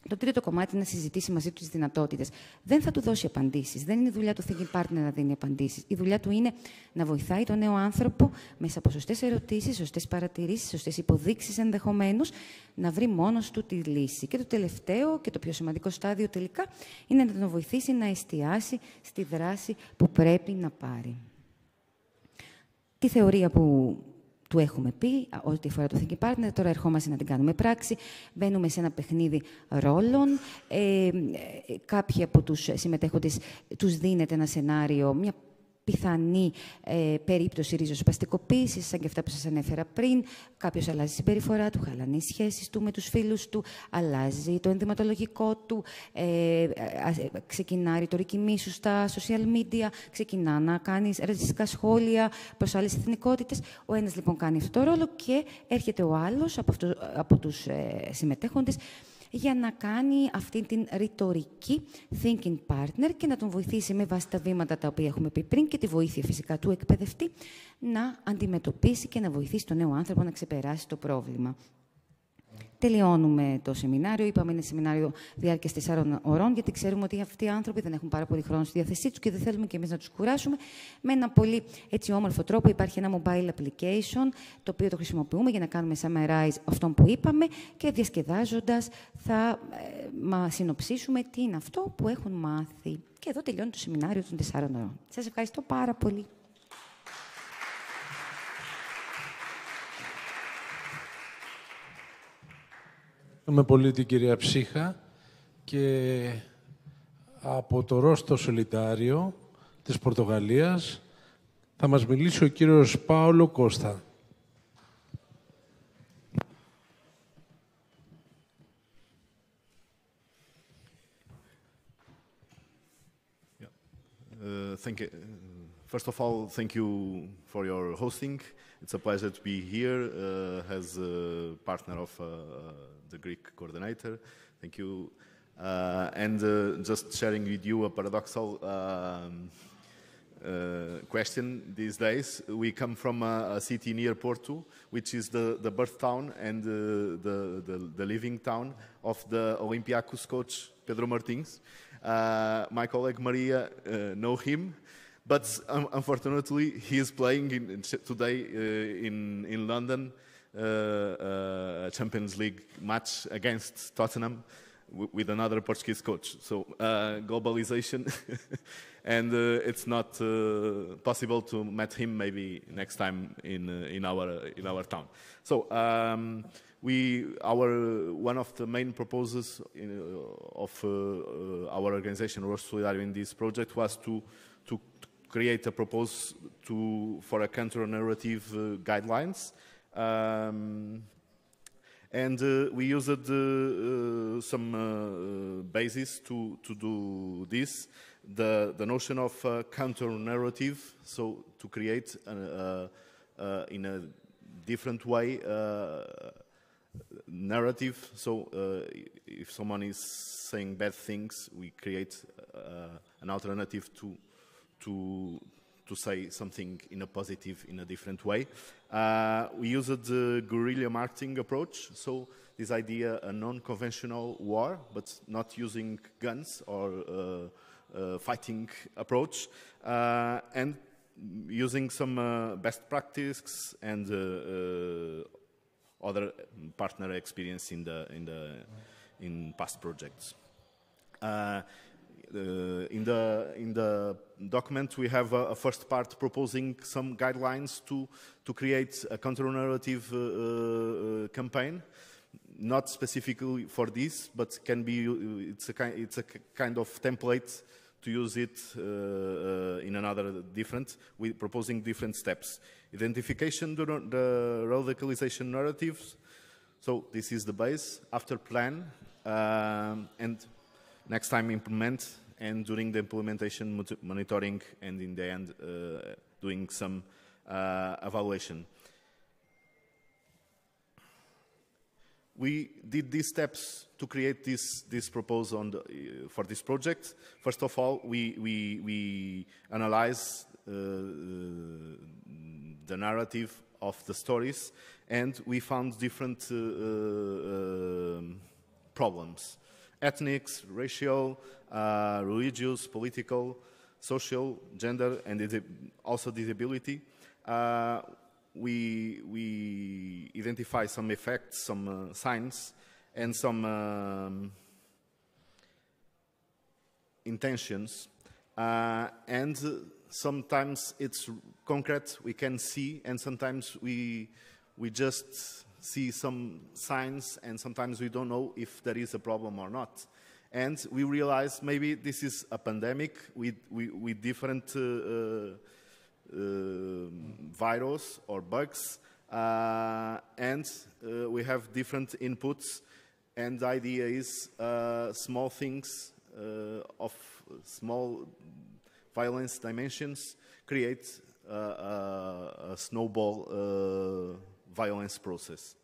O: Το τρίτο κομμάτι είναι να συζητήσει μαζί του τις δυνατότητες. Δεν θα του δώσει απαντήσεις. Δεν είναι η δουλειά του thinking partner να δίνει απαντήσεις. Η δουλειά του είναι να βοηθάει τον νέο άνθρωπο μέσα από σωστές ερωτήσεις, σωστές παρατηρήσεις, σωστές υποδείξεις ενδεχομένως να βρει μόνος του τη λύση. Και το τελευταίο και το πιο σημαντικό στάδιο τελικά είναι να τον βοηθήσει να εστιάσει στη δράση που πρέπει να πάρει τη θεωρία που του έχουμε πει, ό,τι αφορά το Thinking Partner, τώρα ερχόμαστε να την κάνουμε πράξη. Μπαίνουμε σε ένα παιχνίδι ρόλων. Ε, ε κάποιοι από τους συμμετέχοντες τους δίνεται ένα σενάριο, μια πιθανή ε, περίπτωση ριζοσπαστικοποίησης, σαν και αυτά που σας ανέφερα πριν. Κάποιος αλλάζει συμπεριφορά του, χαλανεί οι σχέσεις του με τους φίλους του, αλλάζει το ενδυματολογικό του, ε, ε, ξεκινά ρητορική μίσου στα social media, ξεκινά να κάνει ρατσιστικά σχόλια προς άλλες εθνικότητες. Ο ένας λοιπόν κάνει αυτό το ρόλο και έρχεται ο άλλος από, από τους ε, συμμετέχοντες για να κάνει αυτή την ρητορική thinking partner και να τον βοηθήσει με βάση τα βήματα τα οποία έχουμε πει πριν και τη βοήθεια φυσικά του εκπαιδευτή να αντιμετωπίσει και να βοηθήσει τον νέο άνθρωπο να ξεπεράσει το πρόβλημα. Τελειώνουμε το σεμινάριο. Είπαμε είναι σεμινάριο διάρκειας 4 ωρών, γιατί ξέρουμε ότι αυτοί οι άνθρωποι δεν έχουν πάρα πολύ χρόνο στη διάθεσή τους και δεν θέλουμε και εμείς να τους κουράσουμε. Με ένα πολύ έτσι όμορφο τρόπο υπάρχει ένα mobile application, το οποίο το χρησιμοποιούμε για να κάνουμε summarize αυτόν που είπαμε και διασκεδάζοντας θα ε, μας συνοψίσουμε τι είναι αυτό που έχουν μάθει. Και εδώ τελειώνει το σεμινάριο των 4 ωρών. Σας ευχαριστώ πάρα πολύ.
A: Ευχαριστούμε πολύ την κυρία Ψύχα και από το Ρόστο Σολιτάριο της Πορτογαλίας θα μας μιλήσει ο κύριος Πάολο Κώστα.
P: Uh, thank you. First of all, thank you for your hosting. It's a pleasure to be here uh, as a partner of uh, the Greek coordinator. Thank you. Uh, and uh, just sharing with you a paradoxal um, uh, question these days. We come from a, a, city near Porto, which is the, the birth town and the, the, the, living town of the Olympiacos coach Pedro Martins. Uh, my colleague Maria uh, know him, but um, unfortunately he is playing in, in, today uh, in, in London a Champions League match against Tottenham with another Portuguese coach. So uh, globalization, and uh, it's not uh, possible to meet him maybe next time in in our in our town. So. Um, we, our, one of the main proposals in, uh, of uh, uh, our organization, Roche Solidario, in this project was to create a proposal to, for a counter-narrative uh, guidelines. Um, and uh, we used uh, some basis to, to do this. The, the notion of counter-narrative, so to create in a different way narrative. So uh, if someone is saying bad things, we create uh, an alternative to to to say something in a positive, in a different way. Uh, we used the guerrilla marketing approach. So this idea, a non-conventional war, but not using guns or uh, uh, fighting approach, uh, and using some best practices and other partner experience in the in the in past projects. Uh, in the in the document we have a, a, first part proposing some guidelines to to create a counter-narrative uh, uh, campaign, not specifically for this, but can be it's a kind it's a kind of template to use it uh, uh, in another different, with proposing different steps. Identification, the, the radicalization narratives. So this is the base. After plan, um, and next time implement, and during the implementation monitoring, and in the end uh, doing some uh, evaluation. we did these steps to create this, this proposal the, uh, for this project. First of all, we, we, we analyzed uh, the narrative of the stories and we found different uh, uh um, problems. Ethnics, racial, uh, religious, political, social, gender, and also disability. Uh, we, we identify some effects, some uh, signs, and some um, intentions. Uh, and sometimes it's concrete, we can see, and sometimes we, we just see some signs, and sometimes we don't know if there is a problem or not. And we realize maybe this is a pandemic with, with, with different uh, uh uh, virus or bugs, uh, and uh, we have different inputs, and the idea is small things of small violence dimensions create a, a snowball violence process.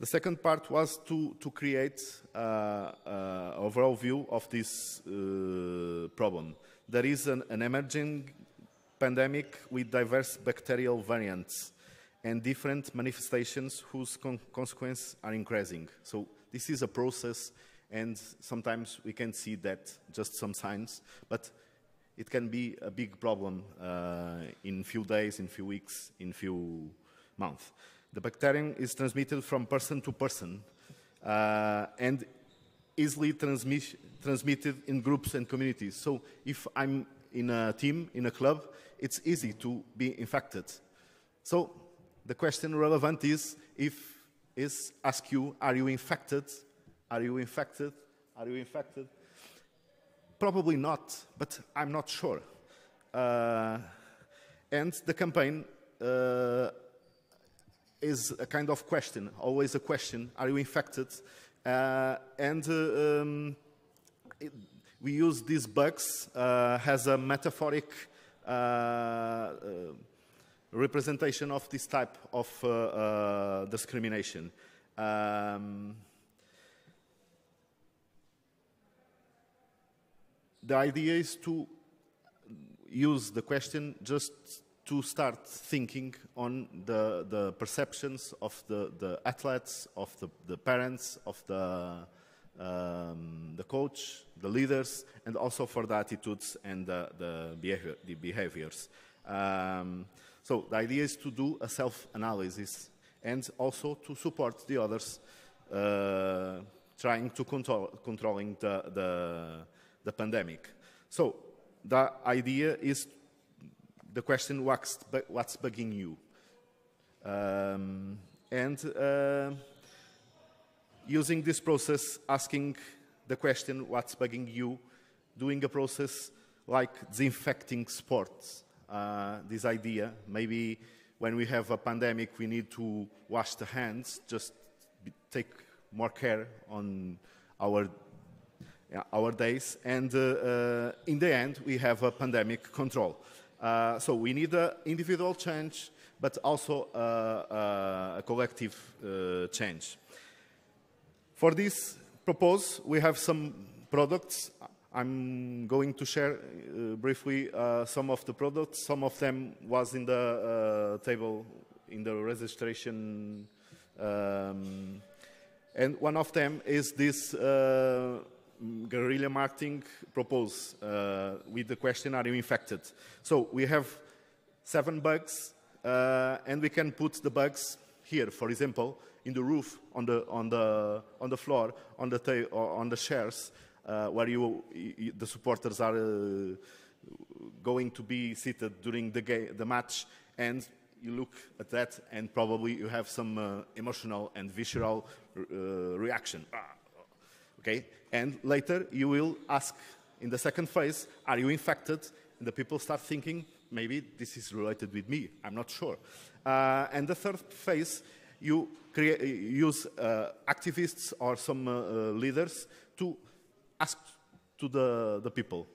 P: The second part was to, to create an uh, uh, overall view of this uh, problem there is an, an emerging pandemic with diverse bacterial variants and different manifestations whose con consequences are increasing. So this is a process and sometimes we can see that just some signs, but it can be a big problem uh, in few days, in a few weeks, in few months. The bacterium is transmitted from person to person uh, and easily transmit, transmitted in groups and communities. So if I'm in a team, in a club, it's easy to be infected. So the question relevant is, if is ask you, are you infected? Are you infected? Are you infected? Probably not, but I'm not sure. Uh, and the campaign uh, is a kind of question, always a question. Are you infected? Uh, and um, it, we use these bugs uh, as a metaphoric uh, uh, representation of this type of discrimination. Um, the idea is to use the question just to start thinking on the, the perceptions of the, the athletes, of the, the parents, of the, um, the coach, the leaders, and also for the attitudes and the, the, behavior, the behaviors. Um, so the idea is to do a self-analysis and also to support the others uh, trying to control controlling the, the, the pandemic. So the idea is the question, what's, what's bugging you? Um, and uh, using this process, asking the question, what's bugging you, doing a process like disinfecting sports. Uh, this idea, maybe when we have a pandemic, we need to wash the hands, just take more care on our our days, and uh, uh, in the end, we have a pandemic control. Uh, so we need an individual change, but also uh, uh, a collective uh, change. For this propose, we have some products. I'm going to share uh, briefly uh, some of the products. Some of them was in the table in the registration. Um, and one of them is this guerrilla marketing propose uh, with the question, are you infected? So we have seven bugs, uh, and we can put the bugs here, for example, in the roof, on the, on the, on the floor, on the, on the chairs, uh, where you, you, the supporters are uh, going to be seated during the, game the match, and you look at that, and probably you have some uh, emotional and visceral uh, reaction. Ah, Okay? And later you will ask in the second phase, are you infected? And the people start thinking, maybe this is related with me. I'm not sure. Uh, and the third phase, you use uh, activists or some uh, uh, leaders to ask to the, the people,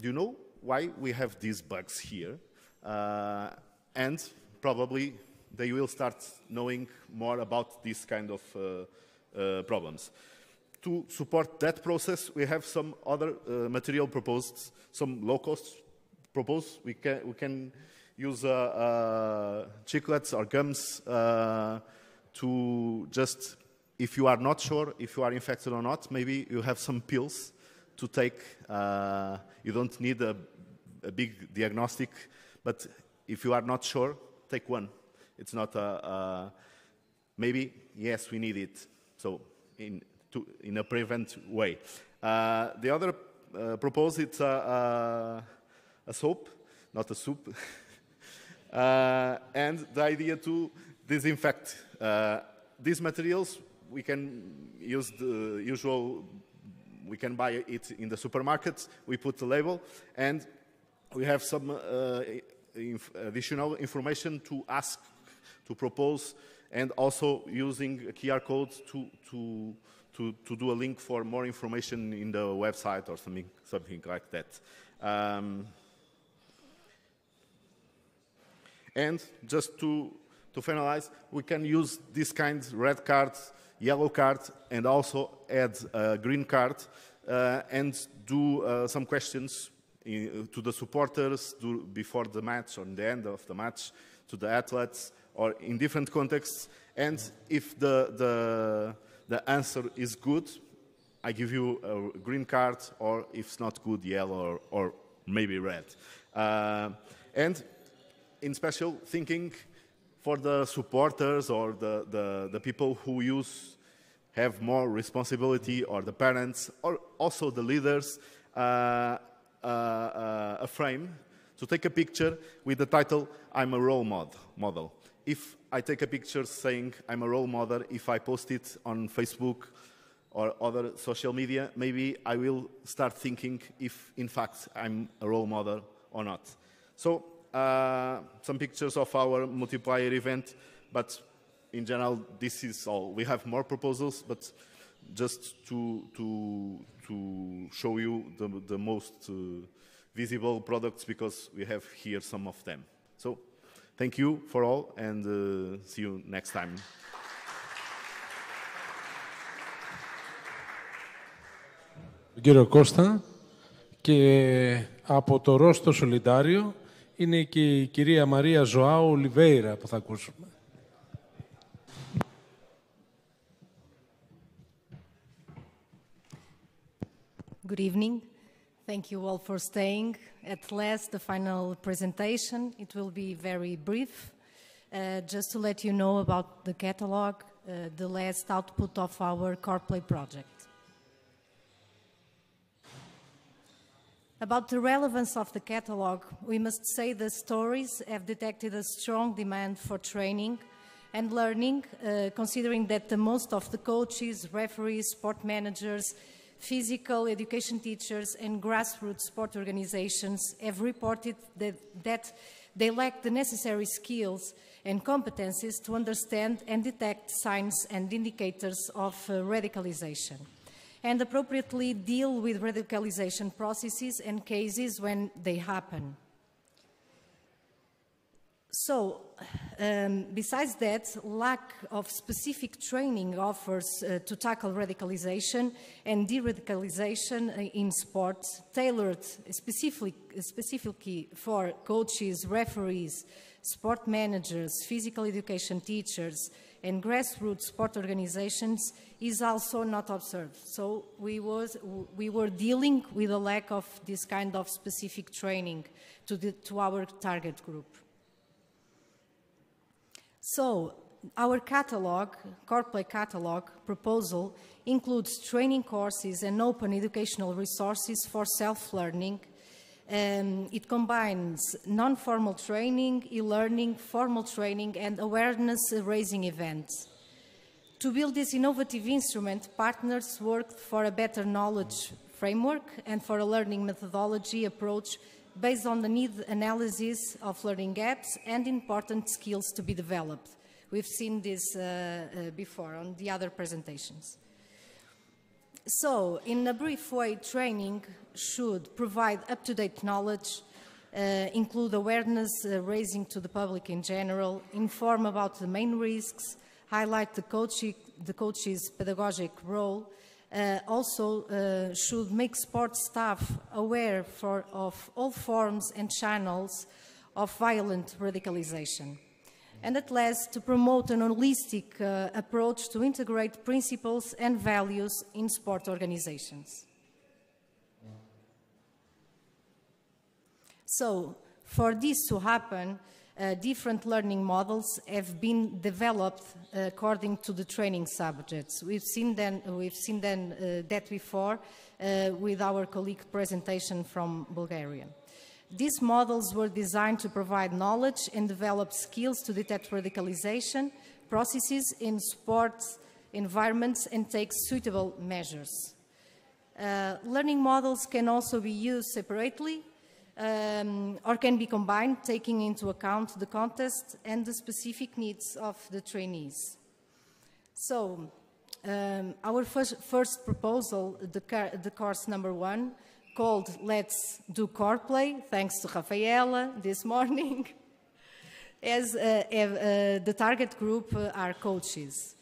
P: do you know why we have these bugs here? Uh, and probably they will start knowing more about these kind of uh, problems to support that process, we have some other uh, material proposed, some low cost proposed. We can, we can use uh, uh, chiclets or gums uh, to just, if you are not sure if you are infected or not, maybe you have some pills to take. Uh, you don't need a, a, big diagnostic, but if you are not sure, take one. It's not a, a maybe, yes, we need it. So in, to, in a prevent way. Uh, the other uh, proposed it's a, a, a, soap, not a soup, uh, and the idea to disinfect uh, these materials. We can use the usual. We can buy it in the supermarkets. We put the label, and we have some uh, inf additional information to ask, to propose, and also using a QR code to to to, to do a link for more information in the website or something, something like that. Um, and just to, to finalize, we can use this kind red card, yellow card, and also add a green card uh, and do uh, some questions in, to the supporters do, before the match or in the end of the match, to the athletes, or in different contexts. And if the, the the answer is good, I give you a green card, or if it's not good, yellow or, or maybe red. Uh, and in special thinking for the supporters or the, the, the people who use have more responsibility or the parents or also the leaders uh, uh, uh a frame to take a picture with the title I'm a role model if I take a picture saying I'm a role model, if I post it on Facebook or other social media, maybe I will start thinking if, in fact, I'm a role model or not. So, uh, some pictures of our multiplier event, but in general, this is all. We have more proposals, but just to, to, to show you the, the most uh, visible products because we have here some of them. So thank you for all and uh, see you next time.
A: Τον κύριο Κώστα και από το Ρόστο Σολιντάριο είναι και η κυρία Μαρία Ζωάου Ολιβέηρα που θα ακούσουμε.
Q: Good evening. Thank you all for staying. At last, the final presentation. It will be very brief. Uh, just to let you know about the catalog, uh, the last output of our CorPlay project. About the relevance of the catalog, we must say the stories have detected a strong demand for training and learning, uh, considering that the most of the coaches, referees, sport managers, physical education teachers and grassroots sport organizations have reported that, that they lack the necessary skills and competencies to understand and detect signs and indicators of uh, radicalization and appropriately deal with radicalization processes and cases when they happen. So, um, besides that, lack of specific training offers uh, to tackle radicalization and de-radicalization in sports, tailored specific, specifically for coaches, referees, sport managers, physical education teachers, and grassroots sport organizations is also not observed. So we, was, we were dealing with a lack of this kind of specific training to, the, to our target group. So, our catalog, CorPlay catalog proposal includes training courses and open educational resources for self-learning. Um, it combines non-formal training, e-learning, formal training, and awareness-raising events. To build this innovative instrument, partners worked for a better knowledge framework and for a learning methodology approach based on the need analysis of learning gaps and important skills to be developed. We've seen this uh, uh, before on the other presentations. So, in a brief way, training should provide up-to-date knowledge, uh, include awareness uh, raising to the public in general, inform about the main risks, highlight the, coach, the coach's pedagogic role, uh, also uh, should make sports staff aware for, of all forms and channels of violent radicalization. And at last, to promote an holistic uh, approach to integrate principles and values in sport organizations. So, for this to happen, uh, different learning models have been developed uh, according to the training subjects. We've seen, then, we've seen then, uh, that before uh, with our colleague presentation from Bulgaria. These models were designed to provide knowledge and develop skills to detect radicalization processes in sports environments and take suitable measures. Uh, learning models can also be used separately um, or can be combined, taking into account the context and the specific needs of the trainees. So, um, our first, first proposal, the, the, course number one, called Let's Do Core Play, thanks to Rafaela this morning, as uh, uh, the target group uh, are coaches.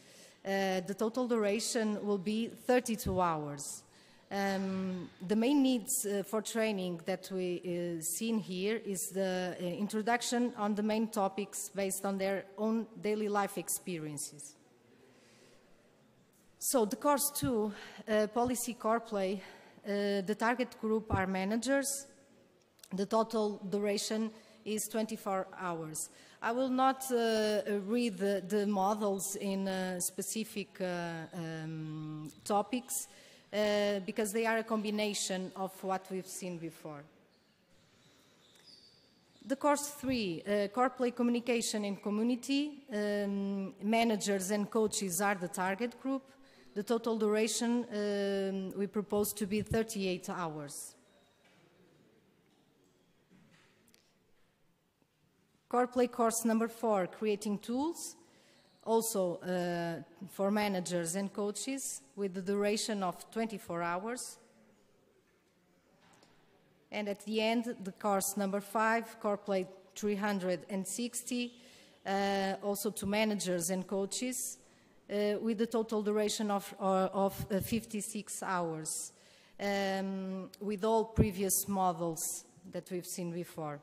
Q: Uh, the total duration will be 32 hours. Um, the main needs uh, for training that we uh, seen here is the uh, introduction on the main topics based on their own daily life experiences. So the course two, uh, policy core play, uh, the target group are managers. The total duration is 24 hours. I will not uh, read the, the, models in specific um, topics, uh, because they are a combination of what we've seen before. The course three, uh, core play communication and community, um, managers and coaches are the target group. The total duration um, we propose to be 38 hours. Core Play course number four, creating tools, also uh, for managers and coaches with the duration of 24 hours. And at the end, the course number five, Core Play 360, uh, also to managers and coaches uh, with the total duration of, uh, of uh, 56 hours um, with all previous models that we've seen before.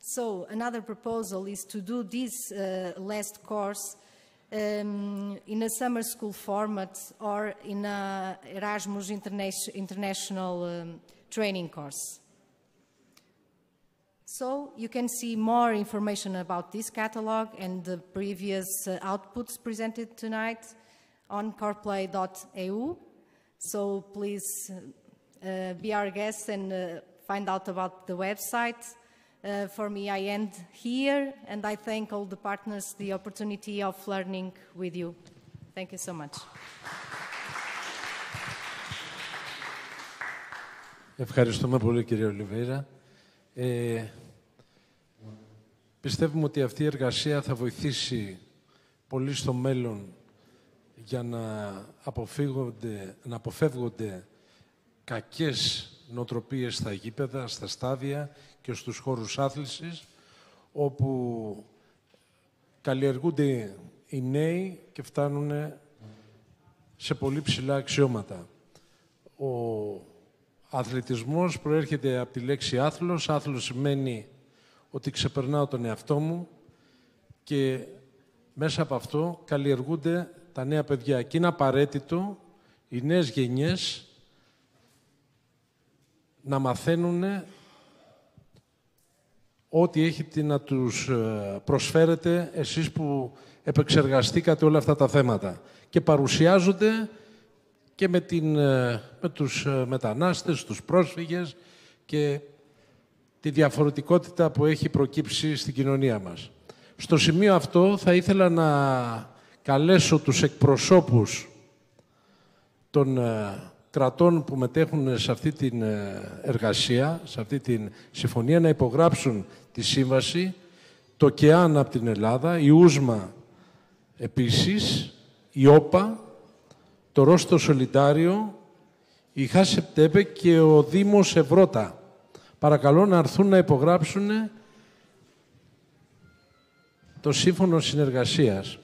Q: So another proposal is to do this uh, last course um, in a summer school format or in a Erasmus Interna International um, training course. So you can see more information about this catalog and the previous uh, outputs presented tonight on coreplay.eu. So please uh, be our guests and uh, find out about the website. Uh, for me, I end here and I thank all the partners the opportunity of learning with you. Thank you so much.
A: Ευχαριστούμε πολύ κύριε Ολιβέρα. Ε, πιστεύουμε ότι αυτή η εργασία θα βοηθήσει πολύ στο μέλλον για να, αποφύγονται, να αποφεύγονται κακές νοοτροπίες στα γήπεδα, στα στάδια και στους χώρους άθλησης, όπου καλλιεργούνται οι νέοι και φτάνουν σε πολύ ψηλά αξιώματα. Ο αθλητισμός προέρχεται από τη λέξη άθλος. Άθλος σημαίνει ότι ξεπερνάω τον εαυτό μου και μέσα από αυτό καλλιεργούνται τα νέα παιδιά. Και είναι απαραίτητο οι νέες γενιές να μαθαίνουν ό,τι έχετε να τους ε, προσφέρετε εσείς που επεξεργαστήκατε όλα αυτά τα θέματα. Και παρουσιάζονται και με, την, ε, με τους ε, μετανάστες, τους πρόσφυγες και τη διαφορετικότητα που έχει προκύψει στην κοινωνία μας. Στο σημείο αυτό θα ήθελα να καλέσω τους εκπροσώπους των κρατών που μετέχουν σε αυτή την εργασία, σε αυτή την συμφωνία, να υπογράψουν τη σύμβαση, το ΚΕΑΝ από την Ελλάδα, η ΟΥΣΜΑ επίσης, η ΟΠΑ, το Ρόστο Σολιτάριο, η ΧΑΣΕΠΤΕΠΕ και ο Δήμος Ευρώτα. Παρακαλώ να έρθουν να υπογράψουν το Σύμφωνο Συνεργασίας.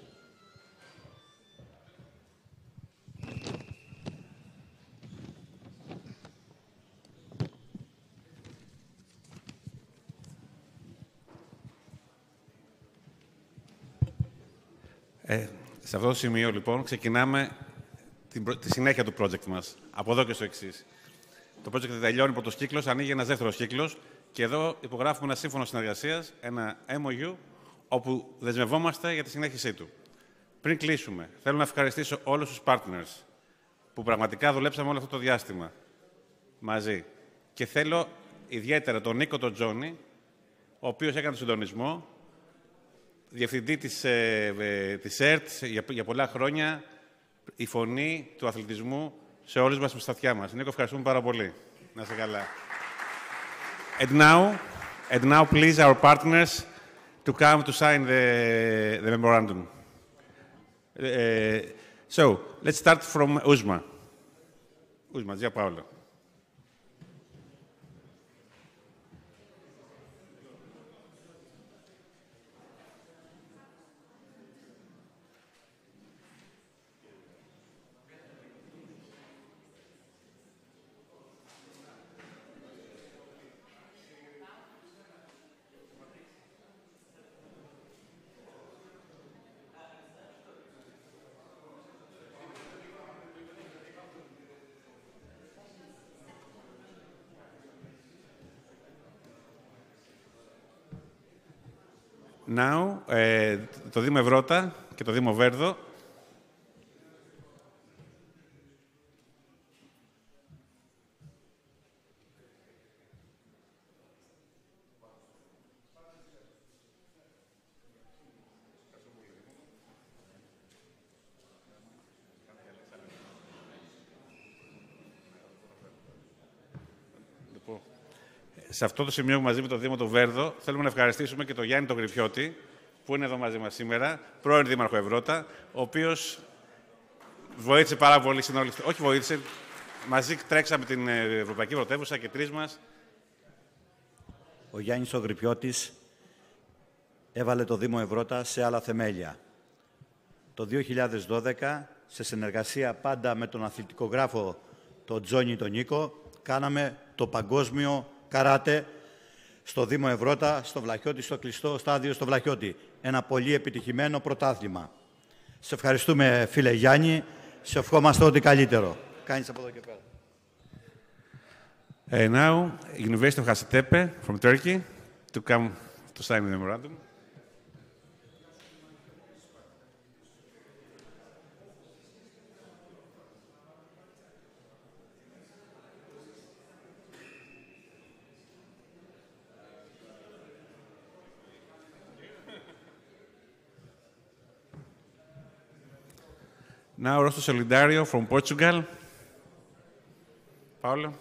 B: Ε, σε αυτό το σημείο, λοιπόν, ξεκινάμε την, τη συνέχεια του project μας. Από εδώ και στο εξής. Το project τελειώνει από το κύκλος, ανοίγει ένας δεύτερος κύκλος και εδώ υπογράφουμε ένα σύμφωνο συνεργασίας, ένα MOU, όπου δεσμευόμαστε για τη συνέχισή του. Πριν κλείσουμε, θέλω να ευχαριστήσω όλους τους partners που πραγματικά δουλέψαμε όλο αυτό το διάστημα μαζί. Και θέλω ιδιαίτερα τον Νίκο τον Τζόνι, ο οποίος έκανε τον συντονισμό, διευθυντή της, ε, ε, της ΕΡΤ για, για πολλά χρόνια, η φωνή του αθλητισμού σε όλες μας τα αυτιά μας. Νίκο, ευχαριστούμε πάρα πολύ. Να είσαι καλά. And now, and now please, our partners to come to sign the, the memorandum. Uh, so, let's start from Uzma. Uzma, Gia Paolo. Now, ε, το Δήμο Ευρώτα και το Δήμο Βέρδο Σε αυτό το σημείο μαζί με το Δήμο του Βέρδο θέλουμε να ευχαριστήσουμε και τον Γιάννη τον Γρυφιώτη, που είναι εδώ μαζί μας σήμερα, πρώην Δήμαρχο Ευρώτα, ο οποίος βοήθησε πάρα πολύ στην όλη Όχι βοήθησε, μαζί τρέξαμε την ε, Ευρωπαϊκή Πρωτεύουσα και τρεις μας.
E: Ο Γιάννης ο Γρυπιώτης έβαλε το Δήμο Ευρώτα σε άλλα θεμέλια. Το 2012, σε συνεργασία πάντα με τον αθλητικογράφο τον Τζόνι τον Νίκο, κάναμε το παγκόσμιο καράτε στο Δήμο Ευρώτα, στο Βλαχιώτη, στο κλειστό στάδιο στο Βλαχιώτη. Ένα πολύ επιτυχημένο πρωτάθλημα. Σε ευχαριστούμε φίλε Γιάννη, σε ευχόμαστε ό,τι καλύτερο. Κάνεις από εδώ και πέρα.
B: Uh, now, University of Hacettepe from Turkey to come to sign the memorandum. Now, Rosto Solidario from Portugal. Paulo.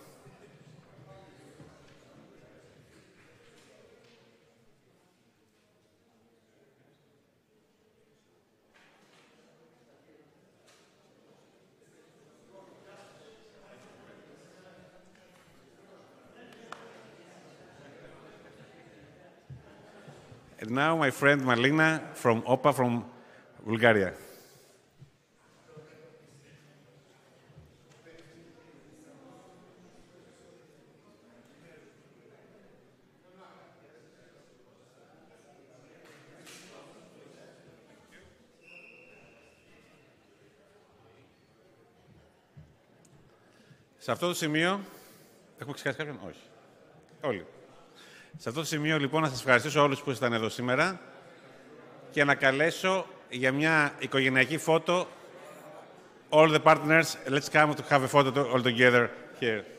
B: And now my friend Malina from OPA from Bulgaria. Σε αυτό το σημείο... Έχουμε ξεχάσει κάποιον; Όχι. Όλοι. Σε αυτό το σημείο, λοιπόν, να σας ευχαριστήσω όλους που ήσασταν εδώ σήμερα και να καλέσω για μια οικογενειακή φώτο all the partners. Let's come to have a photo all together here.